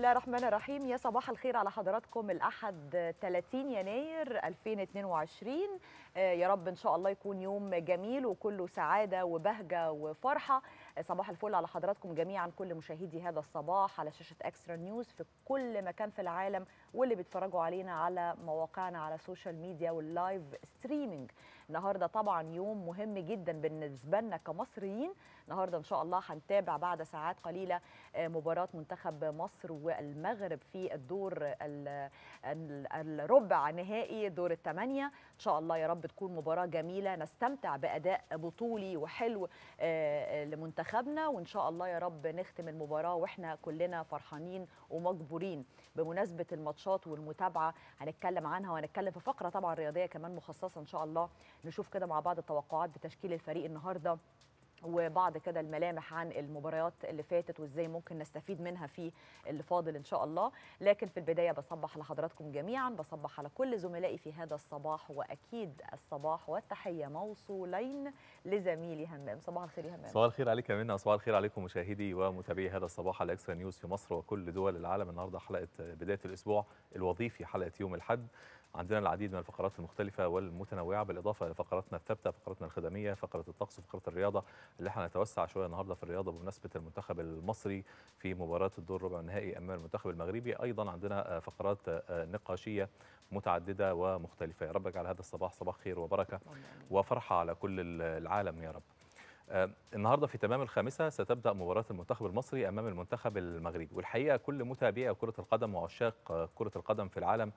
الله الرحمن الرحيم. يا صباح الخير على حضراتكم. الأحد 30 يناير 2022 آه، يا رب إن شاء الله يكون يوم جميل وكله سعادة وبهجة وفرحة. آه، صباح الفل على حضراتكم جميعا كل مشاهدي هذا الصباح على شاشة Extra News في كل مكان في العالم واللي بيتفرجوا علينا على مواقعنا على ال social media وال live streaming النهارده طبعا يوم مهم جدا بالنسبة لنا كمصريين. النهارده إن شاء الله هنتابع بعد ساعات قليلة آه، مباراة منتخب مصر والمغرب في الدور ال- ال- الربع نهائي دور الثمانيه إن شاء الله يا رب تكون مباراة جميلة. نستمتع بأداء بطولي وحلو آه، لمنتخبنا. وإن شاء الله يا رب نختم المباراة وإحنا كلنا فرحانين ومجبورين. بمناسبة الماتشات والمتابعة هنتكلم عنها وهنتكلم في فقرة طبعا رياضية كمان مخصصة إن شاء الله. نشوف كده مع بعض التوقعات بتشكيل الفريق النهارده. وبعض كده الملامح عن المباريات اللي فاتت وإزاي ممكن نستفيد منها في اللي فاضل إن شاء الله. لكن في البداية بصبح على حضراتكم جميعا بصبح على كل زملائي في هذا الصباح وأكيد الصباح والتحية موصولين لزميلي همام. صباح الخير يا همام. صباح الخير عليك يا منى وصباح الخير عليكم مشاهدي ومتابعي هذا الصباح على إكسترا نيوز في مصر وكل دول العالم. النهارده حلقة بداية الأسبوع الوظيفي حلقة يوم الأحد. عندنا العديد من الفقرات المختلفة والمتنوعة بالإضافة إلى فقراتنا الثابتة فقراتنا الخدمية فقرة الطقس وفقرة الرياضة اللي إحنا هنتوسع شوية النهاردة في الرياضة بمناسبة المنتخب المصري في مباراة الدور ربع النهائي أمام المنتخب المغربي. أيضا عندنا آه، فقرات آه، نقاشية متعددة ومختلفة. يا رب اجعل هذا الصباح صباح خير وبركة وفرحة على كل العالم يا رب. آه، النهارده في تمام الخامسة ستبدأ مباراة المنتخب المصري أمام المنتخب المغربي. والحقيقة كل متابعي كرة القدم وعشاق كرة القدم في العالم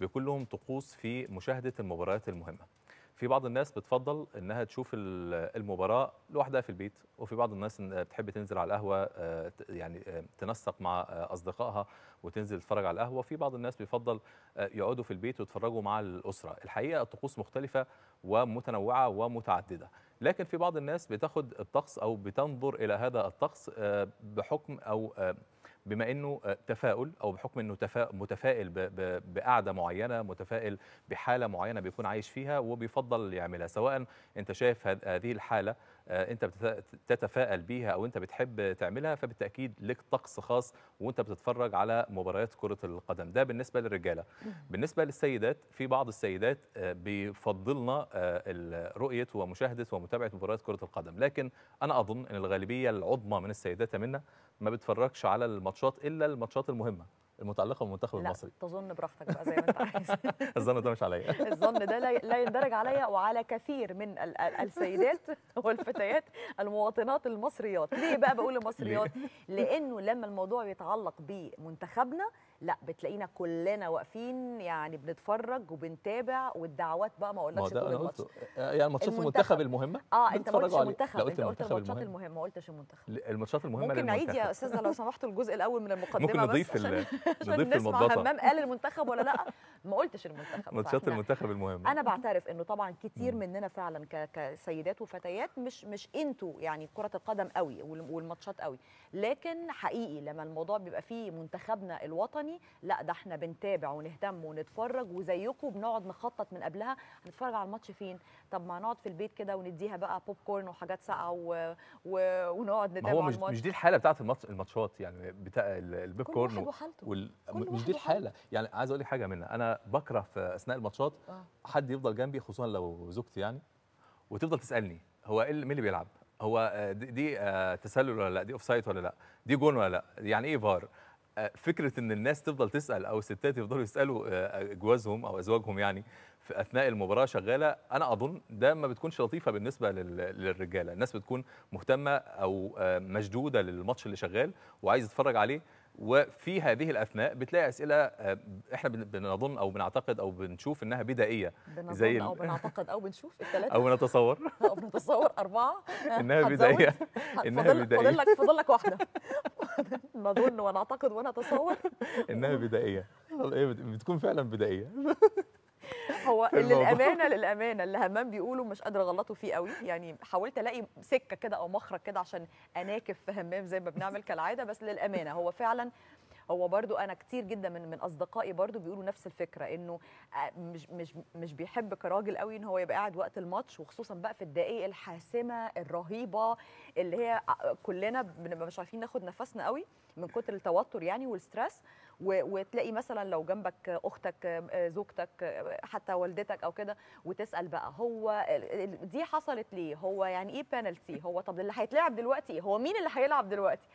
بيكون لهم طقوس في مشاهدة المباريات المهمة. في بعض الناس بتفضل إنها تشوف ال- المباراة لوحدها في البيت وفي بعض الناس بتحب تنزل على القهوة آه، يعني آه، تنسق مع أصدقائها وتنزل تتفرج على القهوة. في بعض الناس بيفضل آه، يقعدوا في البيت ويتفرجوا مع الأسرة. الحقيقة الطقوس مختلفة ومتنوعة ومتعددة. لكن في بعض الناس بتاخد الطقس أو بتنظر إلى هذا الطقس بحكم أو بما إنه آه، تفاؤل أو بحكم إنه تفا- متفائل بقعدة معينة متفائل بحالة معينة بيكون عايش فيها وبيفضل يعملها سواء أنت شايف هذ- هذه الحالة انت بتت- تتفائل بيها أو انت بتحب تعملها فبالتأكيد لك طقس خاص وانت بتتفرج على مباريات كرة القدم. ده بالنسبة للرجالة. بالنسبة للسيدات في بعض السيدات آه، بيفضلنا آه، رؤية ومشاهدة ومتابعة مباريات كرة القدم. لكن أنا أظن إن الغالبية العظمى من السيدات منا ما بتفرجش على الماتشات إلا الماتشات المهمة. المتعلقة بالمنتخب لا المصري. تظن براحتك بقى زي ما انت عايز. الظن ده مش عليا. الظن ده لا لا يندرج عليا وعلى كثير من ال- ال- السيدات والفتيات المواطنات المصريات. ليه بقى بقول المصريات؟ لأنه لما الموضوع بيتعلق بمنتخبنا لا بتلاقينا كلنا واقفين يعني بنتفرج وبنتابع والدعوات بقى ما اقولكش طول الماتش آه، يعني ماتشات المنتخب. المنتخب المهمة آه أنت ما قلتش. المنتخب أنت قلت الماتشات المهم. المهمة ما قلتش المنتخب الماتشات المهمة ممكن نعيد يا. أستاذة لو سمحتوا الجزء الأول من المقدمة ممكن بس نضيف ال- عشان نضيف نسمع. همام قال المنتخب ولا لأ ما قلتش المنتخب ماتشات المنتخب المهمة أنا بعترف إنه طبعا كتير. مننا فعلا كسيدات وفتيات مش مش إنتوا يعني كرة القدم قوي وال- والماتشات قوي لكن حقيقي لما الموضوع بيبقى فيه منتخبنا الوطني لا ده إحنا بنتابع ونهتم ونتفرج وزيكم بنقعد نخطط من قبلها هنتفرج على الماتش فين. طب ما نقعد في البيت كده ونديها بقى بوب كورن وحاجات ساقعة و... و... ونقعد نتابع هو مش مش دي الحالة بتاعت الماتش الماتشات يعني بتاع ال- البيب كورن و- وال... مش دي. الحالة. يعني عايز أقول لك حاجة منها أنا بكره في أثناء الماتشات آه. حد يفضل جنبي خصوصا لو زوجتي يعني وتفضل تسألني هو إيه مين اللي بيلعب. هو آه، دي, دي آه، تسلل ولا لأ؟ دي offside ولا لأ؟ دي جون ولا لأ؟ يعني إيه فار فكرة إن الناس تفضل تسأل أو الستات يفضلوا يسألوا آه، جوازهم أو أزواجهم يعني في أثناء المباراة شغالة أنا أظن ده ما بتكونش لطيفة بالنسبة لل- للرجالة. الناس بتكون مهتمة أو آه، مشدودة للماتش اللي شغال وعايز تتفرج عليه وفي هذه الأثناء بتلاقي أسئلة آه، إحنا بن- بنظن أو بنعتقد أو بنشوف إنها بدائية. بنظن زي أو بنعتقد أو بنشوف الثلاثه أو نتصور أو بنتصور أربعة. إنها؟ بدائية. فاضل- إنها فاضل بدائية. لك فاضل لك واحدة. نظن ونعتقد ونتصور. إنها بدائية. بتكون فعلا بدائية. هو. للأمانة للأمانة اللي همام بيقوله مش قادرة أغلطه فيه قوي يعني حاولت ألاقي سكة كده أو مخرج كده عشان أناكف في همام زي ما بنعمل كالعادة بس للأمانة هو فعلا هو برضو أنا كتير جدا من من أصدقائي برضو بيقولوا نفس الفكرة إنه آه، مش مش مش بيحب كراجل قوي ان هو يبقى قاعد وقت الماتش وخصوصا بقى في الدقائق الحاسمة الرهيبة اللي هي آه، كلنا بنبقى مش عارفين ناخد نفسنا قوي من كتر التوتر يعني والستريس وتلاقي مثلا لو جنبك أختك زوجتك حتى والدتك أو كده وتسأل بقى هو دي حصلت ليه؟ هو يعني إيه بينالتي هو طب اللي هيتلعب دلوقتي؟ هو مين اللي هيلعب دلوقتي؟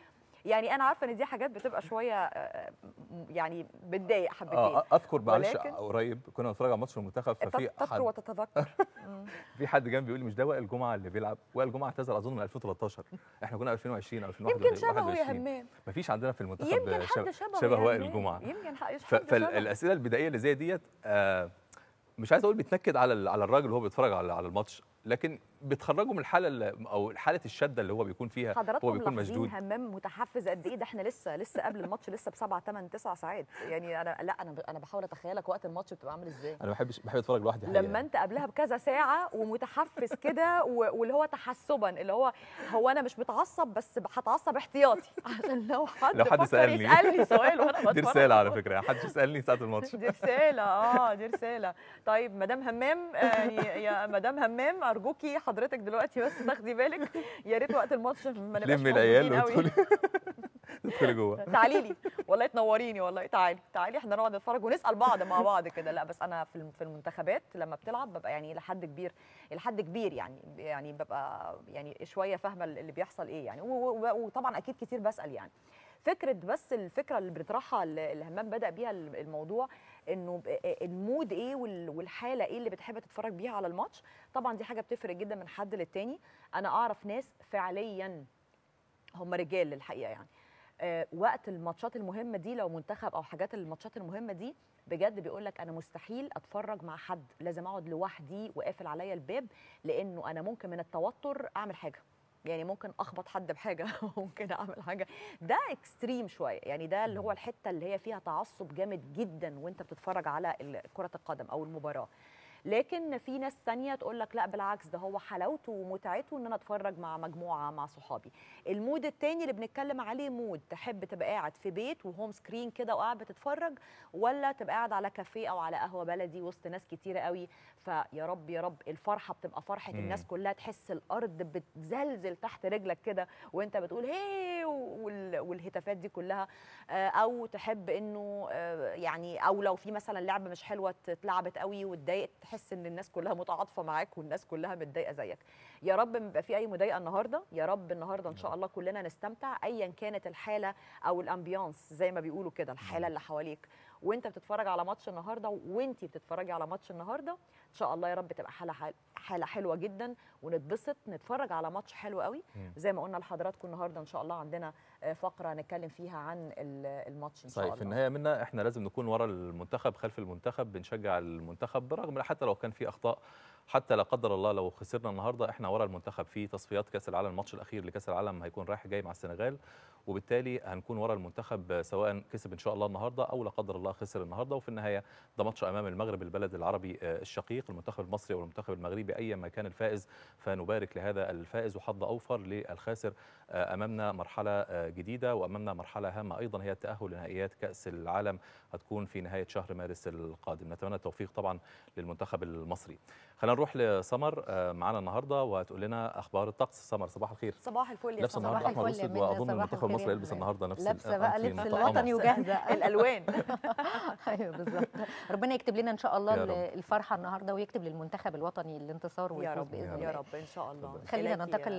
يعني أنا عارفة إن دي حاجات بتبقى شوية آه، م- يعني بتضايق حبتين. آه أذكر معلش قريب كنا بنتفرج على ماتش المنتخب ففي تذكر وتتذكر. في حد جنبي بيقول لي مش ده وائل جمعة اللي بيلعب؟ وائل جمعة اعتزل أظن من 2013 إحنا كنا 2020 أو يمكن 2021 شبهه يا همام مفيش عندنا في المنتخب يمكن حد شبهه شبه وائل. جمعة. يمكن حد شبهه فالاسئله البدائية اللي زي ديت آه مش عايز أقول بتنكد على على الراجل وهو بيتفرج على على الماتش لكن بتخرجه من الحاله أو حالة الشدة اللي هو بيكون فيها هو حضراتكم بيكون ملاحظين مشدود. همام متحفز قد إيه؟ ده إحنا لسه لسه قبل الماتش لسه بسبعة 8 9 ساعات. يعني أنا لا أنا ب- أنا بحاول أتخيلك وقت الماتش بتبقى عامل إزاي. أنا ما بحبش بحب أتفرج لوحدي حقيقة. لما أنت قبلها بكذا ساعة ومتحفز كده واللي هو تحسبا اللي هو هو أنا مش متعصب بس هتعصب احتياطي. عشان لو حد لو حد فكر سألني. يسألني سؤال وأنا بتفرج دي رسالة على فكرة. حد يسألني ساعة الماتش. دي رسالة آه دي رسالة. طيب مدام همام يعني يا مدام همام أرجوكي حضرتك دلوقتي بس تاخدي بالك. يا ريت وقت الماتش ما نبقاش لمي العيال. وادخلي ادخلي جوه. تعالي لي. والله تنوريني والله. تعالي. تعالي إحنا نقعد نتفرج ونسأل بعض مع بعض كده. لا بس أنا في الم- في المنتخبات لما بتلعب ببقى يعني إلى حد كبير إلى حد كبير يعني يعني ببقى يعني شوية فاهمة اللي بيحصل إيه يعني. وطبعا أكيد كتير بسأل يعني. فكرة بس الفكرة اللي بنطرحها اللي اللي همام بدأ بيها الموضوع انه ب- المود إيه وال- والحالة إيه اللي بتحب تتفرج بيها على الماتش. طبعا دي حاجة بتفرق جدا من حد للتاني. أنا أعرف ناس فعليا هم رجال الحقيقة يعني. آه، وقت الماتشات المهمة دي لو منتخب أو حاجات الماتشات المهمة دي بجد بيقول لك أنا مستحيل أتفرج مع حد. لازم أقعد لوحدي وقافل عليا الباب لأنه أنا ممكن من التوتر أعمل حاجة. يعني ممكن أخبط حد بحاجة ممكن أعمل حاجة. ده extreme شوية. يعني ده اللي هو الحتة اللي هي فيها تعصب جامد جدا وأنت بتتفرج على كرة القدم أو المباراة. لكن في ناس تانية تقول لك لا بالعكس ده هو حلاوته ومتعته إن أنا أتفرج مع مجموعة مع صحابي. ال mood التاني اللي بنتكلم عليه mood تحب تبقى قاعد في بيت و home screen كده وقاعد بتتفرج ولا تبقى قاعد على كافيه أو على قهوة بلدي وسط ناس كتيرة قوي؟ فيا رب يا رب الفرحة بتبقى فرحة مم. الناس كلها تحس الأرض بتزلزل تحت رجلك كده وأنت بتقول هي وال- والهتافات دي كلها. آه، أو تحب إنه آه، يعني أو لو في مثلا لعبة مش حلوة اتلعبت قوي واتضايقت تحس إن الناس كلها متعاطفة معاك والناس كلها متضايقة زيك. يا رب ما يبقى في أي مضايقة النهارده يا رب النهارده إن شاء الله كلنا نستمتع ايا كانت الحالة أو ال ambiance زي ما بيقولوا كده الحالة اللي حواليك. وأنت بتتفرج على ماتش النهارده وأنتي بتتفرجي على ماتش النهارده إن شاء الله يا رب تبقى حالة حال- حالة حلوة جدا ونتبسط نتفرج على ماتش حلو قوي. زي ما قلنا لحضراتكم النهارده إن شاء الله عندنا فقرة نتكلم فيها عن ال- الماتش إن شاء الله في النهاية منا إحنا لازم نكون ورا المنتخب خلف المنتخب بنشجع المنتخب برغم حتى لو كان في أخطاء حتى لا قدر الله لو خسرنا النهارده إحنا ورا المنتخب في تصفيات كأس العالم الماتش الأخير لكأس العالم هيكون رايح جاي مع السنغال وبالتالي هنكون ورا المنتخب سواء كسب إن شاء الله النهارده أو لا قدر الله خسر النهارده. وفي النهاية ده ماتش أمام المغرب البلد العربي آه، الشقيق المنتخب المصري أو المنتخب المغربي ايا ما كان الفائز فنبارك لهذا الفائز وحظ أوفر للخاسر آه، أمامنا مرحلة آه، جديدة وأمامنا مرحلة هامة أيضا هي التأهل لنهائيات كأس العالم هتكون في نهاية شهر مارس القادم. نتمنى التوفيق طبعا للمنتخب المصري. خلينا نروح لسمر آه، معانا النهارده وهتقول لنا أخبار الطقس. سمر صباح الخير. صباح الفل يا سمر. النهارده أحمر يا منى، واظن المنتخب المصري يا يلبس. النهارده نفس لابسة ال- بقى لبس. الوطني وجاهزه الألوان. أيوه بالظبط. ربنا يكتب لنا إن شاء الله يا. الفرحة النهارده ويكتب للمنتخب الوطني الانتصار يا والفوز رب بإذن يا الله. رب إن شاء الله. خلينا ننتقل.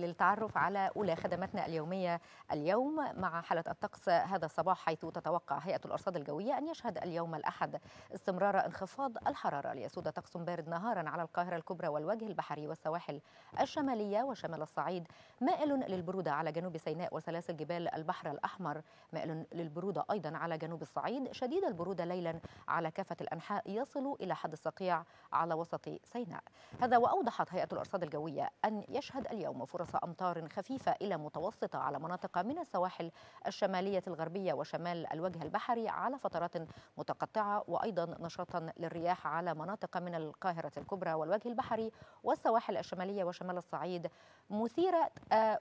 للتعرف على أولى خدماتنا اليومية اليوم مع حالة الطقس هذا الصباح حيث تتوقع هيئة الأرصاد الجوية. أن يشهد اليوم الأحد. استمرار انخفاض الحرارة ليسود طقس بارد نهارا على القاهرة الكبرى والوجه البحري والسواحل الشمالية وشمال الصعيد. مائل للبرودة على جنوب سيناء وسلاسل جبال البحر الأحمر. مائل للبرودة أيضا على جنوب الصعيد. شديد البرودة ليلا على كافة الأنحاء يصل إلى حد الصقيع على وسط سيناء. هذا وأوضحت هيئة الأرصاد الجوية أن يشهد اليوم فرص أمطار خفيفة إلى متوسطة على مناطق من السواحل الشمالية الغربية وشمال الوجه البحري على فترات متقطعة وأيضا نشاطا للرياح على مناطق من القاهرة الكبرى والوجه البحري والسواحل الشمالية وشمال الصعيد. مثيرة آه،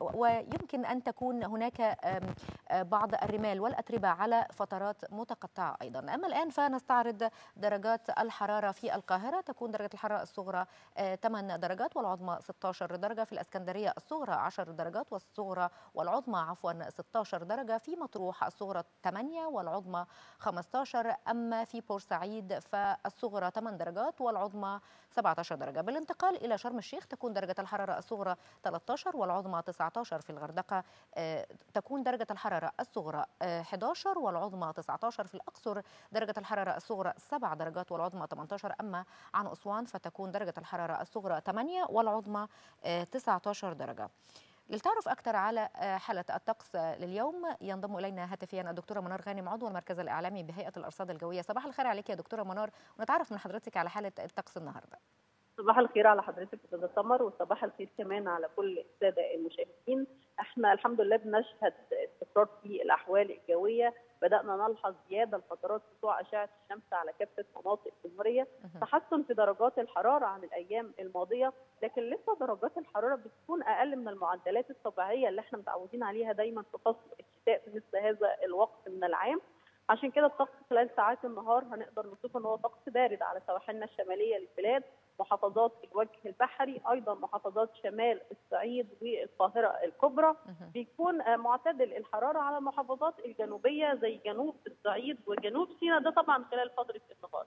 ويمكن أن تكون هناك آه، بعض الرمال والأتربة على فترات متقطعة أيضا. أما الآن فنستعرض درجات الحرارة في القاهرة. تكون درجة الحرارة الصغرى آه، 8 درجات والعظمى 16 درجة في الإسكندرية الصغرى 10 درجات والصغرى والعظمى عفوا 16 درجة في مطروح الصغرى 8 والعظمى 15 أما في بورسعيد فالصغرى 8 درجات والعظمى 17 درجة. بالانتقال إلى شرم الشيخ تكون درجة الحرارة الصغرى 13 والعظمى 19 في الغردقة آه، تكون درجة الحرارة الصغرى آه، 11 والعظمى 19 في الأقصر درجة الحرارة الصغرى 7 درجات والعظمى 18 أما عن أسوان فتكون درجة الحرارة الصغرى 8 والعظمى آه، 19 درجة. للتعرف أكثر على آه، حالة الطقس آه، لليوم ينضم إلينا هاتفيا الدكتورة منار غانم عضو المركز الإعلامي بهيئة الأرصاد الجوية. صباح الخير عليك يا دكتورة منار ونتعرف من حضرتك على حالة الطقس النهاردة. صباح الخير على حضرتك أستاذة سمر وصباح الخير كمان على كل السادة المشاهدين. إحنا الحمد لله بنشهد استقرار في الأحوال الجوية. بدأنا نلحظ زيادة لفترات سطوع أشعة الشمس على كافة مناطق الجمهورية. تحسن في درجات الحرارة عن الأيام الماضية لكن لسه درجات الحرارة بتكون أقل من المعدلات الطبيعية اللي إحنا متعودين عليها دايما في فصل الشتاء في مثل هذا الوقت من العام. عشان كده الطقس خلال ساعات النهار هنقدر نشوف إن هو طقس بارد على سواحلنا الشمالية للبلاد محافظات الوجه البحري أيضا محافظات شمال الصعيد والقاهرة الكبرى. بيكون آه، معتدل الحرارة على المحافظات الجنوبية زي جنوب الصعيد وجنوب سيناء ده طبعا خلال فترة النهار.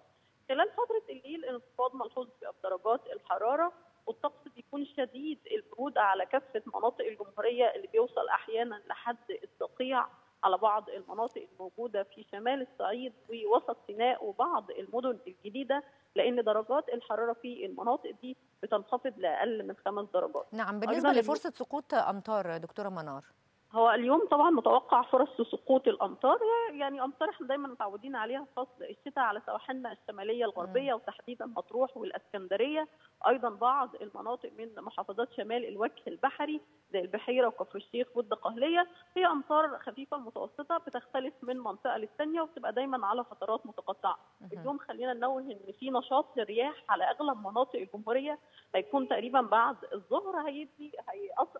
خلال فترة الليل انخفاض ملحوظ في درجات الحرارة والطقس بيكون شديد البروده على كافة مناطق الجمهورية اللي بيوصل أحيانا لحد الصقيع. على بعض المناطق الموجودة في شمال الصعيد ووسط سيناء وبعض المدن الجديدة لأن درجات الحرارة في المناطق دي بتنخفض لأقل من خمس درجات. نعم بالنسبة لفرصة سقوط أمطار دكتورة منار هو اليوم طبعا متوقع فرص لسقوط الأمطار. يعني أمطار إحنا دايما متعودين عليها في فصل الشتاء على سواحلنا الشمالية الغربية وتحديدا مطروح والإسكندرية. أيضا بعض المناطق من محافظات شمال الوجه البحري زي البحيرة وكفر الشيخ والدقهليه هي أمطار خفيفة متوسطة بتختلف من منطقة للثانيه وبتبقى دايما على فترات متقطعة. اليوم خلينا ننوه إن في نشاط للرياح على أغلب مناطق الجمهورية. هيكون تقريبا بعد الظهر هيدي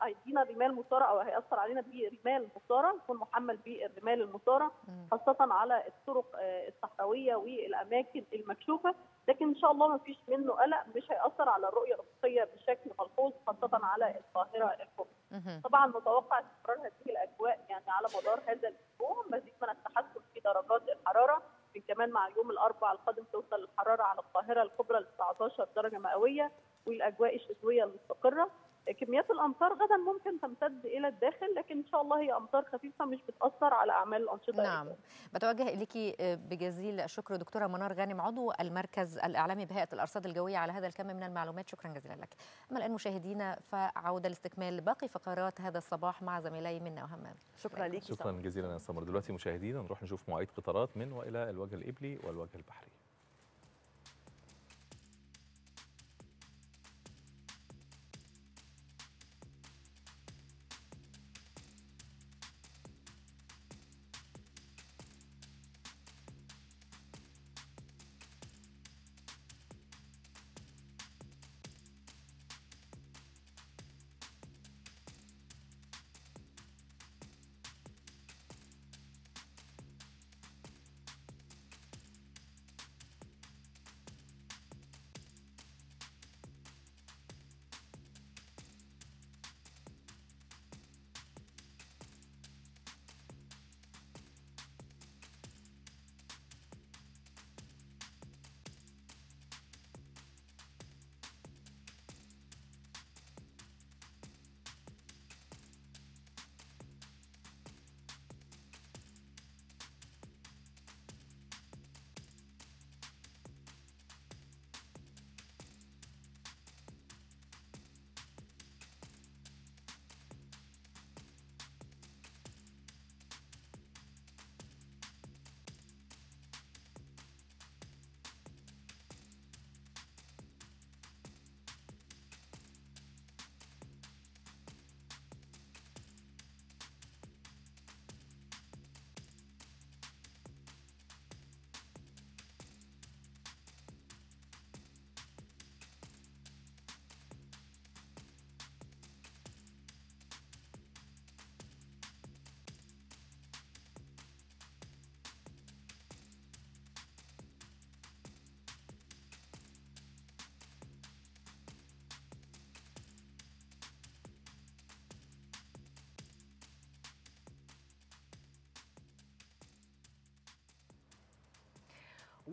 هيدينا رمال مثاره أو هيأثر علينا برمال مثاره يكون محمل بالرمال المثارة مم. خاصة على الطرق آه، الصحراوية والأماكن المكشوفة لكن إن شاء الله ما فيش منه قلق مش هيأثر على الرؤية الأفقية بشكل ملحوظ خاصة على القاهرة الكبرى. طبعا متوقع استمرار هذه الأجواء يعني على مدار هذا الأسبوع مزيد من التحسن في درجات الحرارة في كمان مع يوم الأربعاء القادم توصل الحرارة على القاهرة الكبرى ل 19 درجة مئوية والأجواء الشتوية المستقرة كميات الأمطار غدا ممكن تمتد إلى الداخل لكن إن شاء الله هي أمطار خفيفة مش بتأثر على أعمال الأنشطة نعم. بتوجه إليك بجزيل الشكر دكتورة منار غانم عضو المركز الإعلامي بهيئة الأرصاد الجوية على هذا الكم من المعلومات. شكرا جزيلا لك. أما الآن مشاهدينا فعودة لاستكمال باقي فقرات هذا الصباح مع زميلي منا وهمام. شكرا ليكي. شكرا جزيلا يا سمر. دلوقتي مشاهدينا نروح نشوف مواعيد قطارات من وإلى الوجه الإبلي والوجه البحري.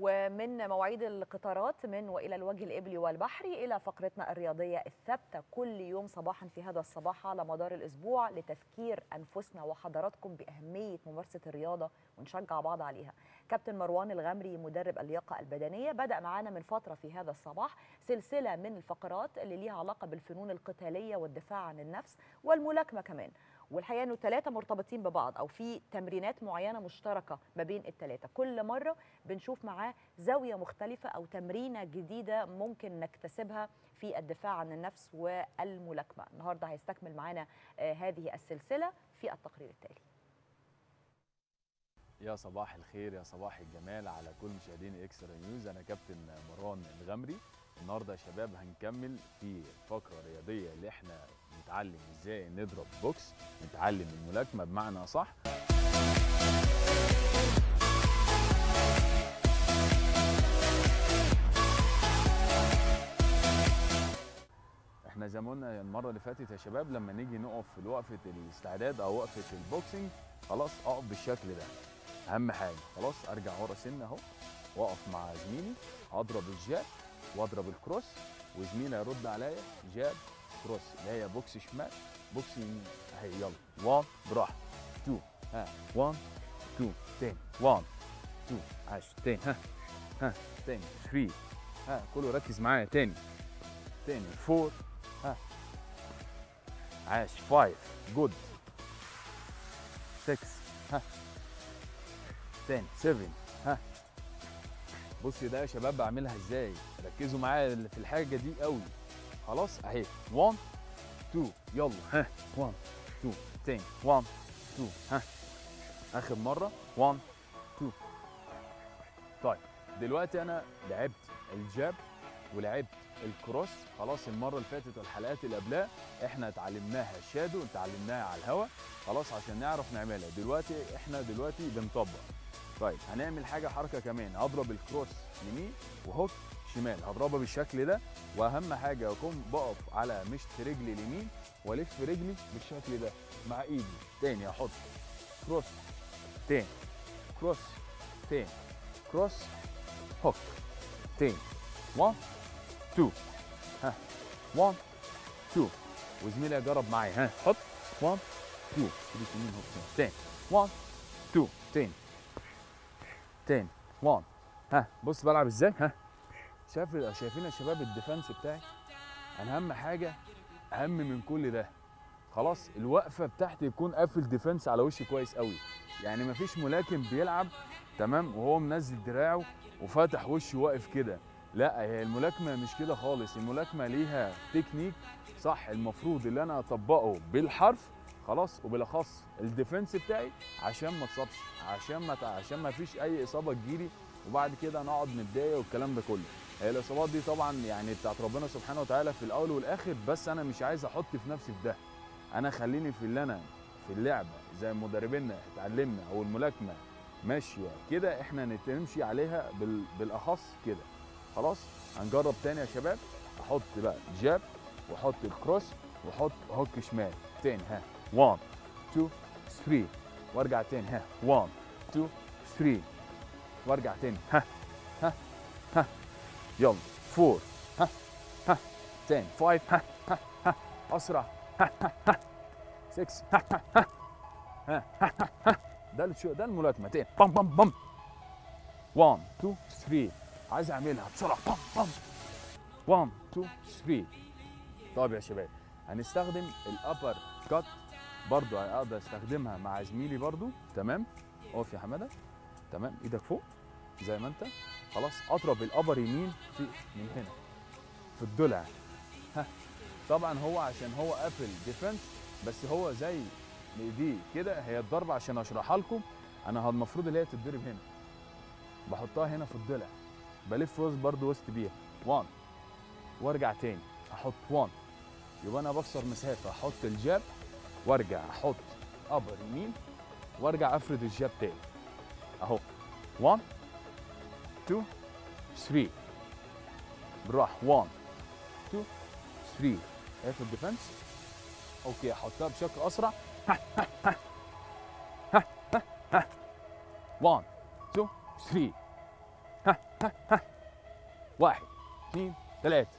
ومن مواعيد القطارات من وإلى الوجه الإبلي والبحري إلى فقرتنا الرياضية الثابتة كل يوم صباحا في هذا الصباح على مدار الأسبوع لتذكير أنفسنا وحضراتكم بأهمية ممارسة الرياضة ونشجع بعض عليها. كابتن مروان الغمري مدرب اللياقة البدنية بدأ معانا من فترة في هذا الصباح سلسلة من الفقرات اللي ليها علاقة بالفنون القتالية والدفاع عن النفس والملاكمة كمان. والحقيقة إنه الثلاثه مرتبطين ببعض أو في تمرينات معينة مشتركة ما بين الثلاثه كل مرة بنشوف معاه زاوية مختلفة أو تمرينة جديدة ممكن نكتسبها في الدفاع عن النفس والملاكمة. النهارده هيستكمل معانا آه هذه السلسلة في التقرير التالي. يا صباح الخير يا صباح الجمال على كل مشاهدين Extra News. أنا كابتن مروان الغمري. النهارده يا شباب هنكمل في الفقره الرياضيه اللي إحنا نتعلم إزاي نضرب بوكس نتعلم الملاكمة بمعنى صح. إحنا زي ما قلنا المرة اللي فاتت يا شباب لما نيجي نقف في وقفة الاستعداد أو وقفة ال boxing خلاص أقف بالشكل ده. أهم حاجة خلاص أرجع ورا سنة أهو وأقف مع زميلي أضرب ال jab وأضرب ال cross وزميلي يرد عليا jab cross اللي هي بوكس شمال بوكس يمين اهي يلا 1 براحه 2 ها 1 2 تاني 1 2 عاش تاني ها ها تاني 3 ها كله ركز معايا تاني تاني 4 ها عاش 5 جود 6 ها تاني 7 ها. بصي ده يا شباب بعملها إزاي؟ ركزوا معايا في الحاجة دي قوي خلاص أهي. 1 2 يلا. ها 1 2 تاني 1 2 ها. آخر مرة. 1 2 طيب دلوقتي أنا لعبت الجاب ولعبت الكروس. خلاص المرة اللي فاتت والحلقات اللي قبلها إحنا اتعلمناها شادو اتعلمناها على الهوا. خلاص عشان نعرف نعملها. دلوقتي إحنا دلوقتي بنطبق. طيب هنعمل حاجة حركة كمان. هضرب الكروس يمين وهوك شمال هضربها بالشكل ده وأهم حاجة اكون بقف على مشط رجلي اليمين والف رجلي بالشكل ده مع إيدي. تاني أحط. cross تاني. cross تاني. cross hook تاني. 1 2 ها. 1 2 وزميلي يجرب معايا. ها. حط. 1 2 ايدي يمين hook تاني. 1 2 تاني. تاني. 1 ها. بص بلعب إزاي؟ ها. شايف شايفين يا شباب ال defense بتاعي؟ أنا أهم حاجة أهم من كل ده. خلاص الوقفة بتاعتي يكون قافل defense على وشي كويس قوي. يعني مفيش ملاكم بيلعب تمام وهو منزل دراعه وفاتح وشه واقف كده. لا هي الملاكمة مش كده خالص. الملاكمة ليها تكنيك صح المفروض اللي أنا أطبقه بالحرف خلاص وبالاخص ال defense بتاعي عشان ما اتصابش عشان ما عشان ما فيش أي إصابة تجيلي وبعد كده نقعد نتضايق والكلام ده كله. هي الإصابات دي طبعا يعني بتاعت ربنا سبحانه وتعالى في الأول والآخر بس أنا مش عايز أحط في نفسي في ده. أنا خليني في اللي أنا في اللعبه زي مدربينا اتعلمنا أو الملاكمة ماشية كده إحنا نمشي عليها بال... بالأخص كده. خلاص؟ هنجرب تاني يا شباب. أحط بقى جاب وأحط الكروس وأحط هوك شمال تاني ها. 1 2 3 وارجع تاني ها 1 2 3 وارجع تاني ها ها ها يلا 4 ها ها 10 5 ها ها ها اسرع ها ها ها 6 ها ها ها ها ها ها ده ده الملاكمه تاني بام بام بام 1 2 3 عايز اعملها بسرعة بام بام 1 2 3 طب يا شباب هنستخدم ال uppercut برضو أقدر استخدمها مع زميلي برضو. تمام؟ اقف يا حمادة. تمام؟ إيدك فوق. زي ما انت. خلاص. اضرب ال upper يمين في من هنا. في الضلع ها. طبعا هو عشان هو قافل defense بس هو زي دي كده. هي الضربة عشان اشرحها لكم. أنا المفروض اللي هي تتضرب هنا. بحطها هنا في الضلع بلف وسط برضو وسط بيها. 1 وارجع تاني. أحط 1 يبقى أنا بكسر مسافة. أحط ال jab. وارجع أحط upper يمين وارجع أفرد ال jab تاني. أهو. 1 2 3 بالراحة. 1 2 3 شايف ال defense؟ okay أحطها بشكل أسرع. 1 2 3 ها ها ها واحد اثنين ثلاثة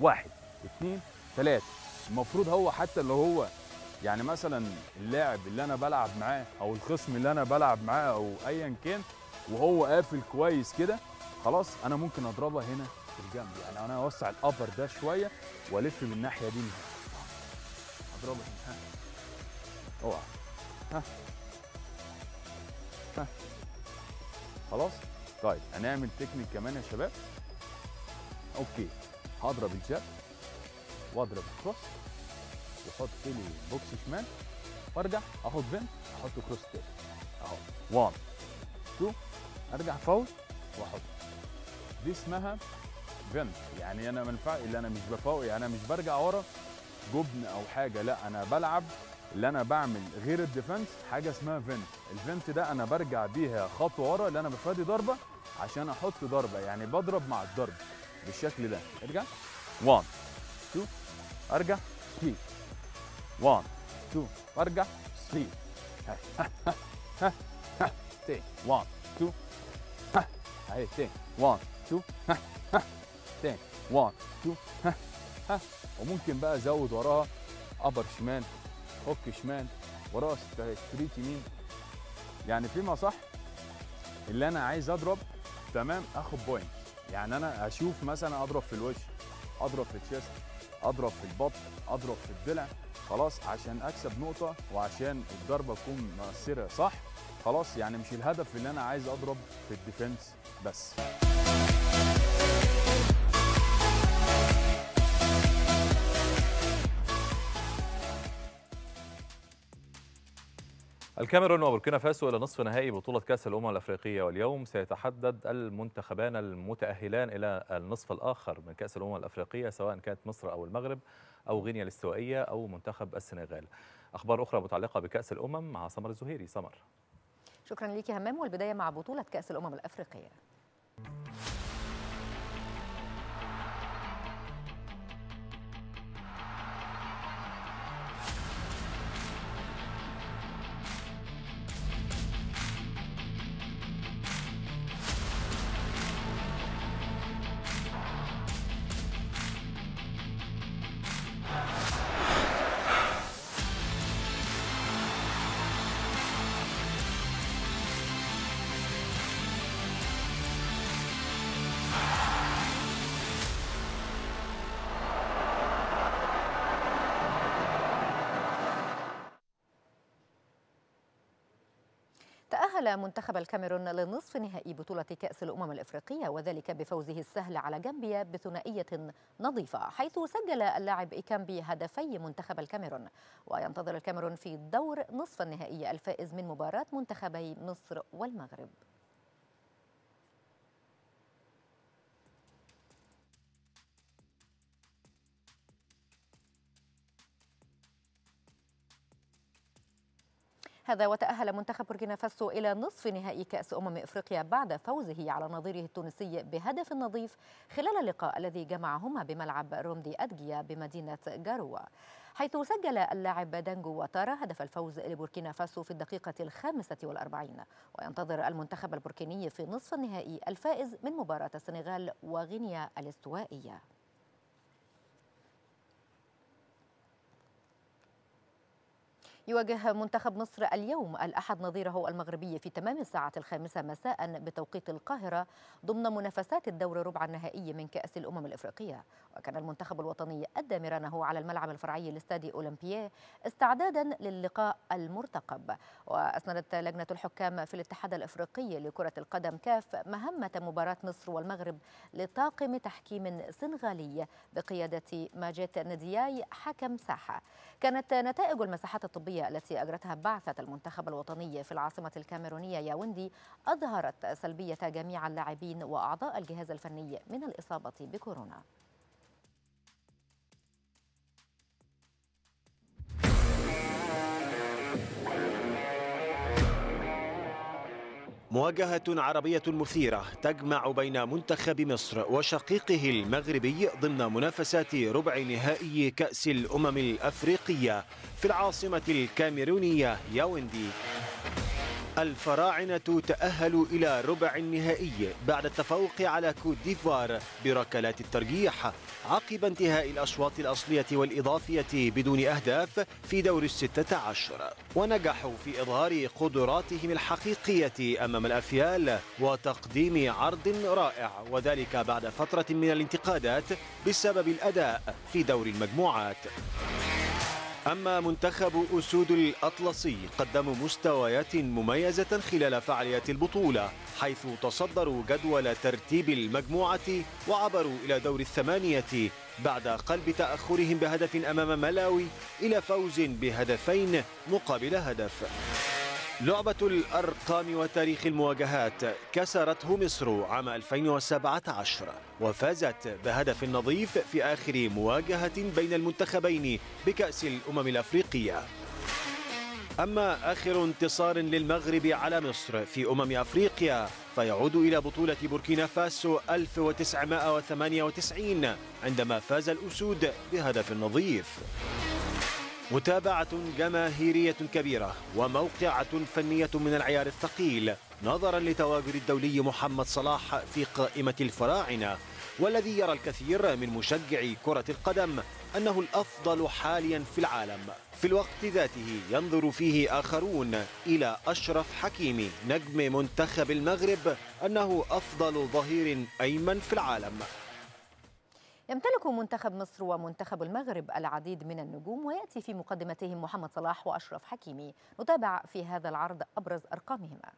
واحد اثنين ثلاثة المفروض هو حتى لو هو يعني مثلا اللاعب اللي أنا بلعب معاه أو الخصم اللي أنا بلعب معاه أو ايا كان وهو قافل كويس كده خلاص أنا ممكن أضربها هنا في الجنب. يعني أنا أوسع الأبر ده شوية وألف من الناحية دي من أضربها هنا. أوعى. ها. ها. خلاص؟ طيب هنعمل تكنيك كمان يا شباب. okay. هضرب ال jab وأضرب ال cross. واحط لي؟ بوكس شمال. وأرجع أخد بين أحط cross تاني أهو. 1 2 أرجع فاول وأحط. دي اسمها feint يعني أنا ما اللي أنا مش بفوق يعني أنا مش برجع ورا جبن أو حاجة. لا أنا بلعب. اللي أنا بعمل غير ال defense حاجة اسمها feint ال feint ده أنا برجع بيها خطوه ورا اللي أنا بتفادى ضربة عشان أحط ضربة. يعني بضرب مع الضرب بالشكل ده. ارجع. 1 2 أرجع. slip 1 2 ارجع slip ها ها ها ها تاني 1 2 ها اهي تاني 1 2 ها ها تاني 1 2 ها ها وممكن بقى أزود وراها upper شمال hook شمال وراها straight يمين. يعني فيما صح اللي أنا عايز أضرب تمام أخد point يعني أنا أشوف مثلا أضرب في الوش أضرب في ال chest أضرب في البطن أضرب في الضلع خلاص عشان أكسب نقطة وعشان الضربه تكون مؤثره صح؟ خلاص يعني مش الهدف اللي أنا عايز أضرب في الديفنس بس. الكاميرون وبوركينا فاسو إلى نصف نهائي بطولة كأس الأمم الأفريقية واليوم سيتحدد المنتخبان المتأهلان إلى النصف الآخر من كأس الأمم الأفريقية سواء كانت مصر أو المغرب. أو غينيا الاستوائية أو منتخب السنغال. أخبار أخرى متعلقة بكأس الأمم مع سمر الزهيري سمر. شكرا لك همام والبداية مع بطولة كأس الأمم الأفريقية. منتخب الكاميرون لنصف نهائي بطولة كأس الأمم الإفريقية وذلك بفوزه السهل على جامبيا بثنائية نظيفة حيث سجل اللاعب إيكامبي هدفي منتخب الكاميرون. وينتظر الكاميرون في دور نصف النهائي الفائز من مباراة منتخبي مصر والمغرب. هذا وتأهل منتخب بوركينا فاسو إلى نصف نهائي كأس أمم إفريقيا بعد فوزه على نظيره التونسي بهدف نظيف خلال اللقاء الذي جمعهما بملعب رومدي أدجيا بمدينة جاروا. حيث سجل اللاعب دانجو واتارا هدف الفوز لبوركينا فاسو في الدقيقة الخامسة والأربعين وينتظر المنتخب البوركيني في نصف النهائي الفائز من مباراة السنغال وغينيا الاستوائية. يواجه منتخب مصر اليوم الأحد نظيره المغربي في تمام الساعة الخامسة مساء بتوقيت القاهرة ضمن منافسات الدور ربع النهائي من كأس الأمم الإفريقية. وكان المنتخب الوطني أدى مرانه على الملعب الفرعي لاستاد أولمبييه استعدادا للقاء المرتقب. وأسندت لجنة الحكام في الاتحاد الإفريقي لكرة القدم كاف مهمة مباراة مصر والمغرب لطاقم تحكيم سنغالي بقيادة ماجيت ندياي حكم ساحة. كانت نتائج المساحات الطبية التي أجرتها بعثة المنتخب الوطني في العاصمة الكاميرونية ياوندي أظهرت سلبية جميع اللاعبين وأعضاء الجهاز الفني من الإصابة بكورونا. مواجهة عربية مثيرة تجمع بين منتخب مصر وشقيقه المغربي ضمن منافسات ربع نهائي كأس الأمم الأفريقية في العاصمة الكاميرونية ياوندي الفراعنة تأهلوا إلى ربع النهائي بعد التفوق على كوت ديفوار بركلات الترجيح. عقب انتهاء الأشواط الأصلية والإضافية بدون أهداف في دور الستة عشر. ونجحوا في إظهار قدراتهم الحقيقية أمام الأفيال وتقديم عرض رائع وذلك بعد فترة من الانتقادات بسبب الأداء في دور المجموعات. أما منتخب أسود الأطلسي قدموا مستويات مميزة خلال فعاليات البطولة حيث تصدروا جدول ترتيب المجموعة وعبروا إلى دور الثمانية بعد قلب تأخرهم بهدف أمام ملاوي إلى فوز بهدفين مقابل هدف. لعبة الأرقام وتاريخ المواجهات كسرته مصر عام 2017 وفازت بهدف نظيف في آخر مواجهة بين المنتخبين بكأس الأمم الأفريقية. أما آخر انتصار للمغرب على مصر في أمم أفريقيا فيعود إلى بطولة بوركينا فاسو 1998 عندما فاز الأسود بهدف نظيف. متابعة جماهيرية كبيرة وموقعة فنية من العيار الثقيل نظرا لتواجد الدولي محمد صلاح في قائمة الفراعنة والذي يرى الكثير من مشجعي كرة القدم أنه الأفضل حاليا في العالم. في الوقت ذاته ينظر فيه آخرون إلى أشرف حكيمي نجم منتخب المغرب أنه أفضل ظهير أيمن في العالم. يمتلك منتخب مصر ومنتخب المغرب العديد من النجوم ويأتي في مقدمتهم محمد صلاح وأشرف حكيمي. نتابع في هذا العرض أبرز أرقامهما.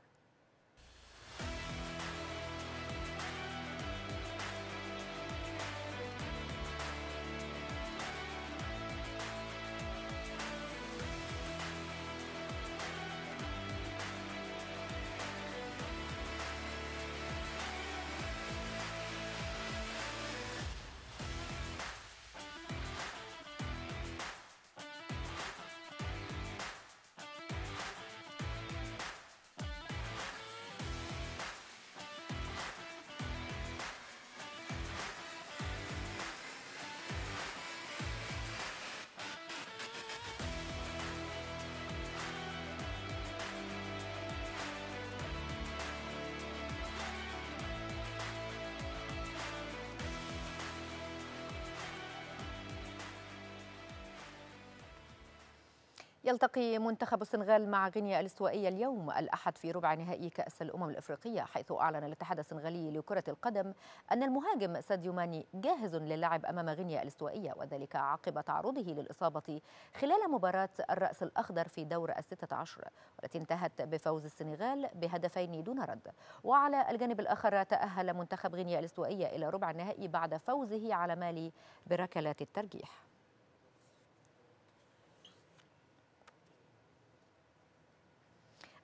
يلتقي منتخب السنغال مع غينيا الاستوائية اليوم الأحد في ربع نهائي كأس الأمم الإفريقية حيث أعلن الاتحاد السنغالي لكرة القدم أن المهاجم ساديو ماني جاهز للعب أمام غينيا الاستوائية وذلك عقب تعرضه للإصابة خلال مباراة الرأس الأخضر في دور الستة عشر والتي انتهت بفوز السنغال بهدفين دون رد. وعلى الجانب الآخر تأهل منتخب غينيا الاستوائية إلى ربع النهائي بعد فوزه على مالي بركلات الترجيح.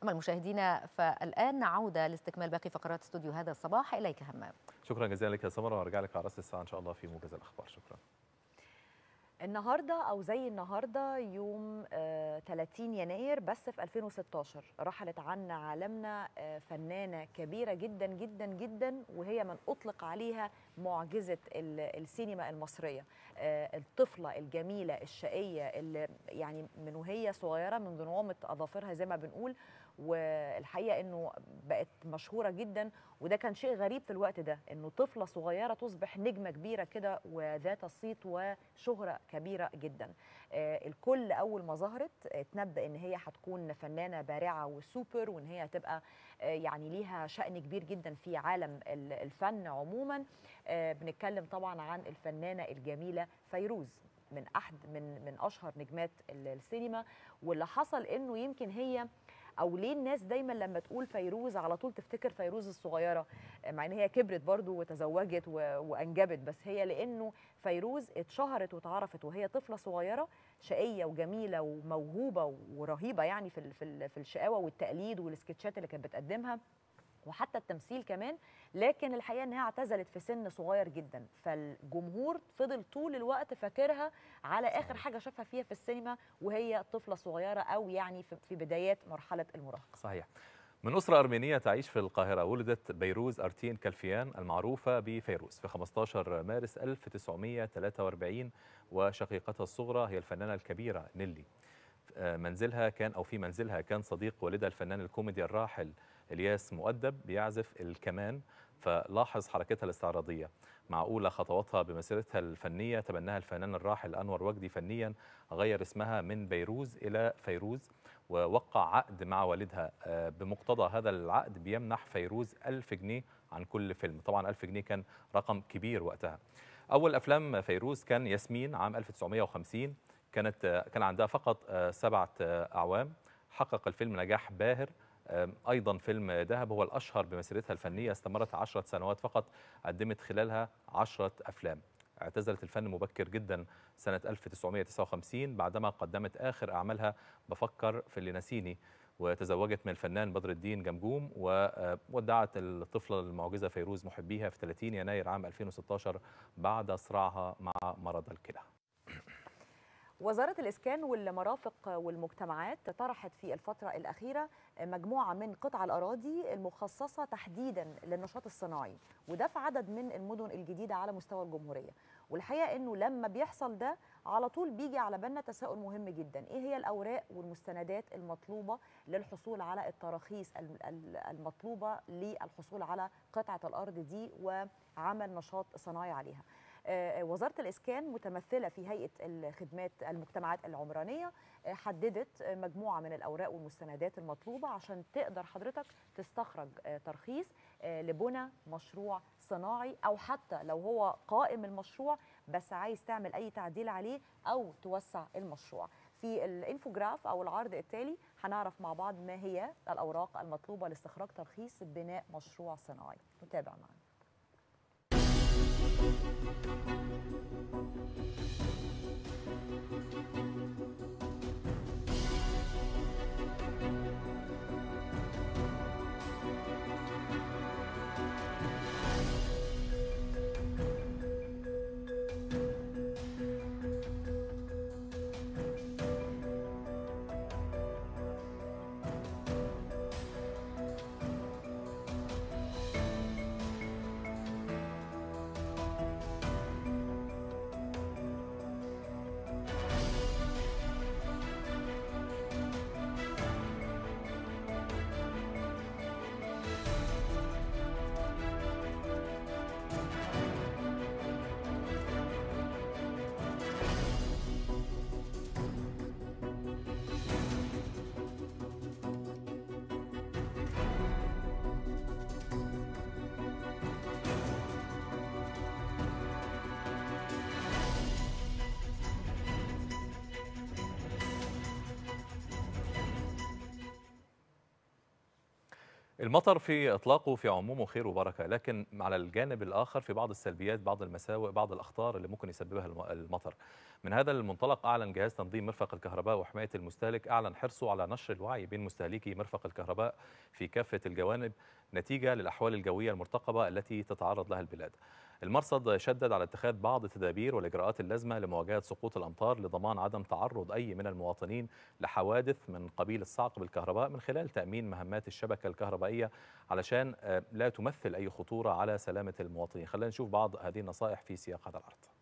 أما المشاهدين فالآن عودة لاستكمال باقي فقرات استوديو هذا الصباح. إليك همام. شكرا جزيلا لك يا سمرة وأرجع لك على رأس الساعة إن شاء الله في موجز الأخبار. شكرا. النهارده أو زي النهارده يوم آه 30 يناير بس في 2016 رحلت عنا عالمنا آه فنانة كبيرة جدا جدا جدا وهي من أطلق عليها معجزة السينما المصرية. آه الطفلة الجميلة الشقية اللي يعني من وهي صغيرة من نعومة أظافرها زي ما بنقول والحقيقة إنه بقت مشهورة جدا وده كان شيء غريب في الوقت ده إنه طفلة صغيرة تصبح نجمة كبيرة كده وذات صيت وشهرة كبيرة جدا. آه الكل أول ما ظهرت اتنبأ إن هي هتكون فنانة بارعة وسوبر وإن هي هتبقى آه يعني ليها شأن كبير جدا في عالم الفن عموما. آه بنتكلم طبعا عن الفنانة الجميلة فيروز من أحد من من أشهر نجمات السينما. واللي حصل إنه يمكن هي أو ليه الناس دايما لما تقول فيروز على طول تفتكر فيروز الصغيرة؟ مع إن هي كبرت برضو وتزوجت وأنجبت بس هي لأنه فيروز اتشهرت واتعرفت وهي طفلة صغيرة شقية وجميلة وموهوبة ورهيبة يعني في في الشقاوة والتقليد والسكتشات اللي كانت بتقدمها. وحتى التمثيل كمان لكن الحقيقة إنها اعتزلت في سن صغير جدا. فالجمهور فضل طول الوقت فاكرها على آخر حاجة شافها فيها في السينما وهي طفلة صغيرة أو يعني في بدايات مرحلة المراهقة. صحيح. من أسرة أرمينية تعيش في القاهرة ولدت بيروز أرتين كالفيان المعروفة بفيروز في 15 مارس 1943 وشقيقتها الصغرى هي الفنانة الكبيرة نيلي. آه، منزلها كان أو في منزلها كان صديق والدها الفنان الكوميدي الراحل إلياس مؤدب بيعزف الكمان فلاحظ حركتها الاستعراضية. مع اولى خطواتها بمسيرتها الفنية؟ تبناها الفنان الراحل أنور وجدي فنيا غير اسمها من بيروز إلى فيروز ووقع عقد مع والدها. آه، بمقتضى هذا العقد بيمنح فيروز ألف جنيه عن كل فيلم. طبعا ألف جنيه كان رقم كبير وقتها. أول أفلام فيروز كان ياسمين عام 1950 كانت آه، كان عندها فقط آه، سبعة أعوام. حقق الفيلم نجاح باهر. أيضا فيلم دهب هو الأشهر بمسيرتها الفنية استمرت عشرة سنوات فقط قدمت خلالها عشرة أفلام. اعتزلت الفن مبكر جدا سنة 1959 بعدما قدمت آخر أعمالها بفكر في اللي نسيني وتزوجت من الفنان بدر الدين جمجوم وودعت الطفلة المعجزة فيروز محبيها في 30 يناير عام 2016 بعد صراعها مع مرض الكلى. وزارة الإسكان والمرافق والمجتمعات طرحت في الفترة الأخيرة مجموعة من قطع الأراضي المخصصة تحديدا للنشاط الصناعي وده في عدد من المدن الجديدة على مستوى الجمهورية. والحقيقة أنه لما بيحصل ده على طول بيجي على بالنا تساؤل مهم جدا إيه هي الأوراق والمستندات المطلوبة للحصول على التراخيص الم- ال- المطلوبة للحصول على قطعة الأرض دي وعمل نشاط صناعي عليها؟ آه، وزارة الإسكان متمثلة في هيئة الخدمات المجتمعات العمرانية آه، حددت مجموعة من الأوراق والمستندات المطلوبة عشان تقدر حضرتك تستخرج آه، ترخيص لبنى مشروع صناعي أو حتى لو هو قائم المشروع بس عايز تعمل أي تعديل عليه أو توسع المشروع. في الإنفوجراف أو العرض التالي هنعرف مع بعض ما هي الأوراق المطلوبة لاستخراج ترخيص بناء مشروع صناعي. نتابع معنا. Thank you. المطر في إطلاقه في عمومه خير وبركة لكن على الجانب الآخر في بعض السلبيات بعض المساوئ بعض الأخطار اللي ممكن يسببها الم- المطر. من هذا المنطلق أعلن جهاز تنظيم مرفق الكهرباء وحماية المستهلك أعلن حرصه على نشر الوعي بين مستهلكي مرفق الكهرباء في كافة الجوانب نتيجة للأحوال الجوية المرتقبة التي تتعرض لها البلاد. المرصد شدد على اتخاذ بعض التدابير والإجراءات اللازمة لمواجهة سقوط الأمطار لضمان عدم تعرض أي من المواطنين لحوادث من قبيل الصعق بالكهرباء من خلال تأمين مهمات الشبكة الكهربائية علشان آه، لا تمثل أي خطورة على سلامة المواطنين. خلينا نشوف بعض هذه النصائح في سياق هذا العرض.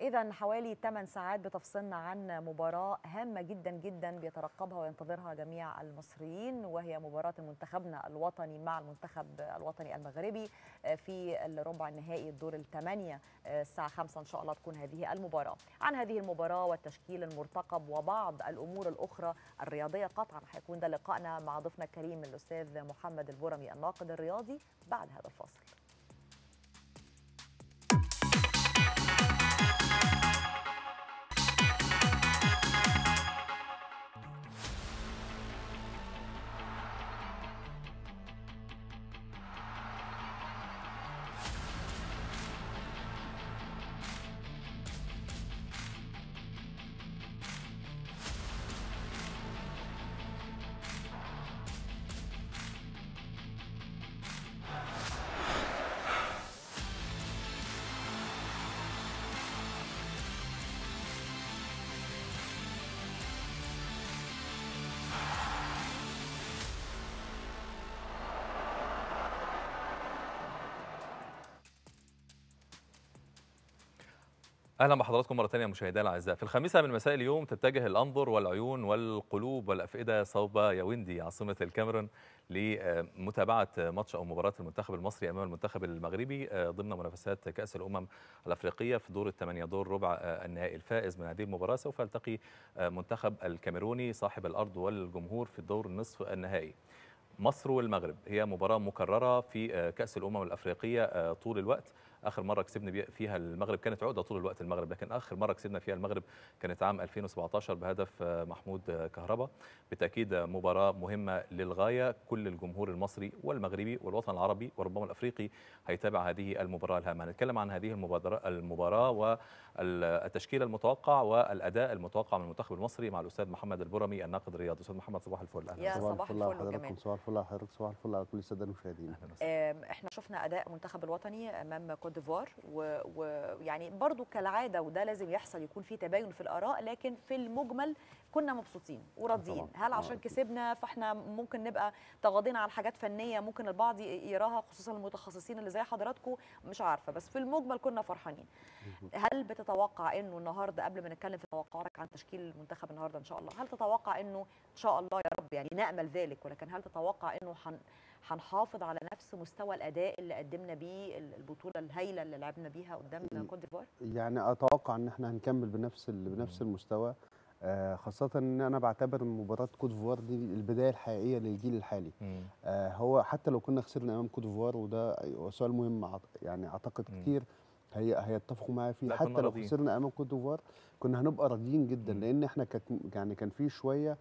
إذا حوالي 8 ساعات بتفصلنا عن مباراة هامة جدا جدا بيترقبها وينتظرها جميع المصريين وهي مباراة منتخبنا الوطني مع المنتخب الوطني المغربي في الربع النهائي الدور الثمانية الساعة 5 إن شاء الله تكون هذه المباراة. عن هذه المباراة والتشكيل المرتقب وبعض الأمور الأخرى الرياضية قطعا هيكون ده لقائنا مع ضيفنا الكريم الأستاذ محمد البرمي الناقد الرياضي بعد هذا الفاصل. أهلا بحضراتكم مرة ثانية مشاهدينا الأعزاء. في الخامسه من مساء اليوم تتجه الأنظر والعيون والقلوب والأفئدة صوب ياوندي عاصمة الكاميرون لمتابعة ماتش أو مباراة المنتخب المصري أمام المنتخب المغربي ضمن منافسات كأس الأمم الأفريقية في دور الثمانية دور ربع النهائي الفائز من هذه المباراة. سوف يلتقي منتخب الكاميروني صاحب الأرض والجمهور في الدور النصف النهائي. مصر والمغرب هي مباراة مكررة في كأس الأمم الأفريقية طول الوقت. آخر مرة كسبنا فيها المغرب كانت عقدة طول الوقت المغرب لكن آخر مرة كسبنا فيها المغرب كانت عام 2017 بهدف محمود كهربا. بالتأكيد مباراة مهمة للغاية. كل الجمهور المصري والمغربي والوطن العربي وربما الأفريقي هيتابع هذه المباراة الهامة. هنتكلم عن هذه المبادره المباراة والتشكيل المتوقع والأداء المتوقع من المنتخب المصري مع الأستاذ محمد البرمي الناقد الرياضي. أستاذ محمد صباح الفل. أهلا يا صباح الفل حضراتكم صباح الفل على حضرتك صباح الفل على كل السادة المشاهدين. إحنا شفنا أداء المنتخب الوطني أمام كوت ديفوار ويعني برضو كالعادة وده لازم يحصل يكون في تباين في الآراء لكن في المجمل كنا مبسوطين وراضيين. هل عشان كسبنا فإحنا ممكن نبقى تغاضينا عن حاجات فنية ممكن البعض يراها خصوصا المتخصصين اللي زي حضراتكم؟ مش عارفة بس في المجمل كنا فرحانين. هل بتتوقع إنه النهارده قبل ما نتكلم في توقعاتك عن تشكيل المنتخب النهارده إن شاء الله هل تتوقع إنه إن شاء الله يا رب يعني نأمل ذلك؟ ولكن هل تتوقع إنه حن هنحافظ على نفس مستوى الأداء اللي قدمنا بيه البطولة الهائله اللي لعبنا بيها قدام كوت ديفوار؟ يعني أتوقع إن إحنا هنكمل بنفس بنفس المستوى. آه خاصة إن أنا بعتبر مباراة كوت ديفوار دي البداية الحقيقية للجيل الحالي. آه هو حتى لو كنا خسرنا أمام كوت ديفوار وده سؤال مهم يعني أعتقد. كتير هي هيتفقوا معايا فيه. حتى لو خسرنا أمام كوت ديفوار كنا هنبقى راضيين جدا. لأن إحنا كانت يعني كان في شوية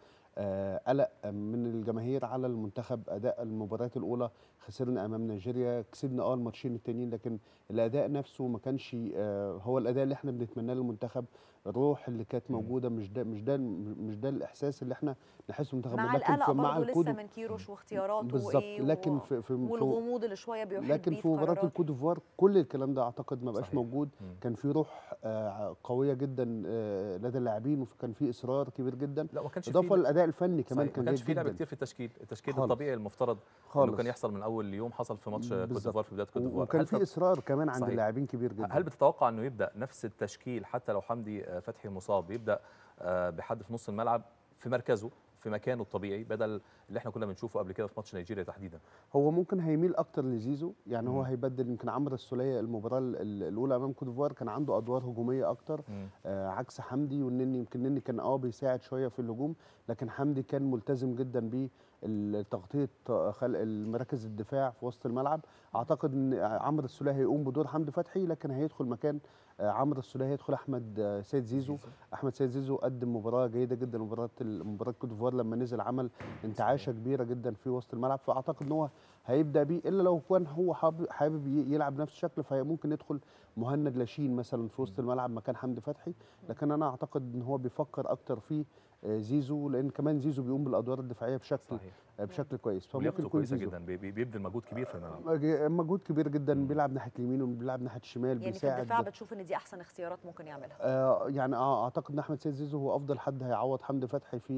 قلق من الجماهير على المنتخب أداء المباريات الأولى خسرنا أمام نيجيريا كسبنا آه الماتشين التانيين لكن الأداء نفسه ما كانش آه هو الأداء اللي إحنا بنتمناه للمنتخب. الروح اللي كانت موجودة مش ده مش ده مش ده الإحساس اللي إحنا نحسه منتخب مع لكن القلق برضه لسه من كيروش واختياراته بالظبط. وايه لكن في في والغموض اللي شوية بيحب لكن في مباراه الكوت ديفوار كل الكلام ده أعتقد ما بقاش موجود. مم. كان في روح آه قوية جدا آه لدى اللاعبين وكان في إصرار كبير جدا. لا ما كانش اضافه للأداء الفني كمان كان ما كانش في لعب كتير في التشكيل التشكيل خالص. الطبيعي المفترض إنه كان يحصل من أول يوم حصل في ماتش كوت ديفوار في بداية كوت ديفوار. وكان في إصرار كمان عند اللاعبين كبير جدا. هل بتتوقع إنه يبدأ نفس التشكيل حتى لو حمدي فتحي مصاب يبدأ بحد في نص الملعب في مركزه؟ في مكانه الطبيعي بدل اللي إحنا كنا بنشوفه قبل كده في ماتش نيجيريا تحديدا. هو ممكن هيميل أكتر لزيزو يعني مم. هو هيبدل يمكن عمرو السولية المباراة الأولى أمام كوت ديفوار كان عنده أدوار هجومية أكتر. آه عكس حمدي والنني يمكن نني كان آه بيساعد شوية في الهجوم لكن حمدي كان ملتزم جدا ب تغطيه خلق المراكز الدفاع في وسط الملعب. أعتقد إن عمرو السولية هيقوم بدور حمدي فتحي لكن هيدخل مكان عمرو السوليه هيدخل أحمد سيد زيزو. أحمد سيد زيزو قدم مباراة جيدة جدا مباراة مباراة كوت ديفوار لما نزل عمل انتعاشة كبيرة جدا في وسط الملعب. فأعتقد إن هو هيبدأ بيه إلا لو كان هو حابب يلعب نفس الشكل فممكن يدخل مهند لاشين مثلا في وسط الملعب مكان حمدي فتحي. لكن أنا أعتقد إن هو بيفكر أكتر في زيزو لأن كمان زيزو بيقوم بالأدوار الدفاعية بشكل صحيح. بشكل كويس. فممكن يكون كويسة جدا بيبذل مجهود كبير في الملعب. مجهود كبير جدا بيلعب ناحية اليمين وبيلعب ناحية الشمال يعني بيساعد. في الدفاع بتشوف إن دي أحسن اختيارات ممكن يعملها. آه يعني آه أعتقد إن أحمد سيد زيزو هو أفضل حد هيعوض حمدي فتحي في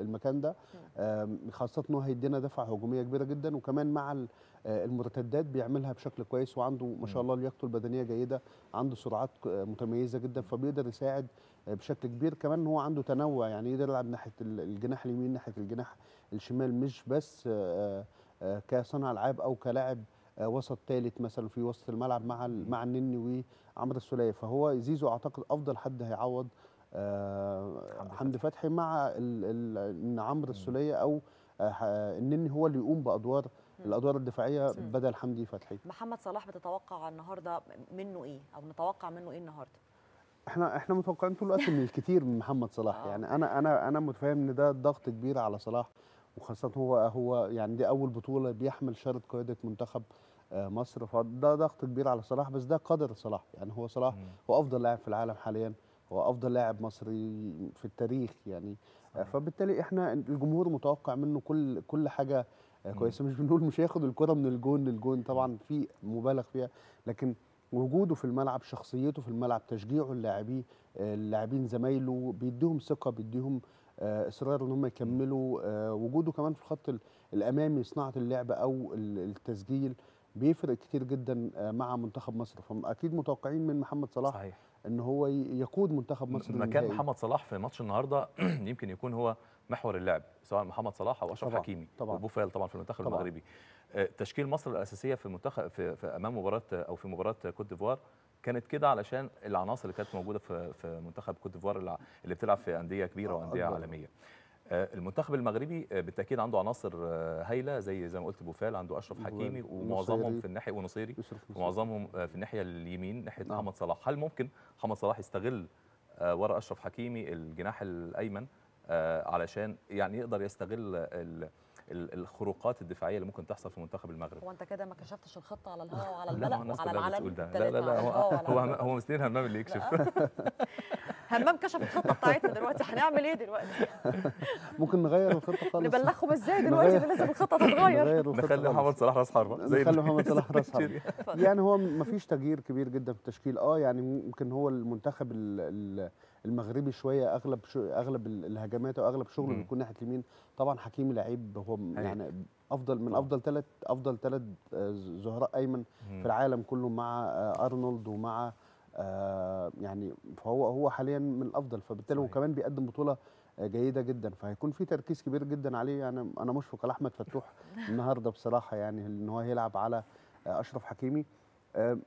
المكان ده. آه خاصة انه هيدينا دفعة هجومية كبيرة جدا وكمان مع آه، المرتدات بيعملها بشكل كويس وعنده ما شاء مم. الله لياقته البدنية جيدة عنده سرعات متميزة جدا فبيقدر يساعد بشكل كبير كمان هو عنده تنوع يعني يقدر يلعب ناحية ال- الجناح اليمين ناحية الجناح الشمال مش بس آه، آه، كصانع ألعاب أو كلاعب آه، وسط ثالث مثلا في وسط الملعب مع مع النني وعمرو السولية فهو زيزو أعتقد أفضل حد هيعوض آه، حمدي فتحي مع إن عمرو. السولية أو آه، النني هو اللي يقوم بأدوار. الأدوار الدفاعية. بدل حمدي فتحي محمد صلاح بتتوقع النهارده منه إيه أو نتوقع منه إيه النهارده إحنا إحنا متوقعين طول الوقت من الكتير من محمد صلاح آه. يعني أنا أنا أنا متفاهم إن ده ضغط كبير على صلاح وخاصة هو هو يعني دي أول بطولة بيحمل شاره قيادة منتخب آه، مصر فده ضغط كبير على صلاح بس ده قدر صلاح يعني هو صلاح. هو أفضل لاعب في العالم حاليا هو أفضل لاعب مصري في التاريخ يعني آه، صحيح. فبالتالي إحنا الجمهور متوقع منه كل كل حاجة آه،. كويسة مش بنقول مش هياخد الكرة من الجون للجون طبعا في مبالغ فيها لكن وجوده في الملعب شخصيته في الملعب تشجيعه اللاعبين اللاعبين زمايله بيديهم ثقة بيديهم آه، إصرار إن هم يكملوا آه، وجوده كمان في الخط ال- الأمامي صناعه اللعب أو ال- التسجيل بيفرق كتير جدا آه، مع منتخب مصر فاكيد متوقعين من محمد صلاح صحيح إن هو يقود منتخب مصر مكان. محمد صلاح في ماتش النهارده يمكن يكون هو محور اللعب سواء محمد صلاح أو أشرف حكيمي طبعاً. وبوفال طبعا في المنتخب طبعاً. المغربي آه، تشكيل مصر الأساسية في المنتخب في, في أمام مباراة أو في مباراة كوت ديفوار كانت كده علشان العناصر اللي كانت موجودة في في منتخب كوت ديفوار اللي- بتلعب في أندية كبيرة وأندية. عالمية آه، المنتخب المغربي آه، بالتأكيد عنده عناصر هايلة زي زي ما قلت بوفال عنده أشرف حكيمي ومعظمهم. في الناحية ونصيري. ومعظمهم في الناحية اليمين ناحية نعم. محمد صلاح هل ممكن محمد صلاح يستغل ورا أشرف حكيمي الجناح الأيمن علشان يعني يقدر يستغل ال- ال- الخروقات الدفاعية اللي ممكن تحصل في منتخب المغرب. هو انت كده ما كشفتش الخطة على الهواء وعلى الناس وعلى ده. لا لا لا هو هو. هو مستنير همام اللي يكشف. همام كشف الخطة بتاعتنا دلوقتي. هنعمل إيه دلوقتي؟ ممكن نغير الخطة خالص. نبلغهم إزاي دلوقتي ان لازم الخطة تتغير نخلي. محمد صلاح راس حربة زي نخلي محمد صلاح راس. الشيري. يعني هو ما فيش تغيير كبير جدا في التشكيل. آه يعني ممكن هو المنتخب ال- ال- المغربي شوية أغلب شو أغلب ال- الهجمات أو أغلب شغله. بيكون ناحية اليمين طبعا حكيمي لعيب هو. يعني أفضل من. أفضل ثلاث أفضل ثلاث زهراء أيمن مم. في العالم كله مع آه، أرنولد ومع آه، يعني فهو هو حاليا من الأفضل فبالتالي هو. كمان بيقدم بطولة آه، جيدة جدا فهيكون في تركيز كبير جدا عليه يعني أنا مشفق على أحمد فتوح النهارده بصراحة يعني إن هو هيلعب على آه، أشرف حكيمي آه،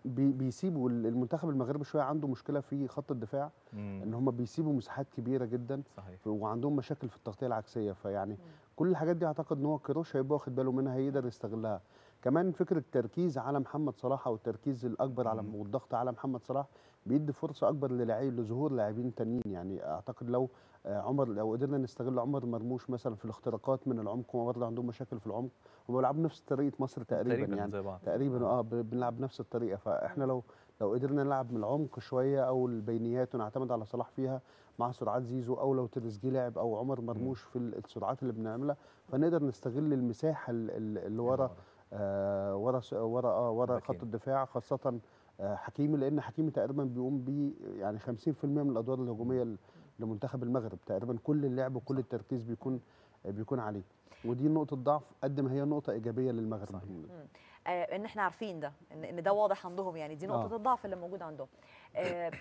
بيسيبوا ال- المنتخب المغربي شوية عنده مشكلة في خط الدفاع مم. إن هم بيسيبوا مساحات كبيرة جدا صحيح وعندهم مشاكل في التغطية العكسية فيعني كل الحاجات دي أعتقد إن هو كيروش هيبقى واخد باله منها هيقدر يستغلها كمان فكرة التركيز على محمد صلاح أو التركيز الأكبر على مم. والضغط على محمد صلاح بيدي فرصة أكبر للاعيب لظهور لاعبين تانيين يعني أعتقد لو آه، عمر لو قدرنا نستغل عمر مرموش مثلا في الاختراقات من العمق هم برضه عندهم مشاكل في العمق هم بيلعبوا نفس طريقة مصر تقريبا, تقريبا يعني. زي بعض. تقريبا آه. ب- بنلعب نفس الطريقة. فإحنا لو لو قدرنا نلعب من العمق شوية أو البينيات ونعتمد على صلاح فيها مع سرعات زيزو أو لو تريزيجيه لعب أو عمر مرموش في ال- السرعات اللي بنعملها فنقدر نستغل المساحة ال- ال- اللي ورا آه ورا ورا آه ورا. خط الدفاع خاصة آه حكيمي لأن حكيمي تقريبا بيقوم ب يعني 50% من الأدوار الهجومية لمنتخب المغرب. تقريبا كل اللعب وكل التركيز بيكون بيكون عليه. ودي نقطة ضعف قد ما هي نقطة إيجابية للمغرب. صحيح. آه، إن إحنا عارفين ده إن ده واضح عندهم يعني دي نقطة آه. الضعف اللي موجوده عندهم آه،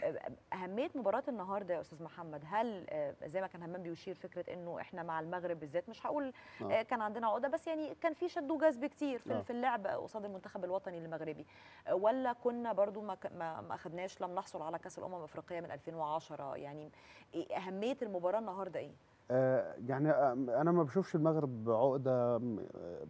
أهمية مباراة النهارده يا أستاذ محمد هل زي ما كان همام بيشير فكرة إنه إحنا مع المغرب بالذات مش هقول آه. كان عندنا عقدة بس يعني كان في شد وجذب كتير في آه. في اللعب قصاد المنتخب الوطني المغربي ولا كنا برضو ما ما أخدناش لم نحصل على كأس الأمم الأفريقية من 2010 يعني إيه أهمية المباراة النهارده إيه يعني آه، أنا ما بشوفش المغرب عقده آه،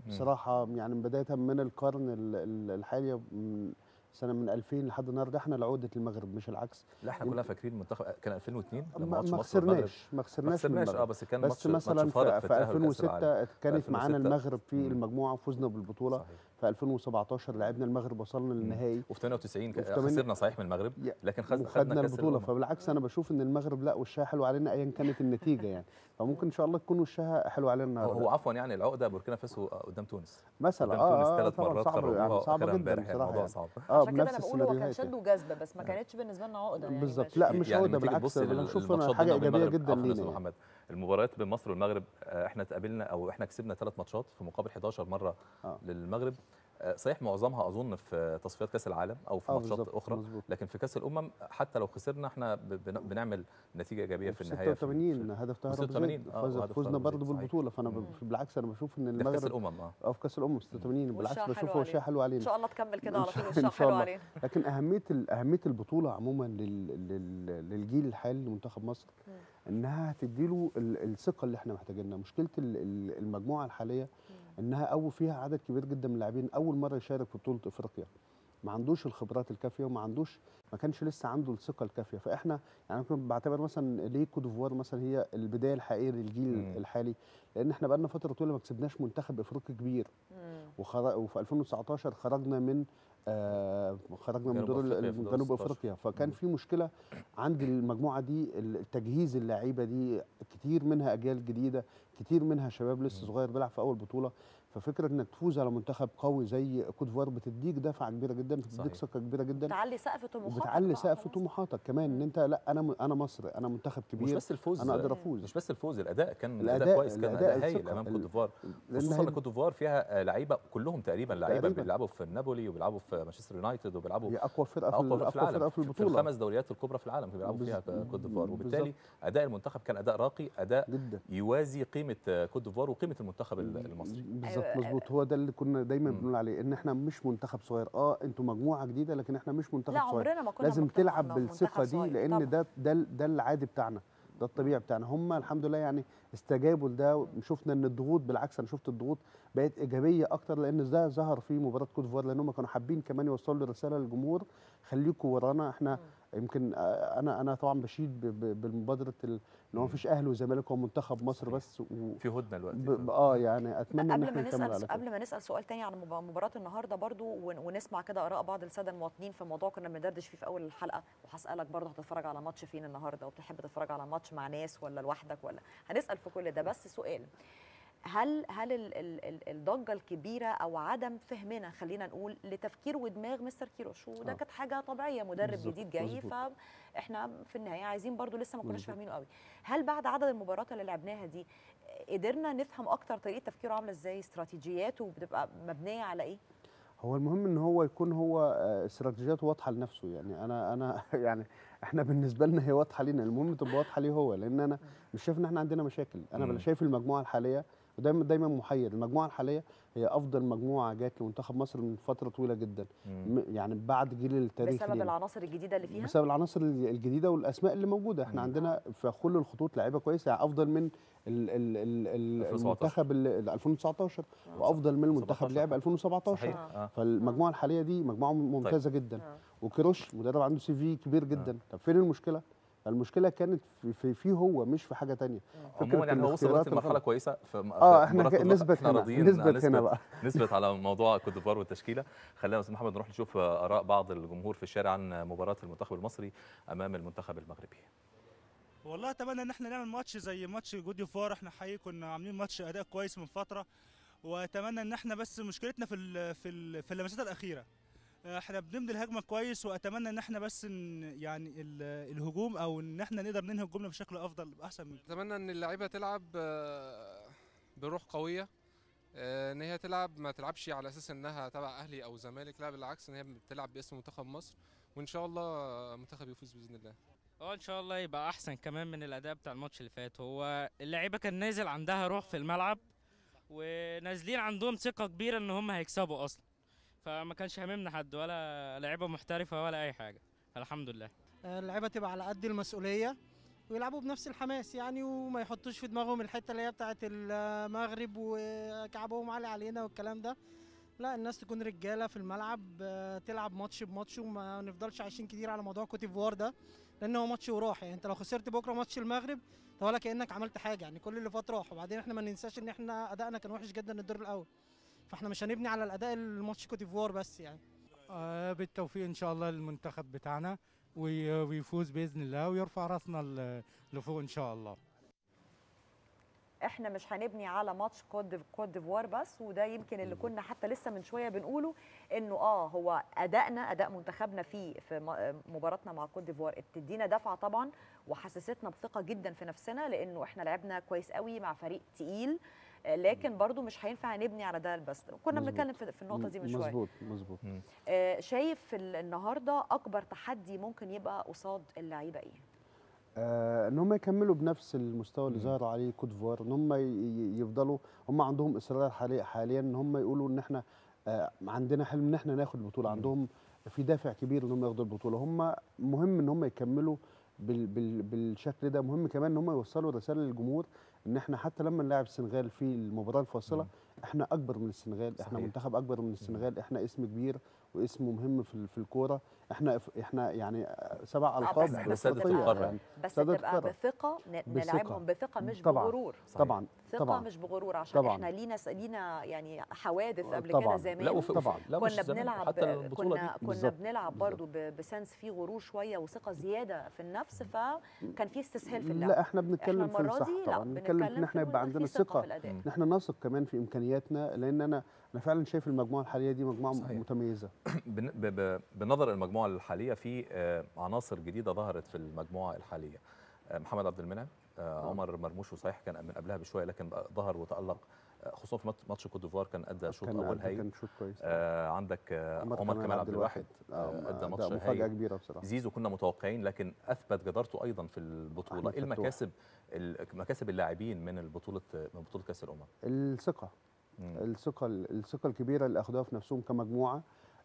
بصراحة يعني بداية من القرن ال- ال- الحالي من سنة من 2000 لحد النهارده إحنا لعقده المغرب مش العكس لا إحنا كلنا فاكرين المنتخب كان 2002 لما ما ماتش ما خسرناش ما خسرناش آه بس كان بس ماتش مثلا ماتش في, في في التأهل لكأس 2006 العالم. كانت معانا 2006 المغرب في مم. المجموعة وفزنا بالبطولة صحيح. في 2017 لعبنا المغرب وصلنا للنهائي. وفي 98 وفي ك- 80 خسرنا صحيح من المغرب لكن خدنا كأس البطولة. فبالعكس أنا بشوف إن المغرب لا وشها حلو علينا ايا كانت النتيجة يعني. فممكن إن شاء الله تكون وشها حلو علينا هو- النهارده. هو عفوا يعني العقدة بوركينا فاسو قدام تونس. مثلا. قدام آه تونس آه ثلاث طبعا مرات صعبة خرجوها يعني صعبة واخرها جدا يعني الموضوع يعني. صعب. آه عشان كده بنفس أنا بقول هو كان شد يعني. وجذب بس ما كانتش بالنسبة لنا عقدة يعني بالظبط. لا مش يعني عقدة بالعكس للماتشات حاجة إيجابية جدا لينا يعني. محمد. المباريات بين مصر والمغرب آه، إحنا اتقابلنا أو إحنا كسبنا ثلاث ماتشات في مقابل 11 مرة آه. للمغرب آه، صحيح معظمها اظن في تصفيات كأس العالم أو في آه، ماتشات أخرى مظبوط. لكن في كأس الأمم حتى لو خسرنا إحنا بنعمل نتيجة إيجابية في النهاية في- 86 هدف طاهر أبو 86 زيد. آه، فزنا برضه. بالبطولة فأنا مم. بالعكس أنا بشوف إن ده في كأس المغرب الأمم آه آه في كأس الأمم 86 بالعكس والشهر بشوف حلو هو شيء علينا. إن شاء الله تكمل كده على طول إن شاء حلو الله. علينا لكن أهمية أهمية البطولة عموما لل... لل... للجيل الحالي لمنتخب مصر مم. إنها هتديله ال- الثقة اللي إحنا محتاجينها. مشكلة ال- ال- المجموعة الحالية إنها اول فيها عدد كبير جدا من اللاعبين أول مرة يشارك في بطولة إفريقيا. ما عندوش الخبرات الكافية وما عندوش ما كانش لسه عنده الثقة الكافية. فإحنا يعني ممكن بعتبر مثلا ليه كوت ديفوار مثلا هي البداية الحقيقية للجيل مم. الحالي. لأن إحنا بقالنا فترة طويلة ما كسبناش منتخب إفريقي كبير. وفي 2019 خرجنا من آه خرجنا من دور جنوب 16. أفريقيا فكان. في مشكلة عند المجموعة دي التجهيز اللعيبة دي كتير منها أجيال جديدة كتير منها شباب لسه. صغير بيلعب في أول بطولة ففكرة إنك تفوز على منتخب قوي زي كوت ديفوار بتديك دفعة كبيرة جدا بتديك. ثقة كبيرة جدا تعلي سقف طموحاتك وبتعلي بقى سقف. طموحاتك كمان إن أنت لأ أنا أنا مصر أنا منتخب مش كبير بس الفوز أنا أقدر أفوز مش بس الفوز الأداء كان الأداء- الاداء كويس كان الأداء أداء هايل. أمام كوت ديفوار خصوصا إن كوت ديفوار فيها آه، لعيبة كلهم تقريبا لعيبة. بيلعبوا في نابولي وبيلعبوا في مانشستر يونايتد وبيلعبوا هي أقوى فرقة في أقوى فرقة في فرقة في في البطولة الخمس دوريات الكبرى في العالم بيلعبوا فيها بز- كوت ديفوار. وبالتالي أداء المنتخب كان أداء راقي أداء يوازي قيمة آه، كوت ديفوار وقيمة المنتخب ال- المصري بالظبط أيوة، مظبوط. هو ده اللي كنا دايما. بنقول عليه إن إحنا مش منتخب صغير. آه أنتوا مجموعة جديدة لكن إحنا مش منتخب لا صغير. عمرنا ما كنا لازم تلعب بالثقة دي. لأن طبعاً. ده ده ده العادي بتاعنا ده الطبيعي بتاعنا. هم الحمد لله يعني استجابوا لده شفنا إن الضغوط بالعكس أنا شفت الضغوط بقت إيجابية أكتر لأن ده ظهر في مباراة كوت ديفوار لأن هم كانوا حابين كمان يوصلوا رسالة للجمهور خليكم ورانا. إحنا يمكن آه، أنا أنا طبعا بشيد ب- ب- بالمبادره ال- إن هو. مفيش أهلي وزمالك هو منتخب مصر. بس و في هدنة دلوقتي ب- ب- آه يعني أتمنى إن قبل إحنا ما نسأل قبل ما نسأل سؤال تاني عن مب- مباراة النهارده برضو ون- ونسمع كده آراء بعض الساده المواطنين في موضوع كنا بندردش فيه في أول الحلقة وهسألك برضو هتتفرج على ماتش فين النهارده وبتحب تتفرج على ماتش مع ناس ولا لوحدك ولا هنسأل في كل ده بس سؤال هل هل ال- ال- ال- الضجة الكبيرة أو عدم فهمنا خلينا نقول لتفكير ودماغ مستر كيروش. وده آه. كانت حاجة طبيعية مدرب جديد جاي. فاحنا في النهاية عايزين برضو لسه ما كناش. فاهمينه قوي. هل بعد عدد المباريات اللي لعبناها دي قدرنا نفهم أكتر طريقة تفكيره عاملة إزاي؟ استراتيجياته بتبقى مبنية على إيه؟ هو المهم إن هو يكون هو آه، استراتيجياته واضحة لنفسه. يعني أنا أنا يعني إحنا بالنسبة لنا هي واضحة لينا. المهم تبقى واضحة ليه هو. لأن أنا مش شايف إن إحنا عندنا مشاكل. أنا شايف المجموعة الحالية ودايما دايما محير المجموعة الحالية هي أفضل مجموعة جات لمنتخب مصر من فترة طويلة جدا مم. يعني بعد جيل التاريخ بسبب لينا. العناصر الجديدة اللي فيها بسبب العناصر ال- الجديدة والأسماء اللي موجودة إحنا مم. عندنا في كل الخطوط لعيبة كويسة يعني أفضل من ال ال ال ال 2017. المنتخب ال- ال 2019 آه. وأفضل من المنتخب 17. لعب 2017 صحيح آه. آه فالمجموعة الحالية دي مجموعة ممتازة جدا آه. وكيروش مدرب عنده CV كبير جدا طب فين المشكلة المشكلة كانت في, في, في هو مش في حاجة تانية عموما يعني هو وصل دلوقتي لمرحلة. كويسة في م- آه في إحنا. نثبت هنا نثبت هنا بقى نثبت على موضوع كوت ديفوار والتشكيلة خلينا يا أستاذ محمد نروح نشوف آراء بعض الجمهور في الشارع عن مباراة المنتخب المصري أمام المنتخب المغربي والله أتمنى إن إحنا نعمل ماتش زي ماتش كوت ديفوار إحنا حقيقي كنا عاملين ماتش أداء كويس من فترة وأتمنى إن إحنا بس مشكلتنا في ال في ال في اللمسات الأخيرة إحنا بنبني الهجمة كويس وأتمنى إن إحنا بس إن يعني ال- الهجوم أو إن إحنا نقدر ننهي الجمله بشكل أفضل أحسن من كده. أتمنى إن اللعيبة تلعب آه، بروح قوية آه، إن هي تلعب ما تلعبش على أساس إنها تبع أهلي أو زمالك لا بالعكس إن هي بتلعب باسم منتخب مصر وإن شاء الله المنتخب يفوز بإذن الله. آه إن شاء الله يبقى أحسن كمان من الأداء بتاع الماتش اللي فات. هو اللعيبة كان نازل عندها روح في الملعب ونازلين عندهم ثقة كبيرة إن هم هيكسبوا أصلا. فما كانش هاممنا حد ولا لعيبة محترفة ولا أي حاجة. فالحمد لله. اللعيبة تبقى على قد المسؤولية ويلعبوا بنفس الحماس يعني وما يحطوش في دماغهم الحتة اللي هي بتاعه المغرب وكعبهم عالي علينا والكلام ده. لا الناس تكون رجالة في الملعب آه، تلعب ماتش بماتش وما نفضلش عايشين كتير على موضوع كوت ديفوار ده لأن هو ماتش وراح. يعني أنت لو خسرت بكرة ماتش المغرب ولا كأنك عملت حاجة يعني كل اللي فات راح. وبعدين إحنا ما ننساش إن إحنا أدائنا كان وحش جدا الدور الأول. فاحنا مش هنبني على الأداء الماتش كوت ديفوار بس يعني. آه، بالتوفيق إن شاء الله للمنتخب بتاعنا وي- ويفوز بإذن الله ويرفع رأسنا لفوق إن شاء الله. إحنا مش هنبني على ماتش كوت ديف- كوت ديفوار بس وده يمكن اللي كنا حتى لسه من شوية بنقوله إنه آه هو أدائنا أداء منتخبنا في م- مباراتنا مع كوت ديفوار بتدينا دفعه طبعا وحسستنا بثقة جدا في نفسنا لإنه إحنا لعبنا كويس قوي مع فريق تقيل. آه، لكن برضو مش هينفع نبني على ده بس. كنا. بنتكلم في في النقطة دي من شوية. مظبوط مظبوط. آه، شايف ال- النهارده أكبر تحدي ممكن يبقى قصاد اللعيبة إيه؟ آه إن هم يكملوا بنفس المستوى اللي ظهروا عليه كوت ديفوار إن هم يفضلوا هم عندهم إصرار حاليا حاليا إن هم يقولوا إن إحنا آه عندنا حلم إن إحنا ناخد البطوله عندهم في دافع كبير إن هم ياخدوا البطولة. هم مهم إن هم يكملوا بال بال بالشكل ده. مهم كمان إن هم يوصلوا رسالة للجمهور إن إحنا حتى لما نلاعب السنغال في المباراة الفاصلة إحنا أكبر من السنغال إحنا صحيح. منتخب أكبر من السنغال إحنا اسم كبير واسم مهم في في الكورة إحنا إحنا يعني سبع آه، ألقاب بس- بس افريقيه تبقى- يعني بس سادة تبقى. بثقة. نلعبهم بثقة مش طبعاً. بغرور طبعا ثقة طبعا مش بغرور عشان طبعاً. إحنا لينا لينا يعني حوادث قبل طبعاً. كده زمان لا وفي طبعاً. لا كنا بنلعب حتى البطولة كنا دي كنا. بنلعب برضو ب- بسنس فيه غرور شوية وثقة زيادة في النفس فكان في استسهال في اللعب لا إحنا بنتكلم في الصح دي لا، طبعا بنتكلم إن إحنا يبقى عندنا ثقة. ان إحنا نثق كمان في إمكانياتنا لأن أنا أنا فعلا شايف المجموعة الحالية دي مجموعة صحيح. متميزة. بنظر المجموعة الحالية في آه، عناصر جديدة ظهرت في المجموعة الحالية. آه، محمد عبد المنعم آه، عمر مرموش وصحيح كان من قبلها بشوية لكن ظهر وتألق خصوصا في مات- ماتش كوت ديفوار كان أدى شوط أول هايل. كان شوط كويس. آه، عندك آه، عمر كمال عبد الواحد. آه، أدى ماتش مفاجأة كبيرة بصراحة. زيزو كنا متوقعين لكن أثبت جدارته أيضا في البطولة إيه. المكاسب ال- مكاسب اللاعبين من البطولة من بطولة كأس الأمم؟ الثقة. الثقة الثقة الكبيرة اللي أخدوها في نفسهم كمجموعة.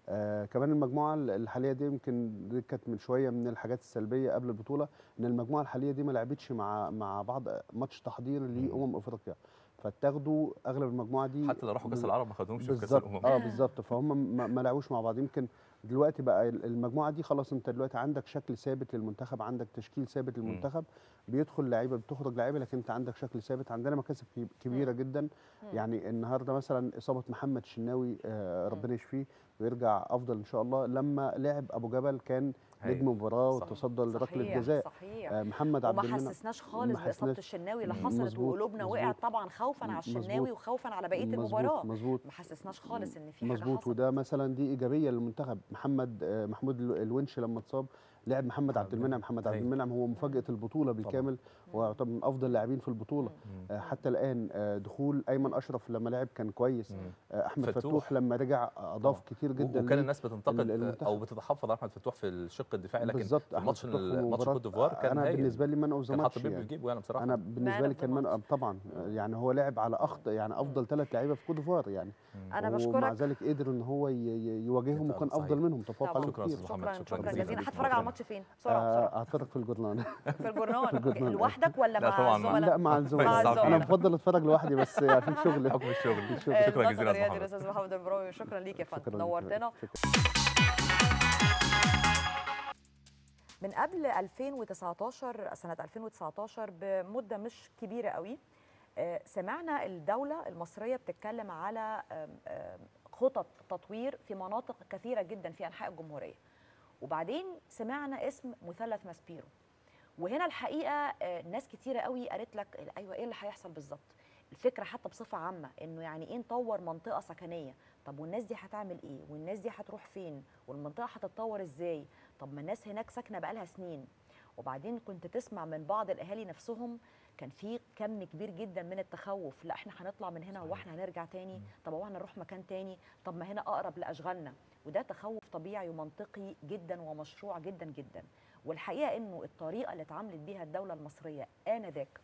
آه كمان المجموعة الحالية دي يمكن دي كانت من شوية من الحاجات السلبية قبل البطولة إن المجموعة الحالية دي ما لعبتش مع مع بعض ماتش تحضير لأمم إفريقيا. فتاخدوا أغلب المجموعة دي حتى لو راحوا كأس العرب ما خدوهمش في كأس الأمم. آه بالظبط. فهم ما لعبوش مع بعض. يمكن دلوقتي بقى ال- المجموعة دي خلاص انت دلوقتي عندك شكل ثابت للمنتخب عندك تشكيل ثابت للمنتخب بيدخل لعيبة بتخرج لعيبة لكن انت عندك شكل ثابت. عندنا مكاسب كبيرة جدا. يعني النهارده مثلا إصابة محمد شناوي آه ربنا يشفيه ويرجع أفضل إن شاء الله. لما لعب أبو جبل كان. نجم مباراة. وتصدى لركلة جزاء صحيح آه محمد عبد وما المنعم حسسناش خالص بإصابة. الشناوي اللي. حصلت وقلوبنا. وقعت طبعا خوفا على. الشناوي وخوفا على بقية المباراة مظبوط ما حسسناش خالص إن في حاجة مظبوط وده مثلا دي إيجابية للمنتخب محمد آه، محمود الو- الونش لما اتصاب لعب محمد عبد المنعم محمد عبد هايل. المنعم هو مفاجاه البطولة بالكامل هو يعتبر من أفضل اللاعبين في البطولة آه، حتى الآن آه، دخول أيمن أشرف لما لعب كان كويس آه، أحمد فتوح. فتوح, لما رجع أضاف طبعاً. كتير و- جدا وكان الناس بتنتقد. أو بتتحفظ على أحمد فتوح في الشق الدفاعي لكن بالظبط ماتش ماتش كوت ديفوار كان أنا هايل. بالنسبة لي man of the كان حاطط match Pépé يعني. يعني بصراحة أنا بالنسبة لي كان طبعا يعني هو لعب على اخطر يعني أفضل ثلاث لعيبة في كوت ديفوار يعني أنا ومع بشكرك. ذلك قدر إن هو يواجههم وكان. أفضل منهم تفوق طبعاً. عليهم شكراً شكرا جزيلاً. هتتفرج على الماتش فين؟ بسرعة بسرعة. آه، هتفرج في الجورنال في الجورنال. لوحدك ولا لا مع الزملاء؟ لا مع الزملاء. أنا بفضل أتفرج لوحدي بس عشان شغلي. حكم الشغل. شكرا جزيلا يا أستاذ محمد. الاستاذ محمد البراوي شكرا ليك يا فندم. نورتنا. من قبل 2019 سنة 2019 بمدة مش كبيرة قوي آه، سمعنا الدولة المصرية بتتكلم على خطط تطوير في مناطق كثيرة جدا في أنحاء الجمهورية. وبعدين سمعنا اسم مثلث ماسبيرو. وهنا الحقيقة آه، ناس كتيرة قوي قالت لك أيوة إيه اللي هيحصل بالظبط؟ الفكرة حتى بصفة عامة إنه يعني إيه نطور منطقة سكنية؟ طب والناس دي هتعمل إيه؟ والناس دي هتروح فين؟ والمنطقة هتتطور إزاي؟ طب ما الناس هناك ساكنة بقالها سنين. وبعدين كنت تسمع من بعض الأهالي نفسهم كان في كم كبير جدا من التخوف. لا إحنا هنطلع من هنا هو إحنا هنرجع تاني. طب هو نروح مكان تاني؟ طب ما هنا أقرب لأشغالنا. وده تخوف طبيعي ومنطقي جدا ومشروع جدا جدا. والحقيقة إنه الطريقة اللي اتعاملت بيها الدولة المصرية آنذاك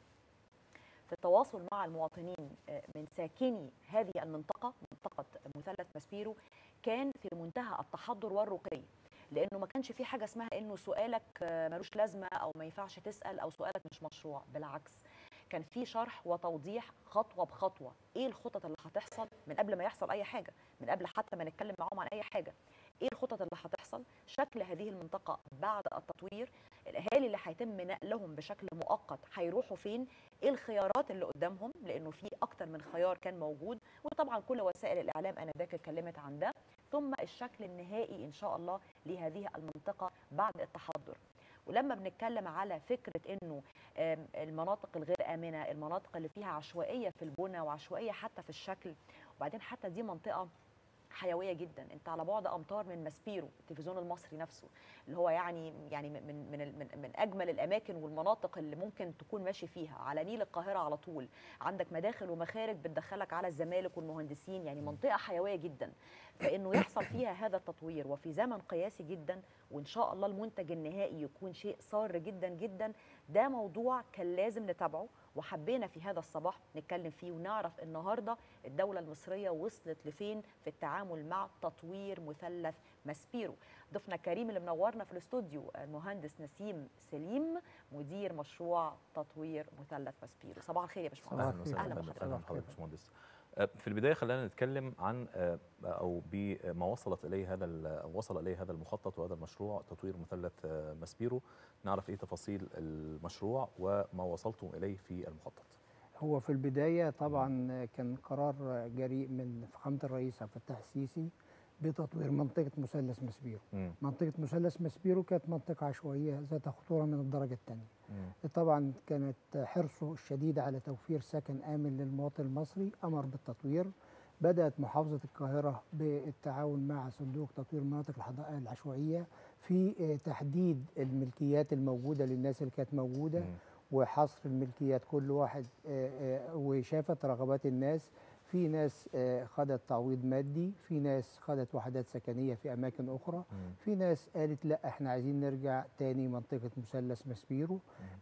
في التواصل مع المواطنين آه، من ساكني هذه المنطقة منطقة مثلث ماسبيرو كان في منتهى التحضر والرقي. لأنه ما كانش في حاجة اسمها إنه سؤالك آه، ملوش لازمة أو ما ينفعش تسأل أو سؤالك مش مشروع. بالعكس كان في شرح وتوضيح خطوة بخطوة. إيه الخطط اللي هتحصل من قبل ما يحصل أي حاجة؟ من قبل حتى ما نتكلم معاهم عن أي حاجة. إيه الخطط اللي هتحصل؟ شكل هذه المنطقة بعد التطوير. الأهالي اللي هيتم نقلهم بشكل مؤقت هيروحوا فين؟ إيه الخيارات اللي قدامهم؟ لأنه في أكتر من خيار كان موجود وطبعا كل وسائل الإعلام آنذاك اتكلمت عن ده. ثم الشكل النهائي إن شاء الله لهذه المنطقة بعد التحضر. ولما بنتكلم على فكرة إنه المناطق الغير آمنة المناطق اللي فيها عشوائية في البنى وعشوائية حتى في الشكل وبعدين حتى دي منطقة حيوية جدا. أنت على بعد أمتار من ماسبيرو التلفزيون المصري نفسه اللي هو يعني يعني من من من, من أجمل الأماكن والمناطق اللي ممكن تكون ماشي فيها على نيل القاهرة على طول. عندك مداخل ومخارج بتدخلك على الزمالك والمهندسين يعني منطقة حيوية جدا. فإنه يحصل فيها هذا التطوير وفي زمن قياسي جدا وإن شاء الله المنتج النهائي يكون شيء سار جدا جدا. ده موضوع كان لازم نتابعه وحبينا في هذا الصباح نتكلم فيه ونعرف النهارده الدولة المصرية وصلت لفين في التعامل مع تطوير مثلث ماسبيرو. ضيفنا الكريم اللي منورنا في الاستوديو المهندس نسيم سليم مدير مشروع تطوير مثلث ماسبيرو. صباح الخير يا باشمهندس. أهلا وسهلا. أهلا بحضرتك يا باشمهندس في البداية خلينا نتكلم عن آه، أو بما وصلت إليه هذا وصل إليه هذا المخطط وهذا المشروع تطوير مثلث آه، ماسبيرو. نعرف إيه تفاصيل المشروع وما وصلتم إليه في المخطط. هو في البداية طبعا كان قرار جريء من فخامة الرئيس عبد الفتاح السيسي بتطوير منطقة مثلث مسبيرو مم. منطقة مثلث مسبيرو كانت منطقة عشوائية ذات خطورة من الدرجة الثانية. طبعا كانت حرصه الشديد على توفير سكن آمن للمواطن المصري أمر بالتطوير. بدأت محافظة القاهرة بالتعاون مع صندوق تطوير المناطق الحدائق العشوائية في تحديد الملكيات الموجودة للناس اللي كانت موجودة وحصر الملكيات كل واحد آه، آه، وشافت رغبات الناس. في ناس آه، خدت تعويض مادي في ناس خدت وحدات سكنية في أماكن أخرى في ناس قالت لا إحنا عايزين نرجع تاني منطقة مثلث مسبيرو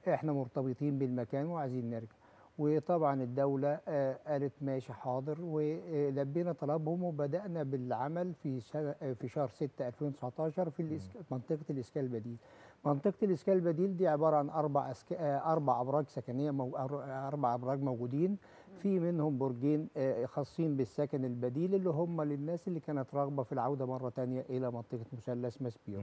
إحنا مرتبطين بالمكان وعايزين نرجع. وطبعا الدولة آه، قالت ماشي حاضر ولبينا طلبهم وبدأنا بالعمل في آه، في شهر 6 2019 في. منطقة الإسكان البديل. منطقة الإسكان البديل دي عبارة عن أربع أسك... أربع أبراج سكنية مو... أر- أربع أبراج موجودين. في منهم برجين آه، خاصين بالسكن البديل اللي هم للناس اللي كانت راغبة في العودة مرة تانية إلى منطقة مثلث مسبيرو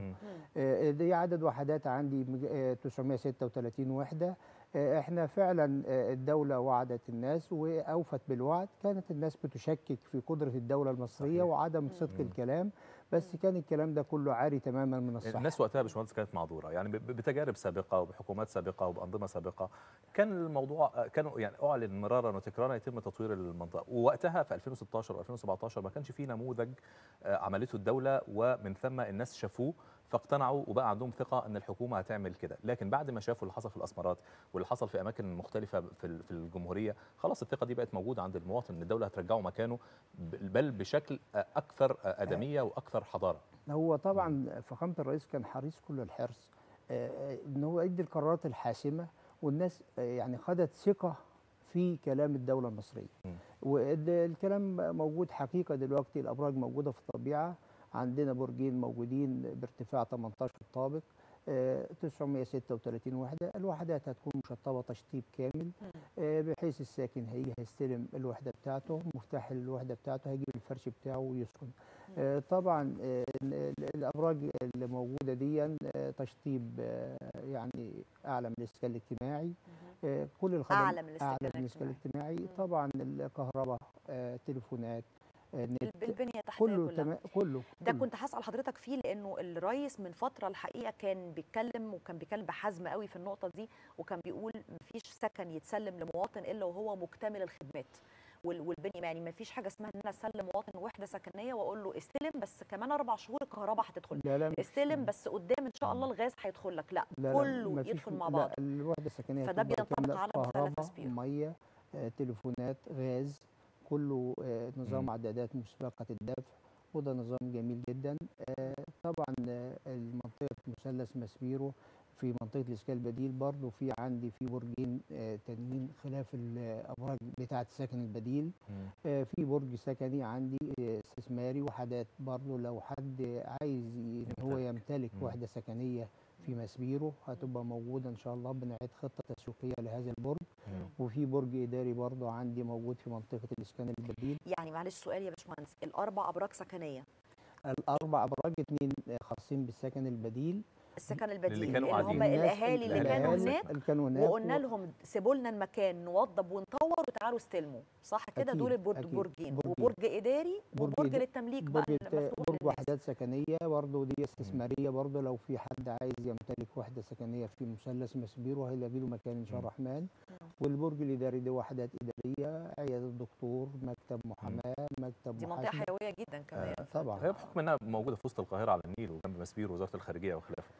آه، دي عدد وحدات عندي مج- آه، 936 وحدة. آه، إحنا فعلا آه، الدولة وعدت الناس وأوفت بالوعد. كانت الناس بتشكك في قدرة الدولة المصرية صحيح. وعدم صدق الكلام. بس كان الكلام ده كله عاري تماما من الصحة. الناس وقتها يا باشمهندس كانت معذورة يعني بتجارب سابقة وبحكومات سابقة وبأنظمة سابقة. كان الموضوع كانوا يعني أعلن مرارا وتكرارا يتم تطوير المنطقة. ووقتها في 2016 و2017 ما كانش في نموذج آه، عملته الدولة ومن ثم الناس شافوه. فاقتنعوا وبقى عندهم ثقة إن الحكومة هتعمل كده. لكن بعد ما شافوا اللي حصل في الأسمرات واللي حصل في أماكن مختلفة في ال- في الجمهورية خلاص الثقة دي بقت موجودة عند المواطن إن الدولة هترجعه مكانه بل بشكل أكثر أدمية وأكثر حضارة. هو طبعا فخامة الرئيس كان حريص كل الحرص آه، آه، إن هو يدي القرارات الحاسمة والناس آه، يعني خدت ثقة في كلام الدولة المصرية. والكلام موجود حقيقة دلوقتي الأبراج موجودة في الطبيعة. عندنا برجين موجودين بارتفاع 18 طابق آه، 936 وحدة. الوحدات هتكون مشطبة تشطيب كامل آه، بحيث الساكن هي هيستلم الوحدة بتاعته مفتاح الوحدة بتاعته هيجيب الفرش بتاعه ويسكن. آه، طبعا آه، ال- ال- الأبراج اللي موجودة دي آه، تشطيب آه، يعني أعلى من الإسكان الاجتماعي. آه، كل الخدمات أعلى من الإسكان الاجتماعي. طبعا الكهرباء آه، تليفونات آه، البنية التحتيه كله كلها. تمام كله ده كله. كنت هسأل حضرتك فيه لأنه الرئيس من فترة الحقيقة كان بيتكلم وكان بيتكلم بحزم قوي في النقطة دي وكان بيقول مفيش سكن يتسلم لمواطن إلا وهو مكتمل الخدمات وال- والبنية. يعني مفيش حاجة اسمها إن أنا أسلم مواطن وحدة سكنية وأقول له استلم بس كمان أربع شهور الكهرباء هتدخل. لا لا استلم بس قدام إن شاء الله الغاز هيدخل لك. لا, لا لا كله يدخل مع لا، بعض الوحدة السكنية فده هتبقى بينطبق على مثلث. مية آه، تليفونات غاز كله آه، نظام. عدادات مسبقة الدفع وده نظام جميل جدا آه، طبعا آه، المنطقة مثلث مسبيرو في منطقة الإسكان البديل برضو في عندي في برجين تانيين خلاف الأبراج بتاعة السكن البديل في برج سكني عندي استثماري وحدات برضو لو حد عايز ان هو يمتلك. يمتلك مم. سكنيه في مسبيرو هتبقى موجودة إن شاء الله بنعيد خطة تسويقية لهذا البرج. وفي برج إداري برضو عندي موجود في منطقة الإسكان البديل. يعني معلش سؤال يا باشمهندس الأربع أبراج سكنية. الأربع أبراج اتنين آه، خاصين بالسكن البديل. السكن البديل اللي كانوا هم قاعدين. الناس الأهالي اللي كانوا هناك اللي كانوا هناك وقلنا و- لهم سيبوا لنا المكان نوضب ونطور وتعالوا استلموا. صح كده؟ دول. برجين. وبرج إداري برج وبرج للتمليك بقى برج اللي مفتوح برج. وحدات سكنية برضه دي استثمارية برضه. لو في حد عايز يمتلك وحدة سكنية في مثلث مسبيرو هيلاقي له مكان إن شاء مم. الرحمن. والبرج الإداري دي وحدات إدارية عيادة دكتور مكتب محاماة مكتب دي منطقة حيوية جدا كمان. طبعا. هي بحكم إنها موجودة في وسط القاهرة على النيل وجنب مسبير وزارة الخارجية وخلافة.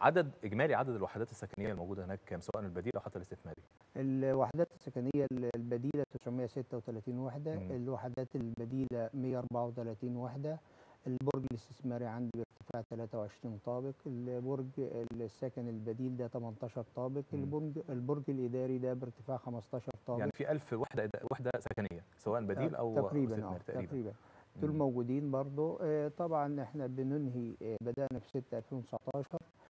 عدد إجمالي عدد الوحدات السكنية الموجودة هناك كام؟ سواء البديل أو حتى الاستثماري. الوحدات السكنية البديلة 936 وحدة مم. الوحدات البديلة 134 وحدة البرج الاستثماري عندي بارتفاع 23 طابق البرج السكن البديل ده 18 طابق مم. البرج البرج الإداري ده بارتفاع 15 طابق. يعني في 1000 وحدة وحدة سكنية سواء بديل أو تقريبا استثماري آه تقريبا. تقريبا دول. موجودين برضو. آه، طبعا إحنا بننهي آه، بدأنا في 6 2019 آه،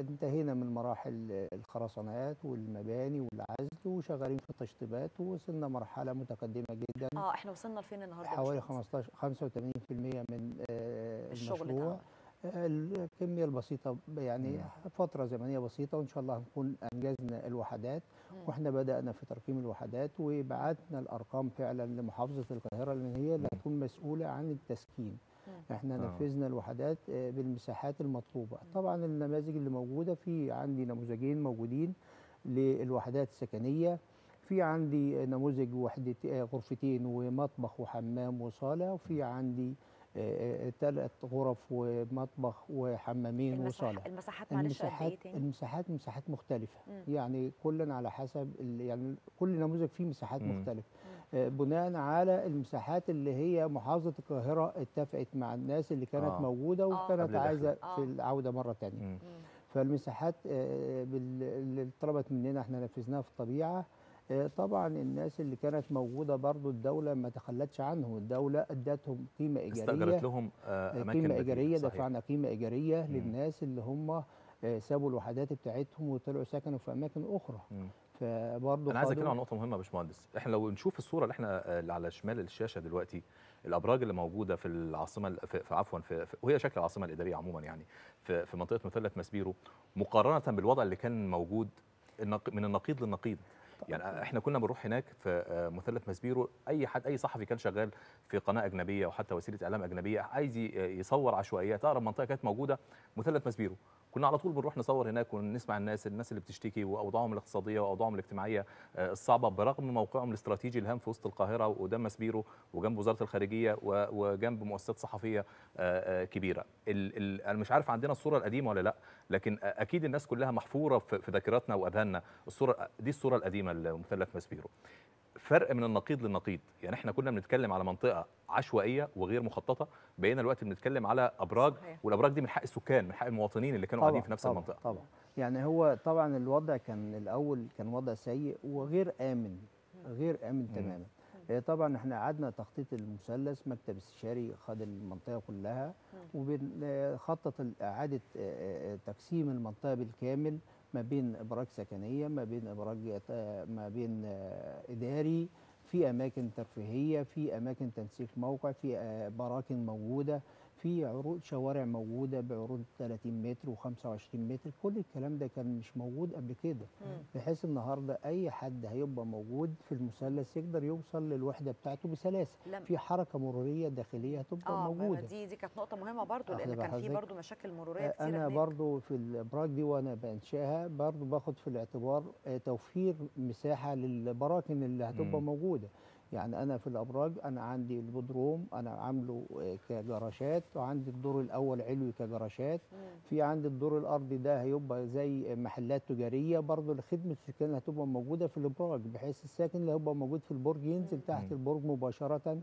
انتهينا من مراحل الخرسانات والمباني والعزل وشغالين في التشطيبات ووصلنا مرحلة متقدمة جدا. آه إحنا وصلنا لفين النهارده حوالي باشمهندس؟ 15 85% من آه، الشغل المشروع. آه، الكمية البسيطة يعني فترة زمنية بسيطة وإن شاء الله هنكون أنجزنا الوحدات. مم. وإحنا بدأنا في ترقيم الوحدات وبعتنا الأرقام فعلا لمحافظة القاهرة لأن هي اللي هتكون مسؤولة عن التسكين. إحنا آه. نفذنا الوحدات آه، بالمساحات المطلوبة طبعا النماذج اللي موجودة في عندي نموذجين موجودين للوحدات السكنية في عندي نموذج وحدة آه، غرفتين ومطبخ وحمام وصالة وفي عندي ثلاث غرف ومطبخ وحمامين المساح وصالة المساحات معلش قد إيه تاني؟ المساحات مساحات مختلفة مم. يعني كلا على حسب يعني كل نموذج فيه مساحات مم. مختلفة آه، بناء على المساحات اللي هي محافظة القاهرة اتفقت مع الناس اللي كانت آه. موجودة آه. وكانت دخل. في آه. العودة مرة تانية مم. مم. فالمساحات آه، بال- اللي طلبت مننا إحنا نفذناها في الطبيعة آه، طبعا الناس اللي كانت موجودة برضو الدولة ما تخلتش عنهم الدولة ادتهم قيمة إيجارية استأجرت لهم آه، أماكن. إيجارية صحيح. دفعنا قيمة إيجارية مم. للناس اللي هم آه، سابوا الوحدات بتاعتهم وطلعوا سكنوا في أماكن أخرى مم. فبرضه أنا عايز أتكلم عن نقطة مهمة يا باشمهندس. إحنا لو نشوف الصورة اللي إحنا آه، اللي على شمال الشاشة دلوقتي الأبراج اللي موجودة في العاصمة ال- في في- عفوا في في- وهي شكل العاصمة الإدارية عموما يعني في في منطقة مثلث مسبيرو مقارنة بالوضع اللي كان موجود من النقيض للنقيض. يعني إحنا كنا بنروح هناك في آه، مثلث مسبيرو أي حد أي صحفي كان شغال في قناة أجنبية وحتى وسيلة إعلام أجنبية عايز يصور عشوائيات اقرب منطقة كانت موجودة مثلث مسبيرو كنا على طول بنروح نصور هناك ونسمع الناس الناس اللي بتشتكي وأوضاعهم الاقتصادية وأوضاعهم الاجتماعية آه، الصعبة برغم موقعهم الاستراتيجي الهام في وسط القاهرة وقدام مسبيرو وجنب وزارة الخارجية وجنب مؤسسات صحفية آه، آه، كبيرة. أنا مش عارف عندنا الصورة القديمة ولا لأ لكن أكيد الناس كلها محفورة في ذاكرتنا وأذهاننا. الصورة دي الصورة القديمة لمثلث مسبيرو. فرق من النقيض للنقيض. يعني إحنا كنا بنتكلم على منطقة عشوائية وغير مخططة بقينا دلوقتي بنتكلم على أبراج صحيح. والأبراج دي من حق السكان من حق المواطنين اللي كانوا قاعدين في نفس طبعا المنطقة. طبعا يعني هو طبعا الوضع كان الأول كان وضع سيء وغير آمن غير آمن تماما. آه، طبعا إحنا قعدنا تخطيط المثلث مكتب استشاري خد المنطقة كلها وبنخطط إعادة تقسيم المنطقة بالكامل. ما بين إبراج سكنية ما بين إبراج ما بين آه، إداري في أماكن ترفيهية في أماكن تنسيق موقع في آه، براكن موجودة. في عروض شوارع موجودة بعروض 30 متر و25 متر كل الكلام ده كان مش موجود قبل كده. بحيث النهارده أي حد هيبقى موجود في المثلث يقدر يوصل للوحدة بتاعته بسلاسة في حركة مرورية داخلية هتبقى آه ما موجودة دي دي كانت نقطة مهمة برضو لأن كان في؟ برضو مشاكل مرورية آه، كتير أنا هناك. برضو في الإبراج دي وأنا بنشأها برضو باخد في الاعتبار آه، توفير مساحة للبراكن اللي هتبقى مم. موجودة يعني أنا في الأبراج أنا عندي البودروم أنا عامله آه، كجراشات وعندي الدور الأول علوي كجراشات. في عندي الدور الأرضي ده هيبقى زي محلات تجارية برضو لخدمه السكان هتبقى موجودة في الأبراج بحيث الساكن اللي هيبقى موجود في البرج ينزل تحت. البرج مباشرة.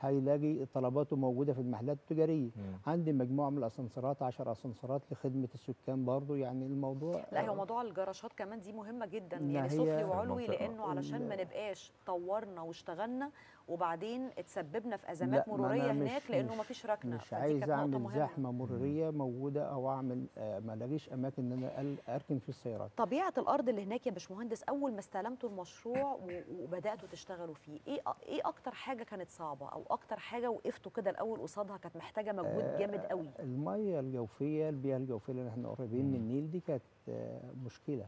هيلاقي طلباته موجودة في المحلات التجارية مم. عندي مجموعة من الأسانسيرات 10 أسانسيرات لخدمة السكان برضو يعني الموضوع لا هو موضوع الجراشات كمان دي مهمة جدا يعني سفلي وعلوي. لأنه علشان ما نبقاش طورنا واشتغلنا وبعدين اتسببنا في أزمات مرورية هناك لأنه ما فيش ركنة. مش عايز أعمل زحمة مرورية موجودة أو أعمل آه، ما الاقيش أماكن إن أنا أركن في السيارات. طبيعة الأرض اللي هناك يا باشمهندس أول ما استلمتوا المشروع وبدأتوا تشتغلوا فيه إيه إيه أكتر حاجة كانت صعبة أو أكتر حاجة وقفتوا كده الأول قصادها كانت محتاجة مجهود آه، جامد قوي المية الجوفية البيئة الجوفية اللي إحنا قريبين من النيل دي كانت آه، مشكلة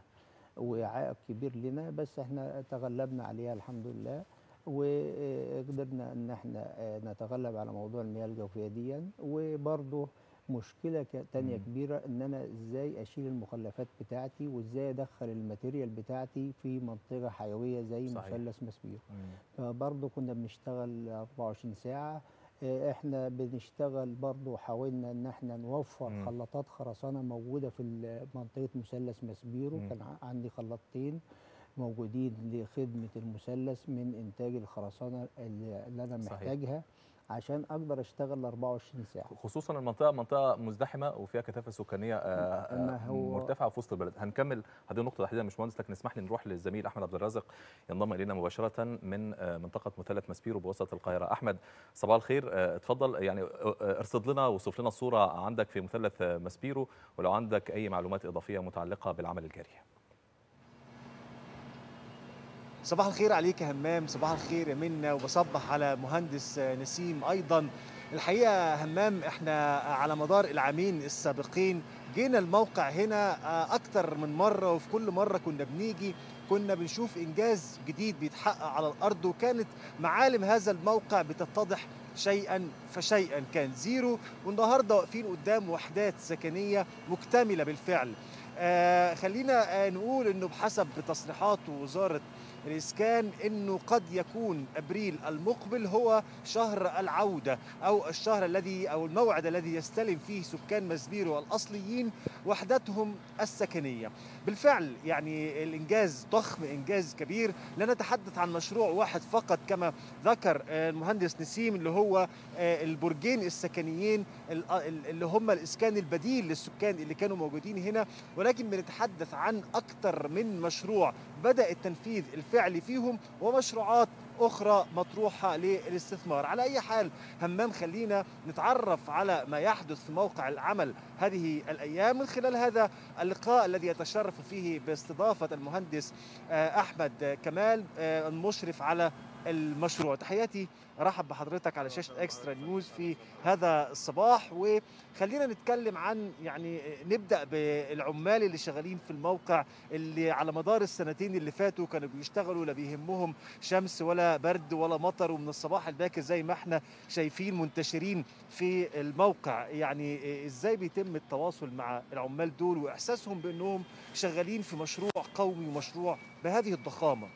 وعائق كبير لنا بس إحنا تغلبنا عليها الحمد لله. وقدرنا ان إحنا آه، نتغلب على موضوع المياه الجوفية دي وبرضه مشكلة تانية مم. كبيرة ان أنا إزاي اشيل المخلفات بتاعتي وازاي ادخل الماتيريال بتاعتي في منطقة حيوية زي. مثلث مسبيرو مم. فبرضه كنا بنشتغل 24 ساعة آه، إحنا بنشتغل برضه حاولنا ان إحنا نوفر مم. خلاطات خرسانة موجودة في منطقة مثلث مسبيرو. كان عندي خلاطتين موجودين لخدمة المثلث من إنتاج الخرسانة اللي أنا. محتاجها عشان أقدر أشتغل 24 ساعة. خصوصا المنطقة منطقة مزدحمة وفيها كثافة سكانية آه، آه، مرتفعة في وسط البلد. هنكمل هذه النقطة تحديدا. يا باشمهندس لكن اسمح لي نروح للزميل أحمد عبد الرازق. ينضم إلينا مباشرة من آه، منطقة مثلث مسبيرو بوسط القاهرة. أحمد صباح الخير. اتفضل. يعني ارصد لنا وصف لنا الصورة عندك في مثلث مسبيرو ولو عندك أي معلومات إضافية متعلقة بالعمل الجاري. صباح الخير عليك يا همام صباح الخير يا منا وبصبح على مهندس نسيم أيضا. الحقيقة همام إحنا على مدار العامين السابقين جينا الموقع هنا أكتر من مرة وفي كل مرة كنا بنيجي كنا بنشوف إنجاز جديد بيتحقق على الأرض وكانت معالم هذا الموقع بتتضح شيئا فشيئا. كان زيرو والنهاردة واقفين قدام وحدات سكنية مكتملة بالفعل. آه خلينا آه نقول إنه بحسب تصريحات وزارة الإسكان أنه قد يكون أبريل المقبل هو شهر العودة أو الشهر الذي أو الموعد الذي يستلم فيه سكان مسبيرو الأصليين وحدتهم السكنية. بالفعل يعني الإنجاز ضخم إنجاز كبير. لا نتحدث عن مشروع واحد فقط كما ذكر المهندس نسيم اللي هو البرجين السكنيين اللي هم الإسكان البديل للسكان اللي كانوا موجودين هنا. ولكن بنتحدث عن أكثر من مشروع بدأ التنفيذ الفعلي فيهم ومشروعات أخرى مطروحة للاستثمار. على أي حال همام خلينا نتعرف على ما يحدث في موقع العمل هذه الأيام من خلال هذا اللقاء الذي يتشرف فيه باستضافة المهندس أحمد كمال المشرف على المشروع. تحياتي رحب بحضرتك على شاشة اكسترا نيوز في هذا الصباح. وخلينا نتكلم عن يعني نبدأ بالعمال اللي شغالين في الموقع اللي على مدار السنتين اللي فاتوا كانوا بيشتغلوا لا بيهمهم شمس ولا برد ولا مطر. ومن الصباح الباكر زي ما إحنا شايفين منتشرين في الموقع. يعني إزاي بيتم التواصل مع العمال دول وإحساسهم بأنهم شغالين في مشروع قومي ومشروع بهذه الضخامة؟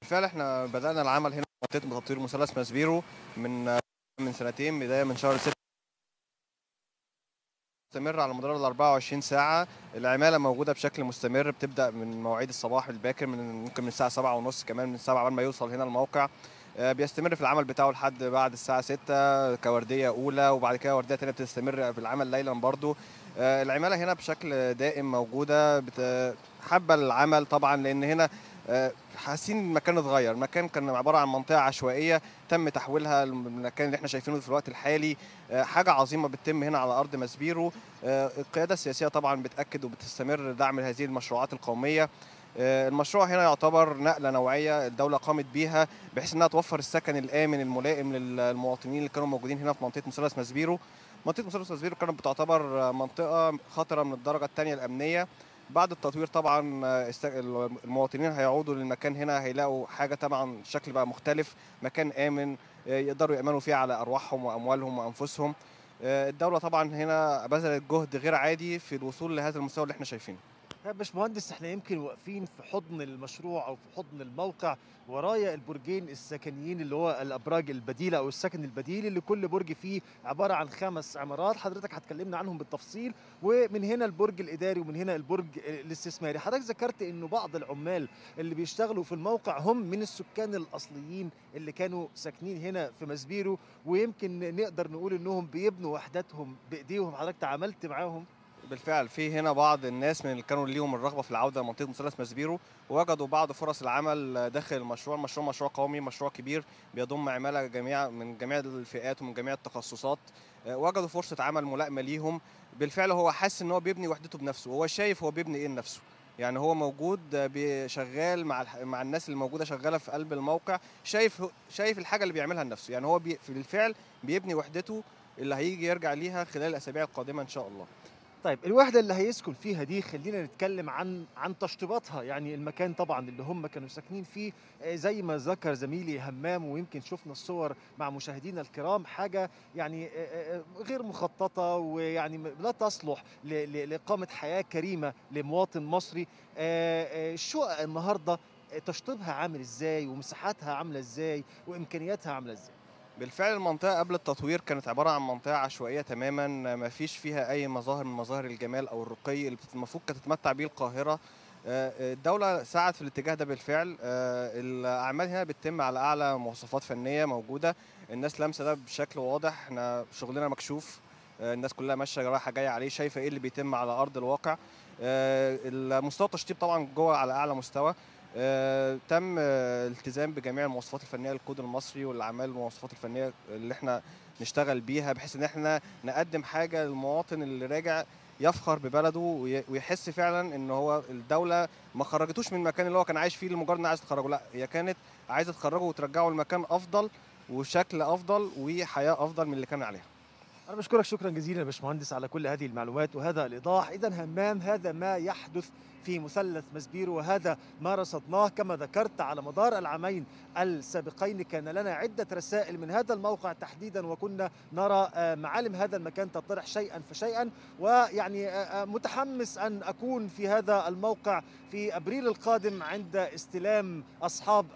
بالفعل إحنا بدأنا العمل هنا منطقة تطوير مثلث مسبيرو من من سنتين بداية من شهر 6 مستمر على مدار ال 24 ساعة. العمالة موجودة بشكل مستمر بتبدأ من مواعيد الصباح الباكر من ممكن من الساعة 7 ونص كمان من 7 قبل ما يوصل هنا الموقع. بيستمر في العمل بتاعه لحد بعد الساعة 6 كوردية أولى وبعد كده وردية تانية بتستمر في العمل ليلا برضو. العمالة هنا بشكل دائم موجودة حابة العمل طبعا لأن هنا حاسين المكان اتغير. المكان كان عبارة عن منطقة عشوائية تم تحويلها المكان اللي إحنا شايفينه في الوقت الحالي. حاجة عظيمة بتتم هنا على أرض مسبيرو القيادة السياسية طبعا بتأكد وبتستمر دعم هذه المشروعات القومية. المشروع هنا يعتبر نقلة نوعية الدولة قامت بيها بحيث إنها توفر السكن الآمن الملائم للمواطنين اللي كانوا موجودين هنا في منطقة مثلث مسبيرو منطقة مثلث مسبيرو كانت بتعتبر منطقة خطرة من الدرجة الثانية الأمنية. بعد التطوير طبعا المواطنين هيعودوا للمكان هنا هيلاقوا حاجة طبعا الشكل بقى مختلف مكان آمن يقدروا يأمنوا فيه على أرواحهم وأموالهم وأنفسهم. الدولة طبعا هنا بذلت جهد غير عادي في الوصول لهذا المستوى اللي إحنا شايفينه. يا باشمهندس إحنا يمكن واقفين في حضن المشروع أو في حضن الموقع ورايا البرجين السكنيين اللي هو الأبراج البديلة أو السكن البديل اللي كل برج فيه عبارة عن خمس عمارات. حضرتك هتكلمنا عنهم بالتفصيل. ومن هنا البرج الإداري ومن هنا البرج الاستثماري. حضرتك ذكرت إنه بعض العمال اللي بيشتغلوا في الموقع هم من السكان الأصليين اللي كانوا ساكنين هنا في مسبيرو ويمكن نقدر نقول إنهم بيبنوا وحداتهم بإيديهم. حضرتك تعاملت معاهم؟ بالفعل في هنا بعض الناس من اللي كانوا ليهم الرغبة في العودة لمنطقة مثلث مسبيرو ووجدوا بعض فرص العمل داخل المشروع، المشروع مشروع قومي، مشروع كبير بيضم عمالة جميع من جميع الفئات ومن جميع التخصصات، وجدوا فرصة عمل ملائمة ليهم، بالفعل هو حاسس إن هو بيبني وحدته بنفسه، هو شايف هو بيبني إيه لنفسه. يعني هو موجود شغال مع مع الناس اللي موجودة شغالة في قلب الموقع. شايف شايف الحاجة اللي بيعملها لنفسه. يعني هو بي بالفعل بيبني وحدته اللي هيجي يرجع ليها خلال الأسابيع القادمة إن شاء الله. طيب الوحدة اللي هيسكن فيها دي خلينا نتكلم عن عن تشطيباتها. يعني المكان طبعا اللي هم كانوا ساكنين فيه آه، زي ما ذكر زميلي همام ويمكن شفنا الصور مع مشاهدينا الكرام حاجة يعني آه، آه، غير مخططة ويعني لا تصلح ل- ل- لإقامة حياة كريمة لمواطن مصري. الشقق النهاردة آه، تشطيبها عامل إزاي؟ ومساحاتها عاملة إزاي؟ وإمكانياتها عاملة إزاي؟ بالفعل المنطقة قبل التطوير كانت عبارة عن منطقة عشوائية تماما ما فيش فيها أي مظاهر من مظاهر الجمال أو الرقي اللي المفروض كانت تتمتع بيه القاهرة. آه، الدولة سعت في الاتجاه ده بالفعل. آه، الأعمال هنا بتتم على أعلى مواصفات فنية موجودة. الناس لامسة ده بشكل واضح. إحنا شغلنا مكشوف. آه، الناس كلها ماشية رايحة جاية عليه. شايفة إيه اللي بيتم على أرض الواقع. آه، المستوى التشطيب طبعا جوه على أعلى مستوى. آه، تم آه، الالتزام بجميع المواصفات الفنية للكود المصري والأعمال المواصفات الفنية اللي إحنا نشتغل بيها بحيث إن إحنا نقدم حاجة للمواطن اللي راجع يفخر ببلده وي- ويحس فعلا إن هو الدولة ما خرجتوش من المكان اللي هو كان عايش فيه لمجرد إنها عايزة تخرجه لأ هي كانت عايزة تخرجه وترجعه لمكان أفضل وشكل أفضل وحياة أفضل من اللي كان عليها. أنا بشكرك شكرا جزيلا يا باشمهندس على كل هذه المعلومات وهذا الإيضاح. إذا همام هذا ما يحدث في مثلث مسبيرو وهذا ما رصدناه كما ذكرت على مدار العامين السابقين. كان لنا عدة رسائل من هذا الموقع تحديدا وكنا نرى آه، معالم هذا المكان تطرح شيئا فشيئا. ويعني آه، آه، متحمس أن أكون في هذا الموقع في أبريل القادم عند استلام أصحاب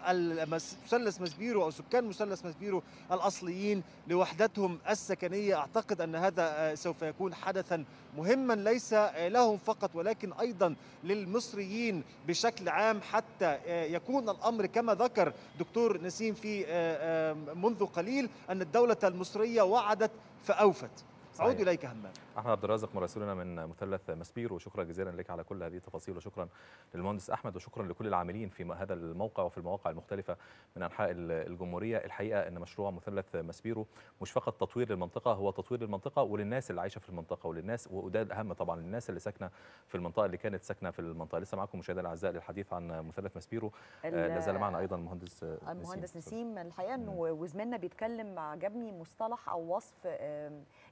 مثلث مسبيرو أو سكان مثلث مسبيرو الأصليين لوحدتهم السكنية. أعتقد أن هذا سوف يكون حدثا مهما ليس لهم فقط ولكن أيضا للمصريين بشكل عام حتى آه، يكون الأمر كما ذكر دكتور نسيم في آه، آه، منذ قليل أن الدولة المصرية وعدت فأوفت. أعود صحيح. إليك همام. أحمد عبد الرازق مراسلنا من مثلث مسبير وشكرا جزيلا لك على كل هذه التفاصيل وشكرا للمهندس أحمد وشكرا لكل العاملين في هذا الموقع وفي المواقع المختلفة من أنحاء ال- الجمهورية. الحقيقة إن مشروع مثلث مسبيرو مش فقط تطوير للمنطقة هو تطوير للمنطقة وللناس اللي عايشة في المنطقة وللناس وده الأهم طبعا للناس اللي ساكنة في المنطقة اللي كانت ساكنة في المنطقة. لسه معاكم مشاهدينا الأعزاء للحديث عن مثلث مسبيرو آه، ال- لا زال معنا أيضا المهندس آه، المهندس نسيم. الحقيقة إنه وزميلنا بيتكلم عجبني مصطلح أو وصف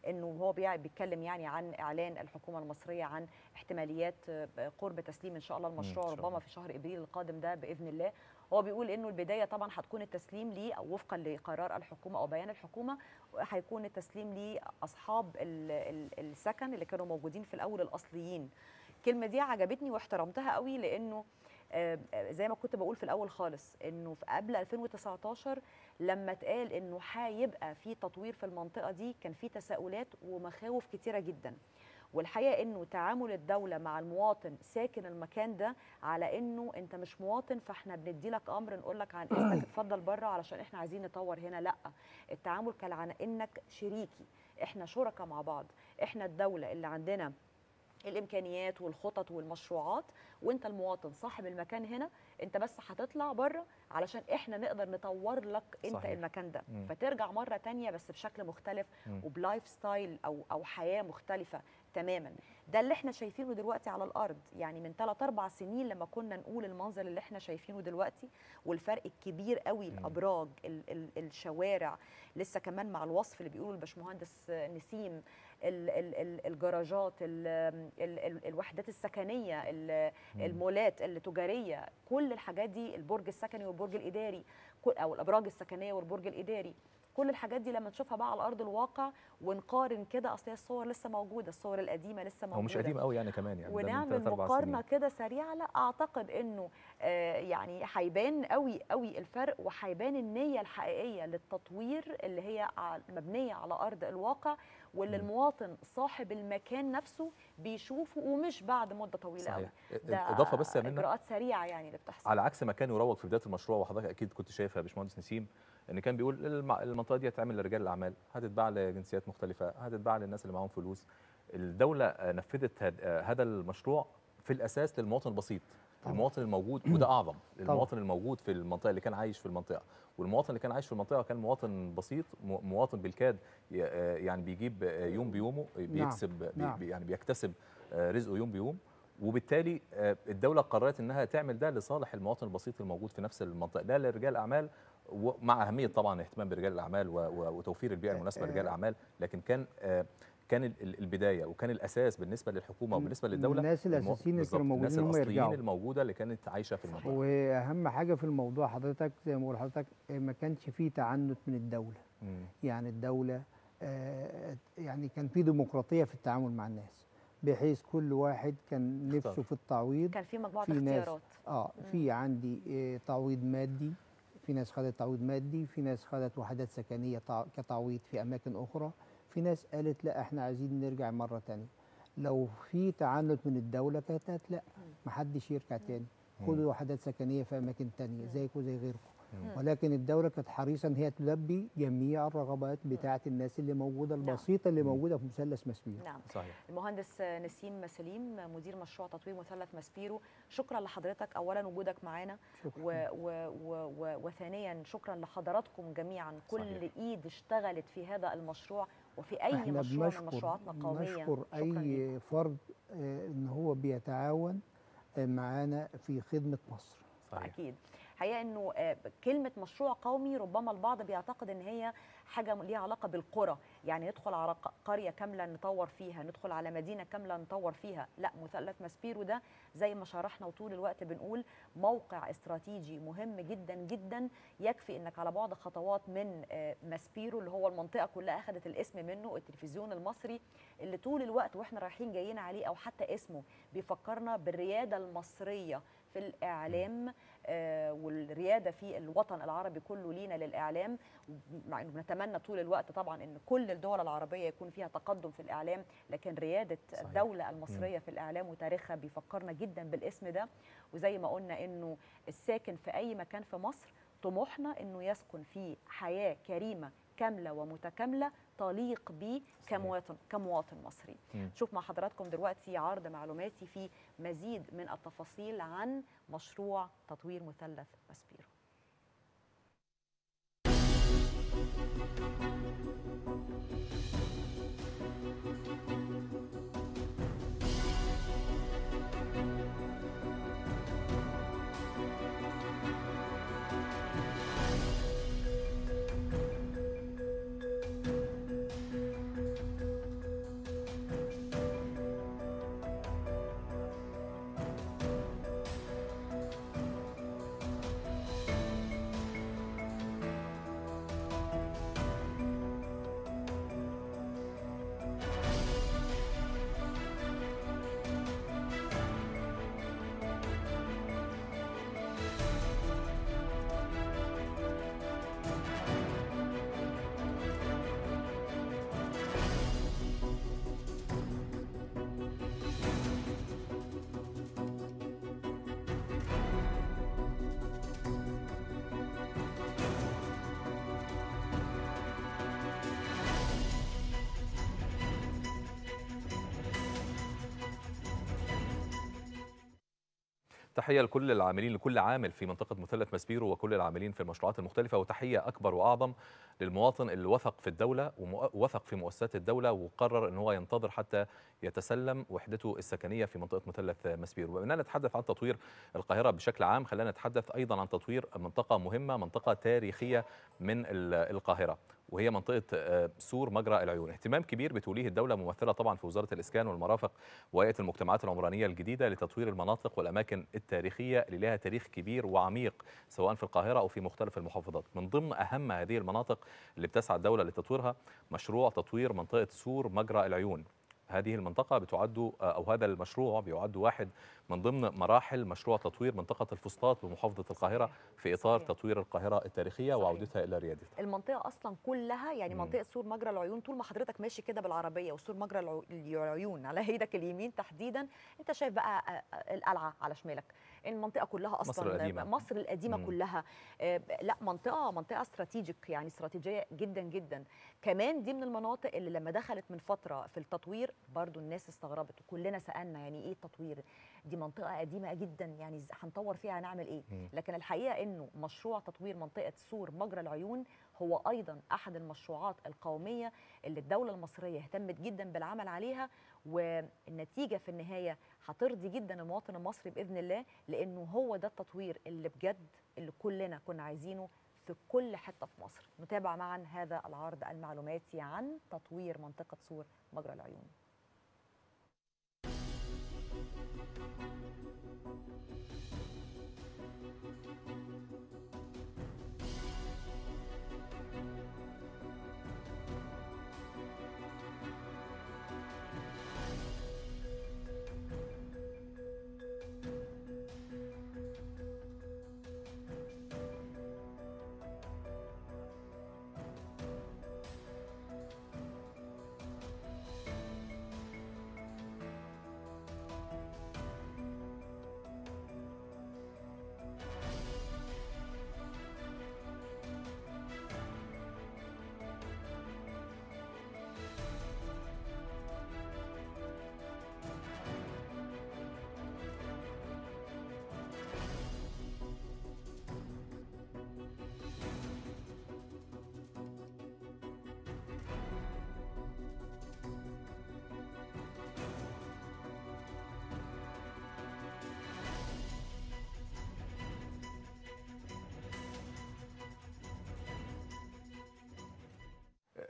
إنه هو بيتكلم يعني عن إعلان الحكومة المصرية عن احتماليات آه، قرب تسليم إن شاء الله المشروع ربما. في شهر إبريل القادم ده بإذن الله هو بيقول إنه البداية طبعا هتكون التسليم ليه أو وفقا لقرار الحكومة أو بيان الحكومة هيكون التسليم لأصحاب ال- ال- السكن اللي كانوا موجودين في الأول الأصليين الكلمة دي عجبتني واحترمتها قوي لإنه زي ما كنت بقول في الأول خالص إنه في قبل 2019 لما اتقال إنه هيبقى في تطوير في المنطقة دي كان في تساؤلات ومخاوف كتيرة جدا. والحقيقة إنه تعامل الدولة مع المواطن ساكن المكان ده على إنه أنت مش مواطن فإحنا بندي لك أمر نقول لك عن إذنك اتفضل بره علشان إحنا عايزين نطور هنا. لأ التعامل كان على إنك شريكي. إحنا شركاء مع بعض. إحنا الدولة اللي عندنا الإمكانيات والخطط والمشروعات وأنت المواطن صاحب المكان هنا أنت بس هتطلع بره علشان إحنا نقدر نطور لك أنت صحيح. المكان ده مم. فترجع مرة تانية بس بشكل مختلف مم. وب lifestyle أو أو حياة مختلفة تماما ده اللي إحنا شايفينه دلوقتي على الأرض يعني من 3 4 سنين لما كنا نقول المنظر اللي إحنا شايفينه دلوقتي والفرق الكبير قوي الأبراج ال ال الشوارع لسه كمان مع الوصف اللي بيقوله الباشمهندس نسيم الجراجات ال ال ال الوحدات السكنية ال- المولات التجارية كل الحاجات دي البرج السكني والبرج الإداري أو الأبراج السكنية والبرج الإداري كل الحاجات دي لما نشوفها بقى على أرض الواقع ونقارن كده أصل هي الصور لسه موجودة الصور القديمة لسه موجوده هو مش قديم قوي يعني كمان يعني ونعمل مقارنة. كده سريعة لا أعتقد إنه آه يعني هيبان قوي قوي الفرق وهيبان النية الحقيقية للتطوير اللي هي مبنية على أرض الواقع واللي المواطن صاحب المكان نفسه بيشوفه ومش بعد مدة طويلة قوي صحيح ده إضافة بس يا منى إجراءات سريعة يعني اللي بتحصل. على عكس ما كان يروج في بداية المشروع وحضرتك أكيد كنت شايفها يا باشمهندس نسيم إن كان بيقول الم- المنطقة دي هتتعمل لرجال الأعمال هتتباع لجنسيات مختلفة هتتباع للناس اللي معاهم فلوس. الدولة نفذت هذا المشروع في الأساس للمواطن البسيط. طبعاً. المواطن الموجود وده أعظم المواطن الموجود في المنطقة اللي كان عايش في المنطقة. والمواطن اللي كان عايش في المنطقة كان مواطن بسيط مو- مواطن بالكاد آه، يعني بيجيب يوم بيومه بيكسب بي- نعم. بي- يعني بيكتسب آه، رزقه يوم بيوم. وبالتالي آه، الدولة قررت إنها تعمل ده لصالح المواطن البسيط الموجود في نفس المنطقة. ده لرجال أعمال ومع أهمية طبعا الاهتمام برجال الأعمال وتوفير البيئة المناسبة لرجال الأعمال. لكن كان كان ال- ال- البداية وكان الأساس بالنسبة للحكومة وبالنسبة للدولة الناس الأساسيين اللي كانوا الناس موجودين هم الأصليين. الموجودة اللي كانت عايشة في المنطقة وأهم حاجة في الموضوع حضرتك زي ما بقول لحضرتك آه، ما كانش فيه تعنت من الدولة مم. يعني الدولة آه، يعني كان في ديمقراطية في التعامل مع الناس بحيث كل واحد كان نفسه اختار. في التعويض كان في مجموعة في ناس اختيارات آه في عندي آه، تعويض مادي في ناس خدت تعويض مادي في ناس خدت وحدات سكنية تع- كتعويض في أماكن أخرى في ناس قالت لا إحنا عايزين نرجع مرة تانية. لو في تعنت من الدولة كانت قالت لا محدش يرجع تاني. خدوا وحدات سكنية في أماكن تانية زيكم زي غيركم. ولكن الدولة كانت حريصه إن هي تلبي جميع الرغبات بتاعة الناس اللي موجودة البسيطة اللي موجودة في مثلث مسبير نعم. صحيح. المهندس نسيم سليم مدير مشروع تطوير مثلث ماسبيرو شكرا لحضرتك. اولا وجودك معانا. و وثانيا شكرا لحضراتكم جميعا. كل صحيح. إيد اشتغلت في هذا المشروع. وفي أي إحنا مشروع من بنشكر مشروعاتنا القوميه نشكر. أي فرد آه، إن هو بيتعاون آه، معانا في خدمة مصر. أكيد. حقيقة إنه آه، كلمة مشروع قومي ربما البعض بيعتقد إن هي حاجة ليها علاقة بالقرى. يعني ندخل على قرية كاملة نطور فيها ندخل على مدينة كاملة نطور فيها. لا مثلث ماسبيرو ده زي ما شرحنا وطول الوقت بنقول موقع استراتيجي مهم جدا جدا. يكفي إنك على بعد خطوات من آه، ماسبيرو اللي هو المنطقة كلها اخذت الاسم منه التلفزيون المصري اللي طول الوقت وإحنا رايحين جايين عليه أو حتى اسمه بيفكرنا بالريادة المصرية في الإعلام. والريادة في الوطن العربي كله لينا للإعلام. مع إنه بنتمنى طول الوقت طبعا إن كل الدول العربية يكون فيها تقدم في الإعلام لكن ريادة صحيح. الدولة المصرية في الإعلام وتاريخها بيفكرنا جدا بالاسم ده. وزي ما قلنا إنه الساكن في أي مكان في مصر طموحنا إنه يسكن في حياة كريمة كاملة ومتكاملة تليق بيه كمواطن كمواطن مصري. مم. شوف مع حضراتكم دلوقتي عرض معلوماتي في مزيد من التفاصيل عن مشروع تطوير مثلث ماسبيرو تحية لكل العاملين لكل عامل في منطقة مثلث ماسبيرو وكل العاملين في المشروعات المختلفة وتحية أكبر وأعظم للمواطن اللي وثق في الدولة ووثق في مؤسسات الدولة وقرر إن هو ينتظر حتى يتسلم وحدته السكنية في منطقة مثلث ماسبيرو وبما نتحدث عن تطوير القاهرة بشكل عام خلينا نتحدث أيضا عن تطوير منطقة مهمة منطقة تاريخية من ال- القاهرة. وهي منطقة آه، سور مجرى العيون. اهتمام كبير بتوليه الدولة ممثلة طبعا في وزارة الإسكان والمرافق وهيئة المجتمعات العمرانية الجديدة لتطوير المناطق والأماكن التاريخية اللي لها تاريخ كبير وعميق سواء في القاهرة أو في مختلف المحافظات. من ضمن أهم هذه المناطق اللي بتسعى الدولة لتطويرها مشروع تطوير منطقة سور مجرى العيون. هذه المنطقة بتعد أو هذا المشروع بيعد واحد من ضمن مراحل مشروع تطوير منطقة الفسطاط بمحافظة القاهرة في إطار تطوير القاهرة التاريخية وعودتها إلى ريادتها المنطقة أصلا كلها يعني مم. منطقة سور مجرى العيون طول ما حضرتك ماشي كده بالعربية وسور مجرى العيون على إيدك اليمين تحديدا أنت شايف بقى القلعة على شمالك. المنطقة كلها أصلا مصر القديمة. مصر القديمة مم. كلها آه، لأ منطقة منطقة استراتيجيك يعني استراتيجية جدا جدا كمان دي من المناطق اللي لما دخلت من فترة في التطوير برضو الناس استغربت وكلنا سألنا يعني إيه التطوير دي منطقة قديمة جدا يعني هنطور فيها هنعمل إيه مم. لكن الحقيقة إنه مشروع تطوير منطقة سور مجرى العيون هو أيضا أحد المشروعات القومية اللي الدولة المصرية اهتمت جدا بالعمل عليها والنتيجة في النهاية هترضي جدا المواطن المصري بإذن الله لأنه هو ده التطوير اللي بجد اللي كلنا كنا عايزينه في كل حتة في مصر. نتابع معا هذا العرض المعلوماتي عن تطوير منطقة سور مجرى العيون.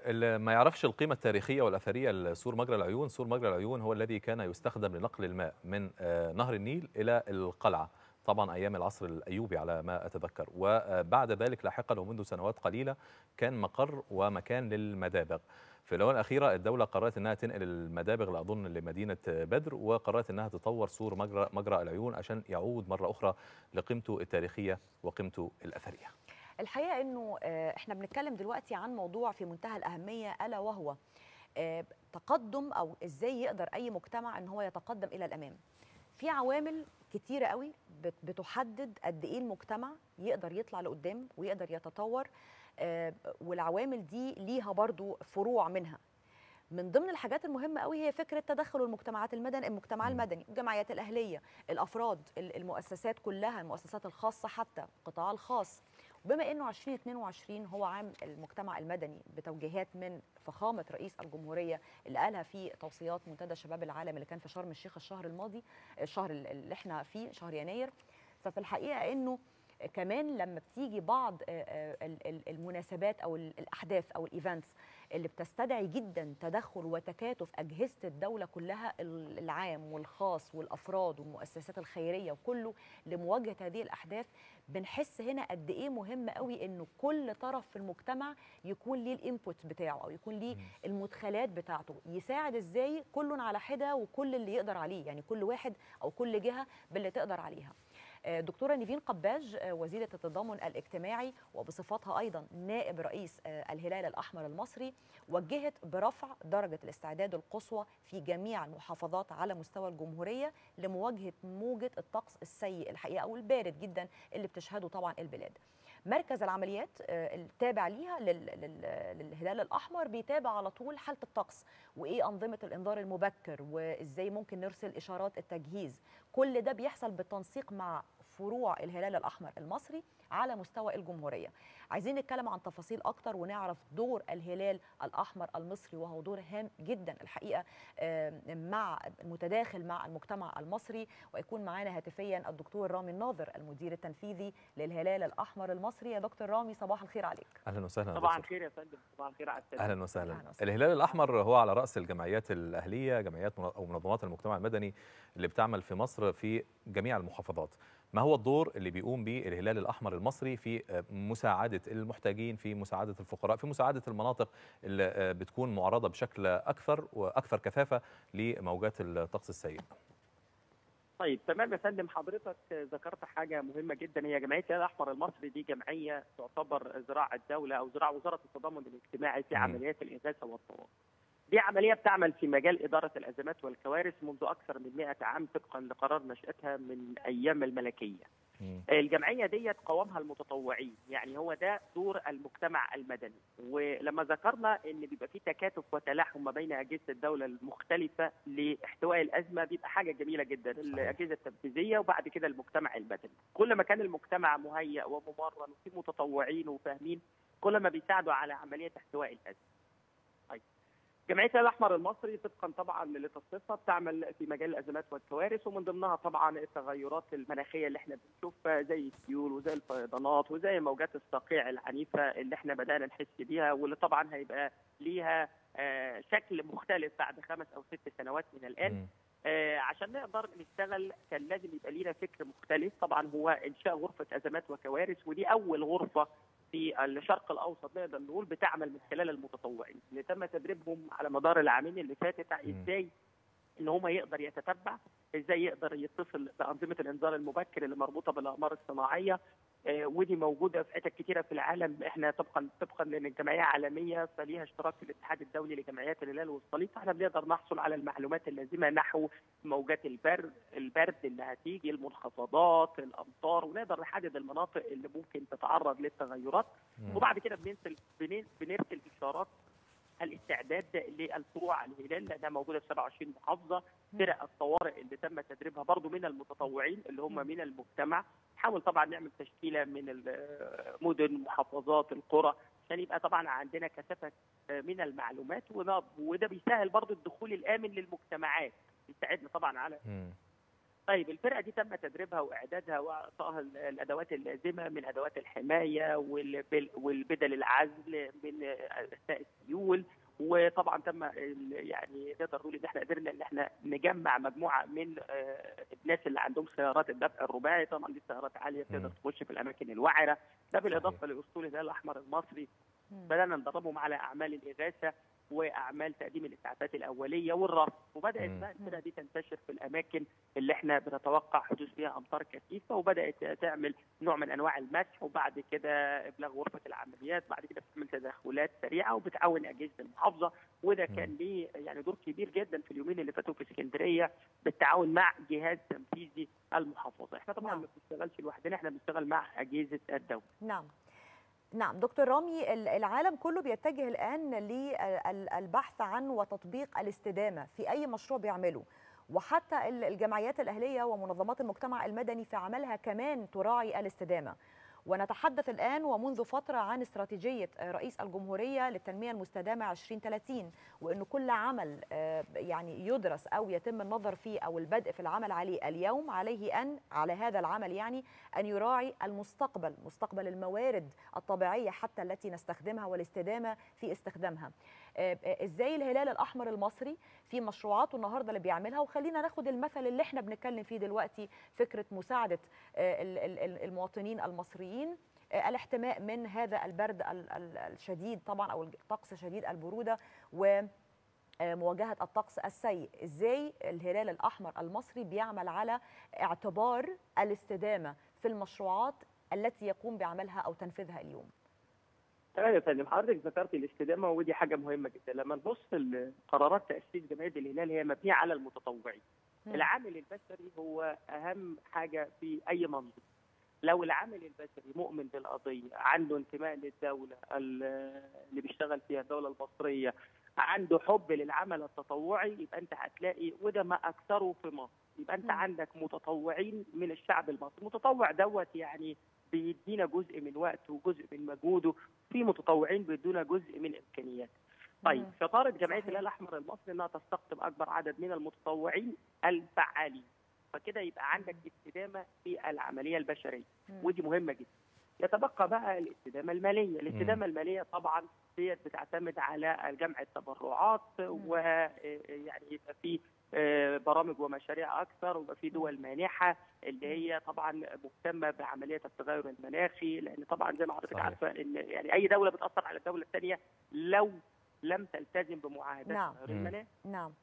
اللي ما يعرفش القيمة التاريخية والأثرية لسور مجرى العيون. سور مجرى العيون هو الذي كان يستخدم لنقل الماء من آه، نهر النيل إلى القلعة طبعا أيام العصر الأيوبي على ما أتذكر. وبعد ذلك لاحقا ومنذ سنوات قليلة كان مقر ومكان للمدابغ. في الآونة الأخيرة الدولة قررت أنها تنقل المدابغ لا أظن لمدينة بدر وقررت أنها تطور سور مجرى, مجرى العيون عشان يعود مرة أخرى لقيمته التاريخية وقيمته الأثرية. الحقيقة إنه آه، إحنا بنتكلم دلوقتي عن موضوع في منتهى الأهمية ألا وهو آه، تقدم أو إزاي يقدر أي مجتمع إن هو يتقدم إلى الأمام. في عوامل كتيرة قوي بت- بتحدد قد إيه المجتمع يقدر يطلع لقدام ويقدر يتطور آه، والعوامل دي ليها برضو فروع منها. من ضمن الحاجات المهمة قوي هي فكرة تدخل المجتمعات المدني المجتمع المدني الجمعيات الأهلية الأفراد ال- المؤسسات كلها المؤسسات الخاصة حتى القطاع الخاص. وبما إنه 2022 هو عام المجتمع المدني بتوجيهات من فخامة رئيس الجمهورية اللي قالها في توصيات منتدى شباب العالم اللي كان في شرم الشيخ الشهر الماضي الشهر اللي إحنا فيه شهر يناير. ففي الحقيقة إنه كمان لما بتيجي بعض آه، آه، ال- ال- المناسبات أو ال- الأحداث أو الايفنتس اللي بتستدعي جدا تدخل وتكاتف أجهزة الدولة كلها ال- العام والخاص والأفراد والمؤسسات الخيرية وكله لمواجهة هذه الأحداث بنحس هنا قد إيه مهم قوي انه كل طرف في المجتمع يكون ليه الإنبوت بتاعه أو يكون ليه المدخلات بتاعته. يساعد إزاي؟ كل على حدة وكل اللي يقدر عليه يعني كل واحد أو كل جهة باللي تقدر عليها. دكتورة نيفين قباج آه، وزيرة التضامن الاجتماعي وبصفتها أيضا نائب رئيس آه، الهلال الأحمر المصري وجهت برفع درجة الاستعداد القصوى في جميع المحافظات على مستوى الجمهورية لمواجهة موجة الطقس السيء الحقيقة أو البارد جدا اللي بتشهده طبعا البلاد. مركز العمليات آه، التابع ليها لل- لل- للهلال الأحمر بيتابع على طول حالة الطقس وإيه أنظمة الإنذار المبكر وإزاي ممكن نرسل إشارات التجهيز. كل ده بيحصل بالتنسيق مع فروع الهلال الأحمر المصري على مستوى الجمهورية. عايزين نتكلم عن تفاصيل أكتر ونعرف دور الهلال الأحمر المصري وهو دور هام جدا الحقيقة آه، مع متداخل مع المجتمع المصري ويكون معانا هاتفيا الدكتور رامي الناظر المدير التنفيذي للهلال الأحمر المصري. يا دكتور رامي صباح الخير عليك. أهلا وسهلا صباح دكتور. الخير يا فندم. صباح الخير على السلامة. أهلا وسهلا. الهلال الأحمر هو على رأس الجمعيات الأهلية جمعيات أو منظمات المجتمع المدني اللي بتعمل في مصر في جميع المحافظات. ما هو الدور اللي بيقوم به الهلال الأحمر المصري في آه، مساعدة المحتاجين في مساعدة الفقراء في مساعدة المناطق اللي آه، بتكون معرضة بشكل أكثر وأكثر كثافة لموجات الطقس السيء طيب تمام يا فندم حضرتك ذكرت حاجة مهمة جدا هي جمعية الهلال الأحمر المصري دي جمعية تعتبر ذراع الدولة أو ذراع وزارة التضامن الاجتماعي في. عمليات الإغاثة والطوارئ. دي عملية بتعمل في مجال إدارة الأزمات والكوارث منذ أكثر من 100 عام طبقا لقرار نشأتها من أيام الملكية. الجمعية ديت قوامها المتطوعين يعني هو ده دور المجتمع المدني. ولما ذكرنا إن بيبقى في تكاتف وتلاحم ما بين أجهزة الدولة المختلفة لاحتواء الأزمة بيبقى حاجة جميلة جدا الأجهزة التنفيذية وبعد كده المجتمع المدني. كل ما كان المجتمع مهيأ وممرن وفي متطوعين وفاهمين كل ما بيساعدوا على عملية احتواء طيب جمعية الهلال الأحمر المصري طبقا طبعا لتصنيفها بتعمل في مجال الأزمات والكوارث ومن ضمنها طبعا التغيرات المناخية اللي إحنا بنشوفها زي السيول وزي الفيضانات وزي موجات الصقيع العنيفة اللي إحنا بدأنا نحس بيها واللي طبعا هيبقى ليها آه، شكل مختلف بعد خمس أو ست سنوات من الآن. آه، عشان نقدر نشتغل كان لازم يبقى لينا فكر مختلف. طبعا هو إنشاء غرفة أزمات وكوارث ودي أول غرفة في الشرق الأوسط نقدر نقول بتعمل من خلال المتطوعين اللي تم تدريبهم على مدار العامين اللي فاتت إزاي إن هم يقدر يتتبع إزاي يقدر يتصل بأنظمة الإنذار المبكر اللي مربوطة بالأقمار الصناعية ودي موجودة في حتت كتيرة في العالم. إحنا طبقا طبقا لأن الجمعية عالمية فليها اشتراك في الاتحاد الدولي لجمعيات الهلال والصليب. فإحنا بنقدر نحصل على المعلومات اللازمة نحو موجات البرد البرد اللي هتيجي المنخفضات الأمطار ونقدر نحدد المناطق اللي ممكن تتعرض للتغيرات. وبعد كده بننزل بن- بنرسل إشارات الاستعداد للفروع الهلال لأنها موجودة في 27 محافظة. فرق الطوارئ اللي تم تدريبها برضو من المتطوعين اللي هم من المجتمع. نحاول طبعا نعمل تشكيلة من المدن محافظات القرى عشان يبقى طبعا عندنا كثافة من المعلومات وده- وده بيسهل برضو الدخول الآمن للمجتمعات بيساعدنا طبعا على طيب الفرقة دي تم تدريبها وإعدادها وإعطائها ال- الأدوات اللازمة من أدوات الحماية والبل- والبدل العزل من أثناء السيول. وطبعا تم ال- يعني نقدر نقول إن إحنا قدرنا إن إحنا نجمع مجموعة من آه، الناس اللي عندهم سيارات الدفع الرباعي. طبعا دي سيارات عالية بتقدر تخش في الأماكن الوعرة. ده بالإضافة لأسطول الهلال الأحمر المصري. بدأنا ندربهم على أعمال الإغاثة. وأعمال تقديم الإسعافات الأولية والرصد وبدأت بقى الفرقه دي تنتشر في الأماكن اللي إحنا بنتوقع حدوث فيها أمطار كثيفة وبدأت تعمل نوع من أنواع المسح وبعد كده إبلاغ غرفة العمليات بعد كده بتعمل تدخلات سريعة وبتعاون أجهزة المحافظة. وده كان ليه يعني دور كبير جدا في اليومين اللي فاتوا في اسكندرية بالتعاون مع جهاز تنفيذي المحافظة. إحنا طبعا ما بنشتغلش لوحدنا إحنا بنشتغل مع أجهزة الدولة. نعم. نعم دكتور رامي ال- العالم كله بيتجه الآن للبحث عن وتطبيق الاستدامة في أي مشروع بيعمله. وحتى ال- الجمعيات الأهلية ومنظمات المجتمع المدني في عملها كمان تراعي الاستدامة. ونتحدث الآن ومنذ فترة عن استراتيجية رئيس الجمهورية للتنمية المستدامة 2030 وأنه كل عمل آه، يعني يدرس أو يتم النظر فيه أو البدء في العمل عليه اليوم عليه أن على هذا العمل يعني أن يراعي المستقبل مستقبل الموارد الطبيعية حتى التي نستخدمها والاستدامة في استخدامها. آه، إزاي الهلال الأحمر المصري في مشروعاته النهاردة اللي بيعملها. وخلينا ناخد المثل اللي إحنا بنتكلم فيه دلوقتي فكرة مساعدة آه، ال- ال- ال- المواطنين المصريين آه، الاحتماء من هذا البرد ال- ال- الشديد طبعا أو الطقس شديد البرودة و مواجهة الطقس السيء. إزاي الهلال الأحمر المصري بيعمل على اعتبار الاستدامة في المشروعات التي يقوم بعملها أو تنفيذها اليوم؟ تمام يا فندم حضرتك ذكرت الاستدامة ودي حاجة مهمة جدا. لما نبص لقرارات تأسيس جمعية الهلال هي مبنية على المتطوعين. العامل البشري هو أهم حاجة في أي منظومة. لو العامل البشري مؤمن بالقضية عنده انتماء للدولة ال- اللي بيشتغل فيها الدولة المصرية عنده حب للعمل التطوعي يبقى أنت هتلاقي وده ما أكثره في مصر. يبقى أنت عندك متطوعين من الشعب المصري. المتطوع دوت يعني بيدينا جزء من وقته وجزء من مجهوده في متطوعين بيدونا جزء من إمكانياته. طيب شطاره جمعية الهلال الأحمر المصري إنها تستقطب أكبر عدد من المتطوعين الفعالين. فكده يبقى عندك استدامة في العملية البشرية ودي مهمة جدا. يتبقى بقى الاستدامة المالية. الاستدامة المالية طبعا ديت بتعتمد على جمع التبرعات ويعني يبقى في برامج ومشاريع أكثر ويبقى في دول مانحة اللي هي طبعا مهتمة بعملية التغير المناخي لأن طبعا زي ما حضرتك. عارفة إن يعني أي دولة بتأثر على الدولة الثانية لو لم تلتزم بمعاهدات نعم. تغير المناخ نعم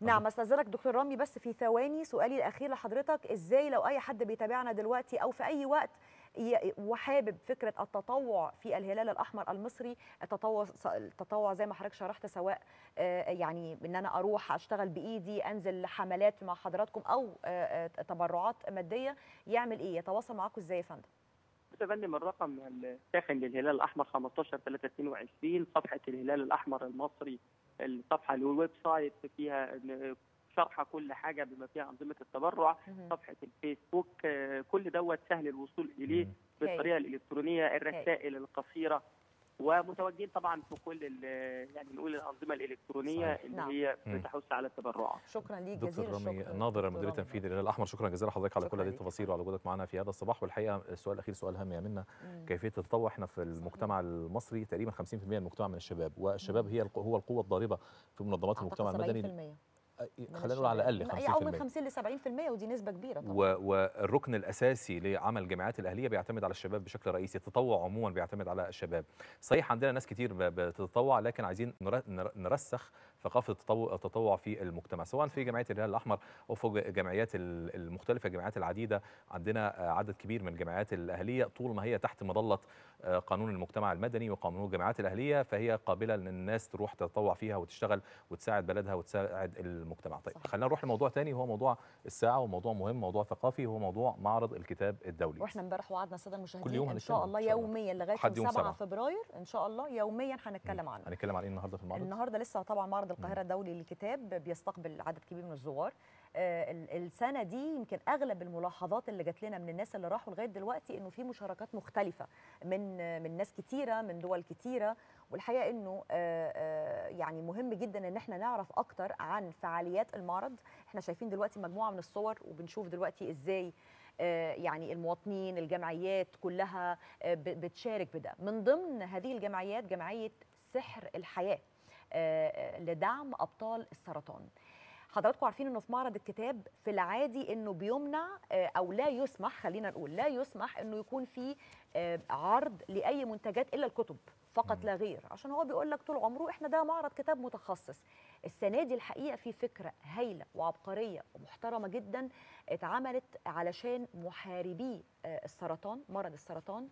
نعم أستاذنك دكتور رامي بس في ثواني سؤالي الأخير لحضرتك إزاي لو أي حد بيتابعنا دلوقتي أو في أي وقت وحابب فكرة التطوع في الهلال الأحمر المصري التطوع التطوع زي ما حضرتك شرحت سواء آه، يعني إن أنا أروح أشتغل بإيدي أنزل حملات مع حضراتكم أو آه، آه، تبرعات مادية يعمل إيه؟ يتواصل معاكم إزاي يا فندم؟ يا فندم الرقم الساخن للهلال الأحمر 15 3 22 صفحة الهلال الأحمر المصري الصفحة ال website فيها إن شرح كل حاجة بما فيها أنظمة التبرع. صفحة الفيسبوك كل دوت سهل الوصول إليه بالطريقة الإلكترونية الرسائل القصيرة ومتواجدين طبعا في كل ال- يعني نقول الأنظمة الإلكترونية صحيح. اللي نعم. هي. بتحث على التبرعات شكرا ليك جزيل رامي الشكر ناظر المدير دكتور التنفيذي للهلال الاحمر شكرا جزيلا لحضرتك على كل هذه. التفاصيل وعلى وجودك معنا في هذا الصباح والحقيقة السؤال الأخير سؤال هام يا مم. كيفية التطوع إحنا في المجتمع المصري تقريبا 50% من المجتمع من الشباب والشباب هي هو القوة الضاربة في منظمات المجتمع المدني 70% أ- خلينا نقول على الأقل أو من 50% 50 ل 70% ودي نسبة كبيرة طبعا. والركن الأساسي لعمل الجامعات الأهلية بيعتمد على الشباب بشكل رئيسي التطوع عموما بيعتمد على الشباب. صحيح عندنا ناس كتير بتتطوع لكن عايزين نر- نر- نرسخ ثقافة التطوع التطوع في المجتمع. سواء في جمعيه الهلال الأحمر أو في الجمعيات ال- المختلفة الجمعيات العديدة عندنا عدد كبير من الجمعيات الأهلية. طول ما هي تحت مظلة آه، قانون المجتمع المدني وقانون الجمعيات الأهلية فهي قابلة ان الناس تروح تتطوع فيها وتشتغل وتساعد بلدها وتساعد المجتمع. طيب خلينا نروح لموضوع تاني هو موضوع الساعة وموضوع مهم موضوع ثقافي وهو موضوع معرض الكتاب الدولي. وإحنا امبارح وعدنا الساده المشاهدين. يوم إن شاء الله. يوميا لغاية لحد يوم يوم 7 سبعة. فبراير إن شاء الله يوميا هنتكلم عنه. هنتكلم عن إيه النهارده في المعرض؟ النهارده لسه طبعا معرض القاهرة الدولي للكتاب بيستقبل عدد كبير من الزوار. آه، ال- السنة دي يمكن أغلب الملاحظات اللي جات لنا من الناس اللي راحوا لغاية دلوقتي إنه في مشاركات مختلفة من من ناس كتيرة من دول كتيرة. والحقيقة إنه آه، آه، يعني مهم جدا إن إحنا نعرف أكتر عن فعاليات المعرض إحنا شايفين دلوقتي مجموعة من الصور وبنشوف دلوقتي إزاي آه، يعني المواطنين الجمعيات كلها بتشارك بده. من ضمن هذه الجمعيات جمعية سحر الحياة لدعم أبطال السرطان. حضراتكم عارفين إنه في معرض الكتاب في العادي إنه بيمنع آه، أو لا يسمح خلينا نقول لا يسمح إنه يكون في آه، عرض لأي منتجات إلا الكتب فقط لا غير. عشان هو بيقول لك طول عمره إحنا ده معرض كتاب متخصص. السنة دي الحقيقة في فكرة هايلة وعبقرية ومحترمة جدا اتعملت علشان محاربي آه، السرطان مرض السرطان.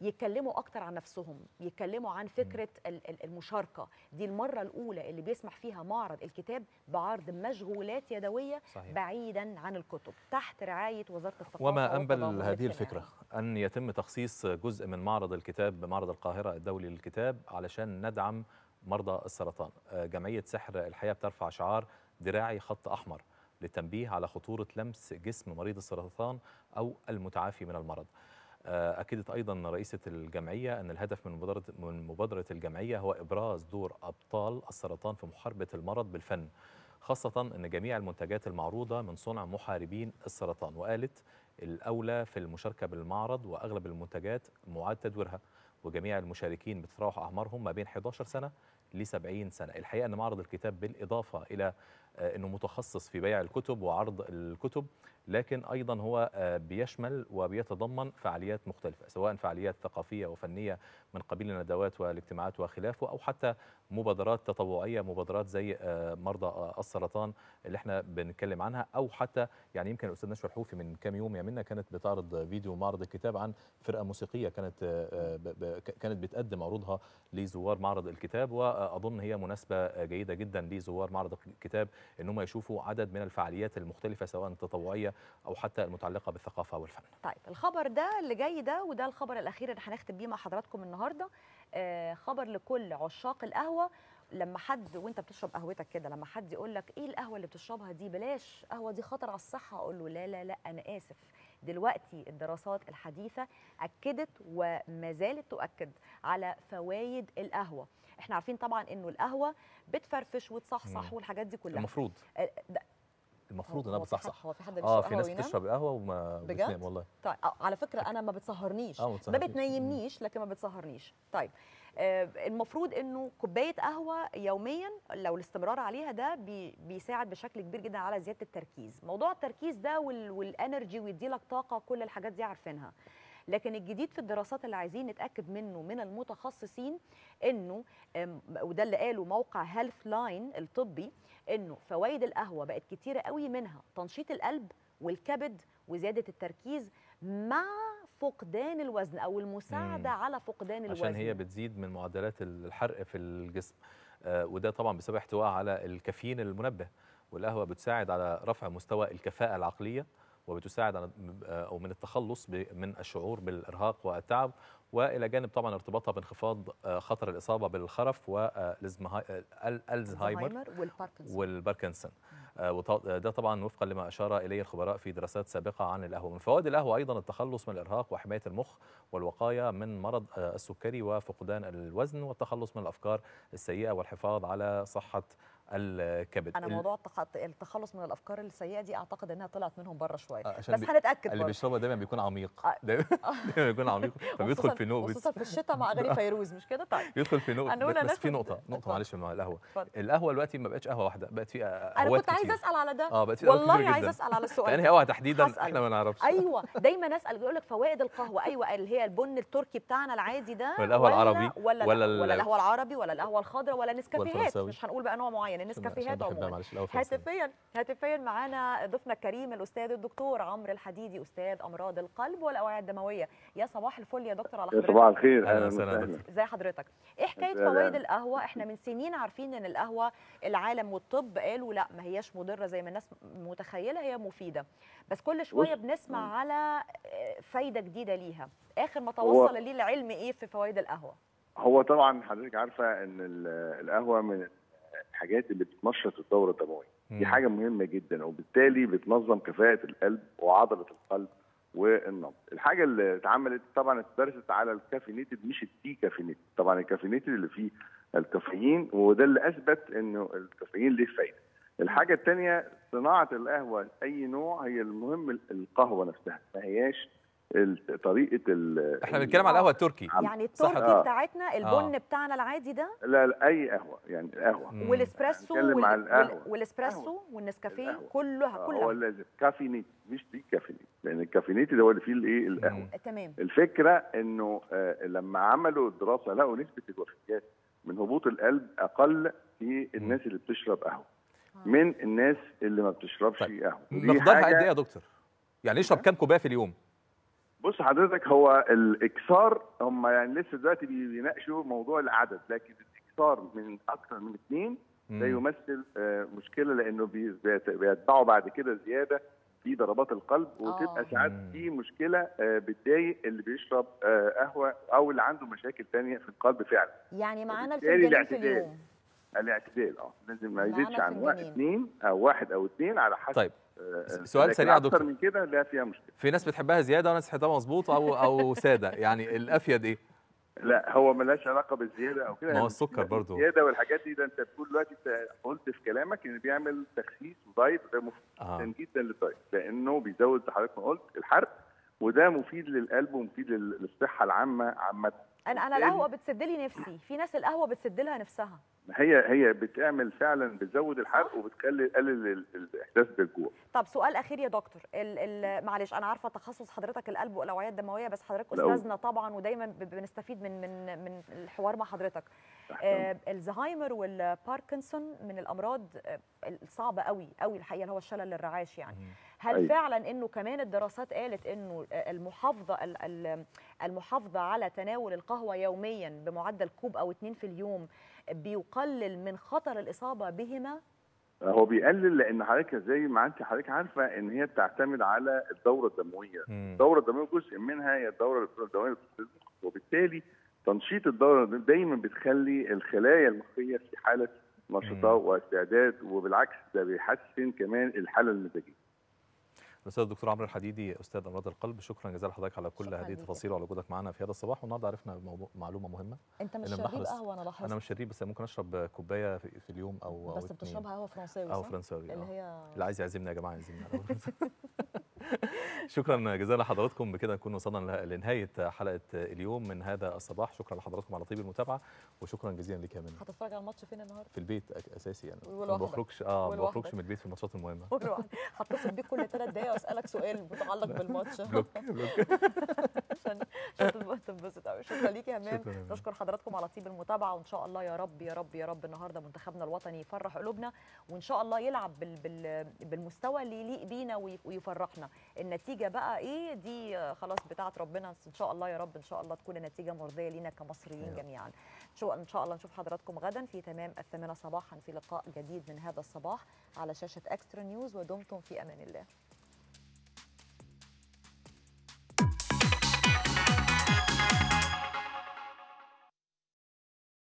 يتكلموا أكتر عن نفسهم يتكلموا عن فكرة ال- ال- المشاركة دي المرة الأولى اللي بيسمح فيها معرض الكتاب بعرض مشغولات يدوية صحيح. بعيدا عن الكتب تحت رعاية وزارة الثقافة وما أنبل هذه. الفكرة أن يتم تخصيص جزء من معرض الكتاب معرض القاهرة الدولي للكتاب علشان ندعم مرضى السرطان آه، جمعية سحر الحياة بترفع شعار دراعي خط أحمر للتنبيه على خطورة لمس جسم مريض السرطان أو المتعافي من المرض أكدت أيضا رئيسة الجمعية أن الهدف من مبادرة من مبادرة الجمعية هو إبراز دور أبطال السرطان في محاربة المرض بالفن خاصة أن جميع المنتجات المعروضة من صنع محاربين السرطان وقالت الأولى في المشاركة بالمعرض وأغلب المنتجات معاد تدويرها وجميع المشاركين بتتراوح أعمارهم ما بين 11 سنة ل 70 سنة. الحقيقة أن معرض الكتاب بالإضافة إلى آه، أنه متخصص في بيع الكتب وعرض الكتب لكن أيضا هو آه، بيشمل وبيتضمن فعاليات مختلفة سواء فعاليات ثقافية وفنية من قبيل الندوات والاجتماعات وخلافه أو حتى مبادرات تطوعية مبادرات زي آه، مرضى السرطان اللي إحنا بنتكلم عنها أو حتى يعني يمكن الأستاذ نشوى الحوفي من كام يوم يا منا كانت بتعرض فيديو معرض الكتاب عن فرقة موسيقية كانت كانت بتقدم عروضها لزوار معرض الكتاب وأظن هي مناسبة جيدة جدا لزوار معرض الكتاب إن هم يشوفوا عدد من الفعاليات المختلفة سواء التطوعية أو حتى المتعلقة بالثقافة والفن. طيب الخبر ده اللي جاي ده وده الخبر الأخير اللي هنختم بيه مع حضراتكم النهارده آه خبر لكل عشاق القهوة. لما حد وأنت بتشرب قهوتك كده لما حد يقول لك إيه القهوة اللي بتشربها دي؟ بلاش قهوة دي خطر على الصحة. أقول له لا لا لا أنا آسف. دلوقتي الدراسات الحديثة أكدت وما زالت تؤكد على فوائد القهوة إحنا عارفين طبعا إنه القهوة بتفرفش وتصحصح. والحاجات دي كلها المفروض آه، المفروض إنها هو في حد- بتصحصح هو في حد آه بيشرب في قهوة ناس؟ بتشرب قهوة وما؟ بتنام والله طيب آه، على فكرة أنا ما بتسهرنيش آه، ما. بتنيمنيش لكن ما بتسهرنيش طيب آه، المفروض إنه كوباية قهوة يوميا لو الاستمرار عليها ده بي بيساعد بشكل كبير جدا على زيادة التركيز. موضوع التركيز ده وال وال energy ويديلك طاقة كل الحاجات دي عارفينها. لكن الجديد في الدراسات اللي عايزين نتأكد منه من المتخصصين إنه وده اللي قاله موقع Healthline الطبي إنه فوائد القهوة بقت كتيرة قوي منها تنشيط القلب والكبد وزيادة التركيز مع فقدان الوزن أو المساعدة مم. على فقدان الوزن. عشان هي بتزيد من معدلات الحرق في الجسم. آه، وده طبعا بسبب احتوائها على الكافيين المنبه. والقهوة بتساعد على رفع مستوى الكفاءة العقلية. وبتساعد على آه، أو من التخلص من الشعور بالإرهاق والتعب وإلى جانب طبعا ارتباطها بانخفاض آه، خطر الإصابة بالخرف والزهايمر الزهايمر والباركنسون. والباركنسون. آه، طبعا وفقا لما أشار إليه الخبراء في دراسات سابقة عن القهوة. من فوائد القهوة أيضا التخلص من الإرهاق وحماية المخ والوقاية من مرض السكري وفقدان الوزن والتخلص من الأفكار السيئة والحفاظ على صحة الكبد أنا موضوع التخ- التخلص من الأفكار السيئة دي أعتقد إنها طلعت منهم بره شوية آه، بس هنتأكد اللي. بيشربها دايما بيكون عميق آه. دايما بيكون عميق فبيدخل في نوبة خصوصا في الشتاء مع اغاني فيروز مش كده طيب يدخل في هنقول بس في نقطة نقطة معلش مع القهوة اتفضل. القهوة دلوقتي ما بقتش قهوة واحدة بقت في أنا كنت عايزة كتير. أسأل على ده آه بقت في قهوات والله عايزة جدا. أسأل على السؤال فأنهي ده. قهوة تحديدا. إحنا ما نعرفش أيوه دايما أسأل يقول لك فوائد القهوة أيوه اللي هي البن التركي بتاعنا العادي ده ولا القهوة ولا العربي ولا ولا ال... ال- ولا القهوة العربي ولا القهوة الخضراء ولا نسكافيهات. مش هنقول بقى نوع معين عشان النسكافيهات عموما. هاتفيا هاتفيا معانا ضيفنا الكريم الأستاذ الدكتور عمرو الحديدي أستاذ أمراض القلب والأوعية الدموية. يا صباح الفل يا دكتور على يا حضرتك. صباح الخير. أهلا وسهلا. ازي حضرتك. إيه حكاية. فوائد القهوة؟ إحنا من سنين عارفين إن القهوة العالم والطب قالوا لا ما هياش مضرة زي ما الناس متخيلة هي مفيدة. بس كل شوية بنسمع على آه، فايدة جديدة ليها. آخر ما توصل ليه العلم إيه في فوائد القهوة؟ هو طبعا حضرتك عارفة إن ال- القهوة من الحاجات اللي بتنشط الدورة الدموية. دي حاجة مهمة جدا وبالتالي بتنظم كفاءة القلب وعضلة القلب والنبض. الحاجة اللي اتعملت طبعا اتدرست على ال caffeinated مش ال decaffeinated طبعا ال caffeinated اللي فيه الكافيين وده اللي أثبت إنه الكافيين ليه فايدة. الحاجة الثانية صناعة القهوة أي نوع هي المهم القهوة نفسها ما هياش طريقة ال- إحنا بنتكلم على القهوة التركي. يعني التركي كده؟ بتاعتنا البن بتاعنا العادي ده؟ لا لا أي قهوة يعني قهوة. والإسبريسو وال... القهوة. والإسبريسو والنسكافيه. كلها هو كلها. لازم. caffeinated مش decaffeinated لأن ال caffeinated ده هو اللي فيه الإيه؟ القهوة. تمام. الفكرة إنه آه، لما عملوا الدراسة لقوا نسبة الوفيات من هبوط القلب أقل في الناس اللي بتشرب قهوة. من الناس اللي ما بتشربش قهوة. ودي مقدارها قد إيه يا دكتور؟ يعني يشرب كام كوباية في اليوم؟ بص حضرتك هو الإكثار هم يعني لسه دلوقتي بي- بيناقشوا موضوع العدد لكن الإكثار من أكثر من اثنين ده. يمثل آه، مشكلة لأنه بي- بيت- بيتبعوا بعد كده زيادة في ضربات القلب وتبقى آه. ساعات في مشكلة آه، بتضايق اللي بيشرب قهوة أو اللي عنده مشاكل تانية في القلب فعلا يعني معانا الفنجانين في. اليوم الاعتدال آه لازم ما يزيدش عن. اثنين أو واحد أو اثنين على حسب طيب سؤال لكن سريع يا أكثر دكتور. من كده لا فيها مشكلة في ناس بتحبها زيادة وناس بتحبها مظبوط أو أو سادة يعني الأفيد إيه؟ لا هو ملهاش علاقة بالزيادة أو كده ما هو هي السكر برضو. الزياده والحاجات دي ده أنت بتقول دلوقتي أنت قلت في كلامك إن بيعمل تخسيس ودايت وده مفيد آه. جدا للدايت لأنه بيزود زي حضرتك ما قلت الحرق وده مفيد للقلب ومفيد لل- للصحة العامة عامة أنا أنا القهوة بتسد لي نفسي في ناس القهوة بتسد لها نفسها هي هي بتعمل فعلا بتزود الحرق وبتخلي تقلل ال- الاحساس بالجوع. طب سؤال أخير يا دكتور. ال ال معلش أنا عارفة تخصص حضرتك القلب والاوعيه الدمويه بس حضرتك أستاذنا طبعا ودايما بنستفيد من من من الحوار مع حضرتك. آه الزهايمر والباركنسون من الأمراض آه، الصعبه قوي قوي الحقيقة اللي هو الشلل الرعاش يعني. هل أيوة. فعلا إنه كمان الدراسات قالت إنه المحافظة ال- ال- المحافظة على تناول القهوة يوميا بمعدل كوب أو اتنين في اليوم بيقلل من خطر الإصابة بهما؟ هو بيقلل لأن حضرتك زي ما أنت حضرتك عارفة إن هي بتعتمد على الدورة الدموية. الدورة الدموية جزء منها هي الدورة الدمويه وبالتالي تنشيط الدورة دايما بتخلي الخلايا المخية في حالة نشاطه واستعداد وبالعكس ده بيحسن كمان الحالة المزاجية. الاستاذ الدكتور عمرو الحديدي أستاذ أمراض القلب شكرا جزيلا لحضرتك على كل هذه التفاصيل وعلى وجودك معنا في هذا الصباح والنهارده عرفنا معلومة مهمة أنت مش إن شريب بنحرص- قهوة أنا لاحظت أنا مش شريب بس ممكن أشرب كوباية في, في اليوم أو بس اتنين. بتشربها قهوة فرنساوي قهوه؟ فرنساوي اللي آه. هي اللي عايز يعزمني يا جماعة فرنساوي. شكرا جزيلا لحضراتكم بكده نكون وصلنا لنهاية حلقة اليوم من هذا الصباح شكرا لحضراتكم على طيب المتابعة وشكرا جزيلا ليك يا منى هتتفرج على الماتش فين النهارده؟ في البيت أساسي يعني ما. بخرجش آه ما. بخرجش من البيت في الماتشات المهمة. هتصل بيك كل ثلاث دقايق وأسألك سؤال متعلق بالماتش بلوك بلوك عشان عشان تنبسط قوي شكرا ليك يا همام. نشكر حضراتكم على طيب المتابعة وإن شاء الله يا رب يا رب يا رب النهارده منتخبنا الوطني يفرح قلوبنا وإن شاء الله يلعب بال بال بالمستوى اللي يليق بينا وي- ويفرحنا. النتيجة بقى إيه؟ دي خلاص بتاعة ربنا. إن شاء الله يا رب إن شاء الله تكون النتيجه مرضية لينا كمصريين جميعا. شو إن شاء الله نشوف حضراتكم غدا في تمام الثامنة صباحا في لقاء جديد من هذا الصباح على شاشة اكسترا نيوز ودمتم في أمان الله.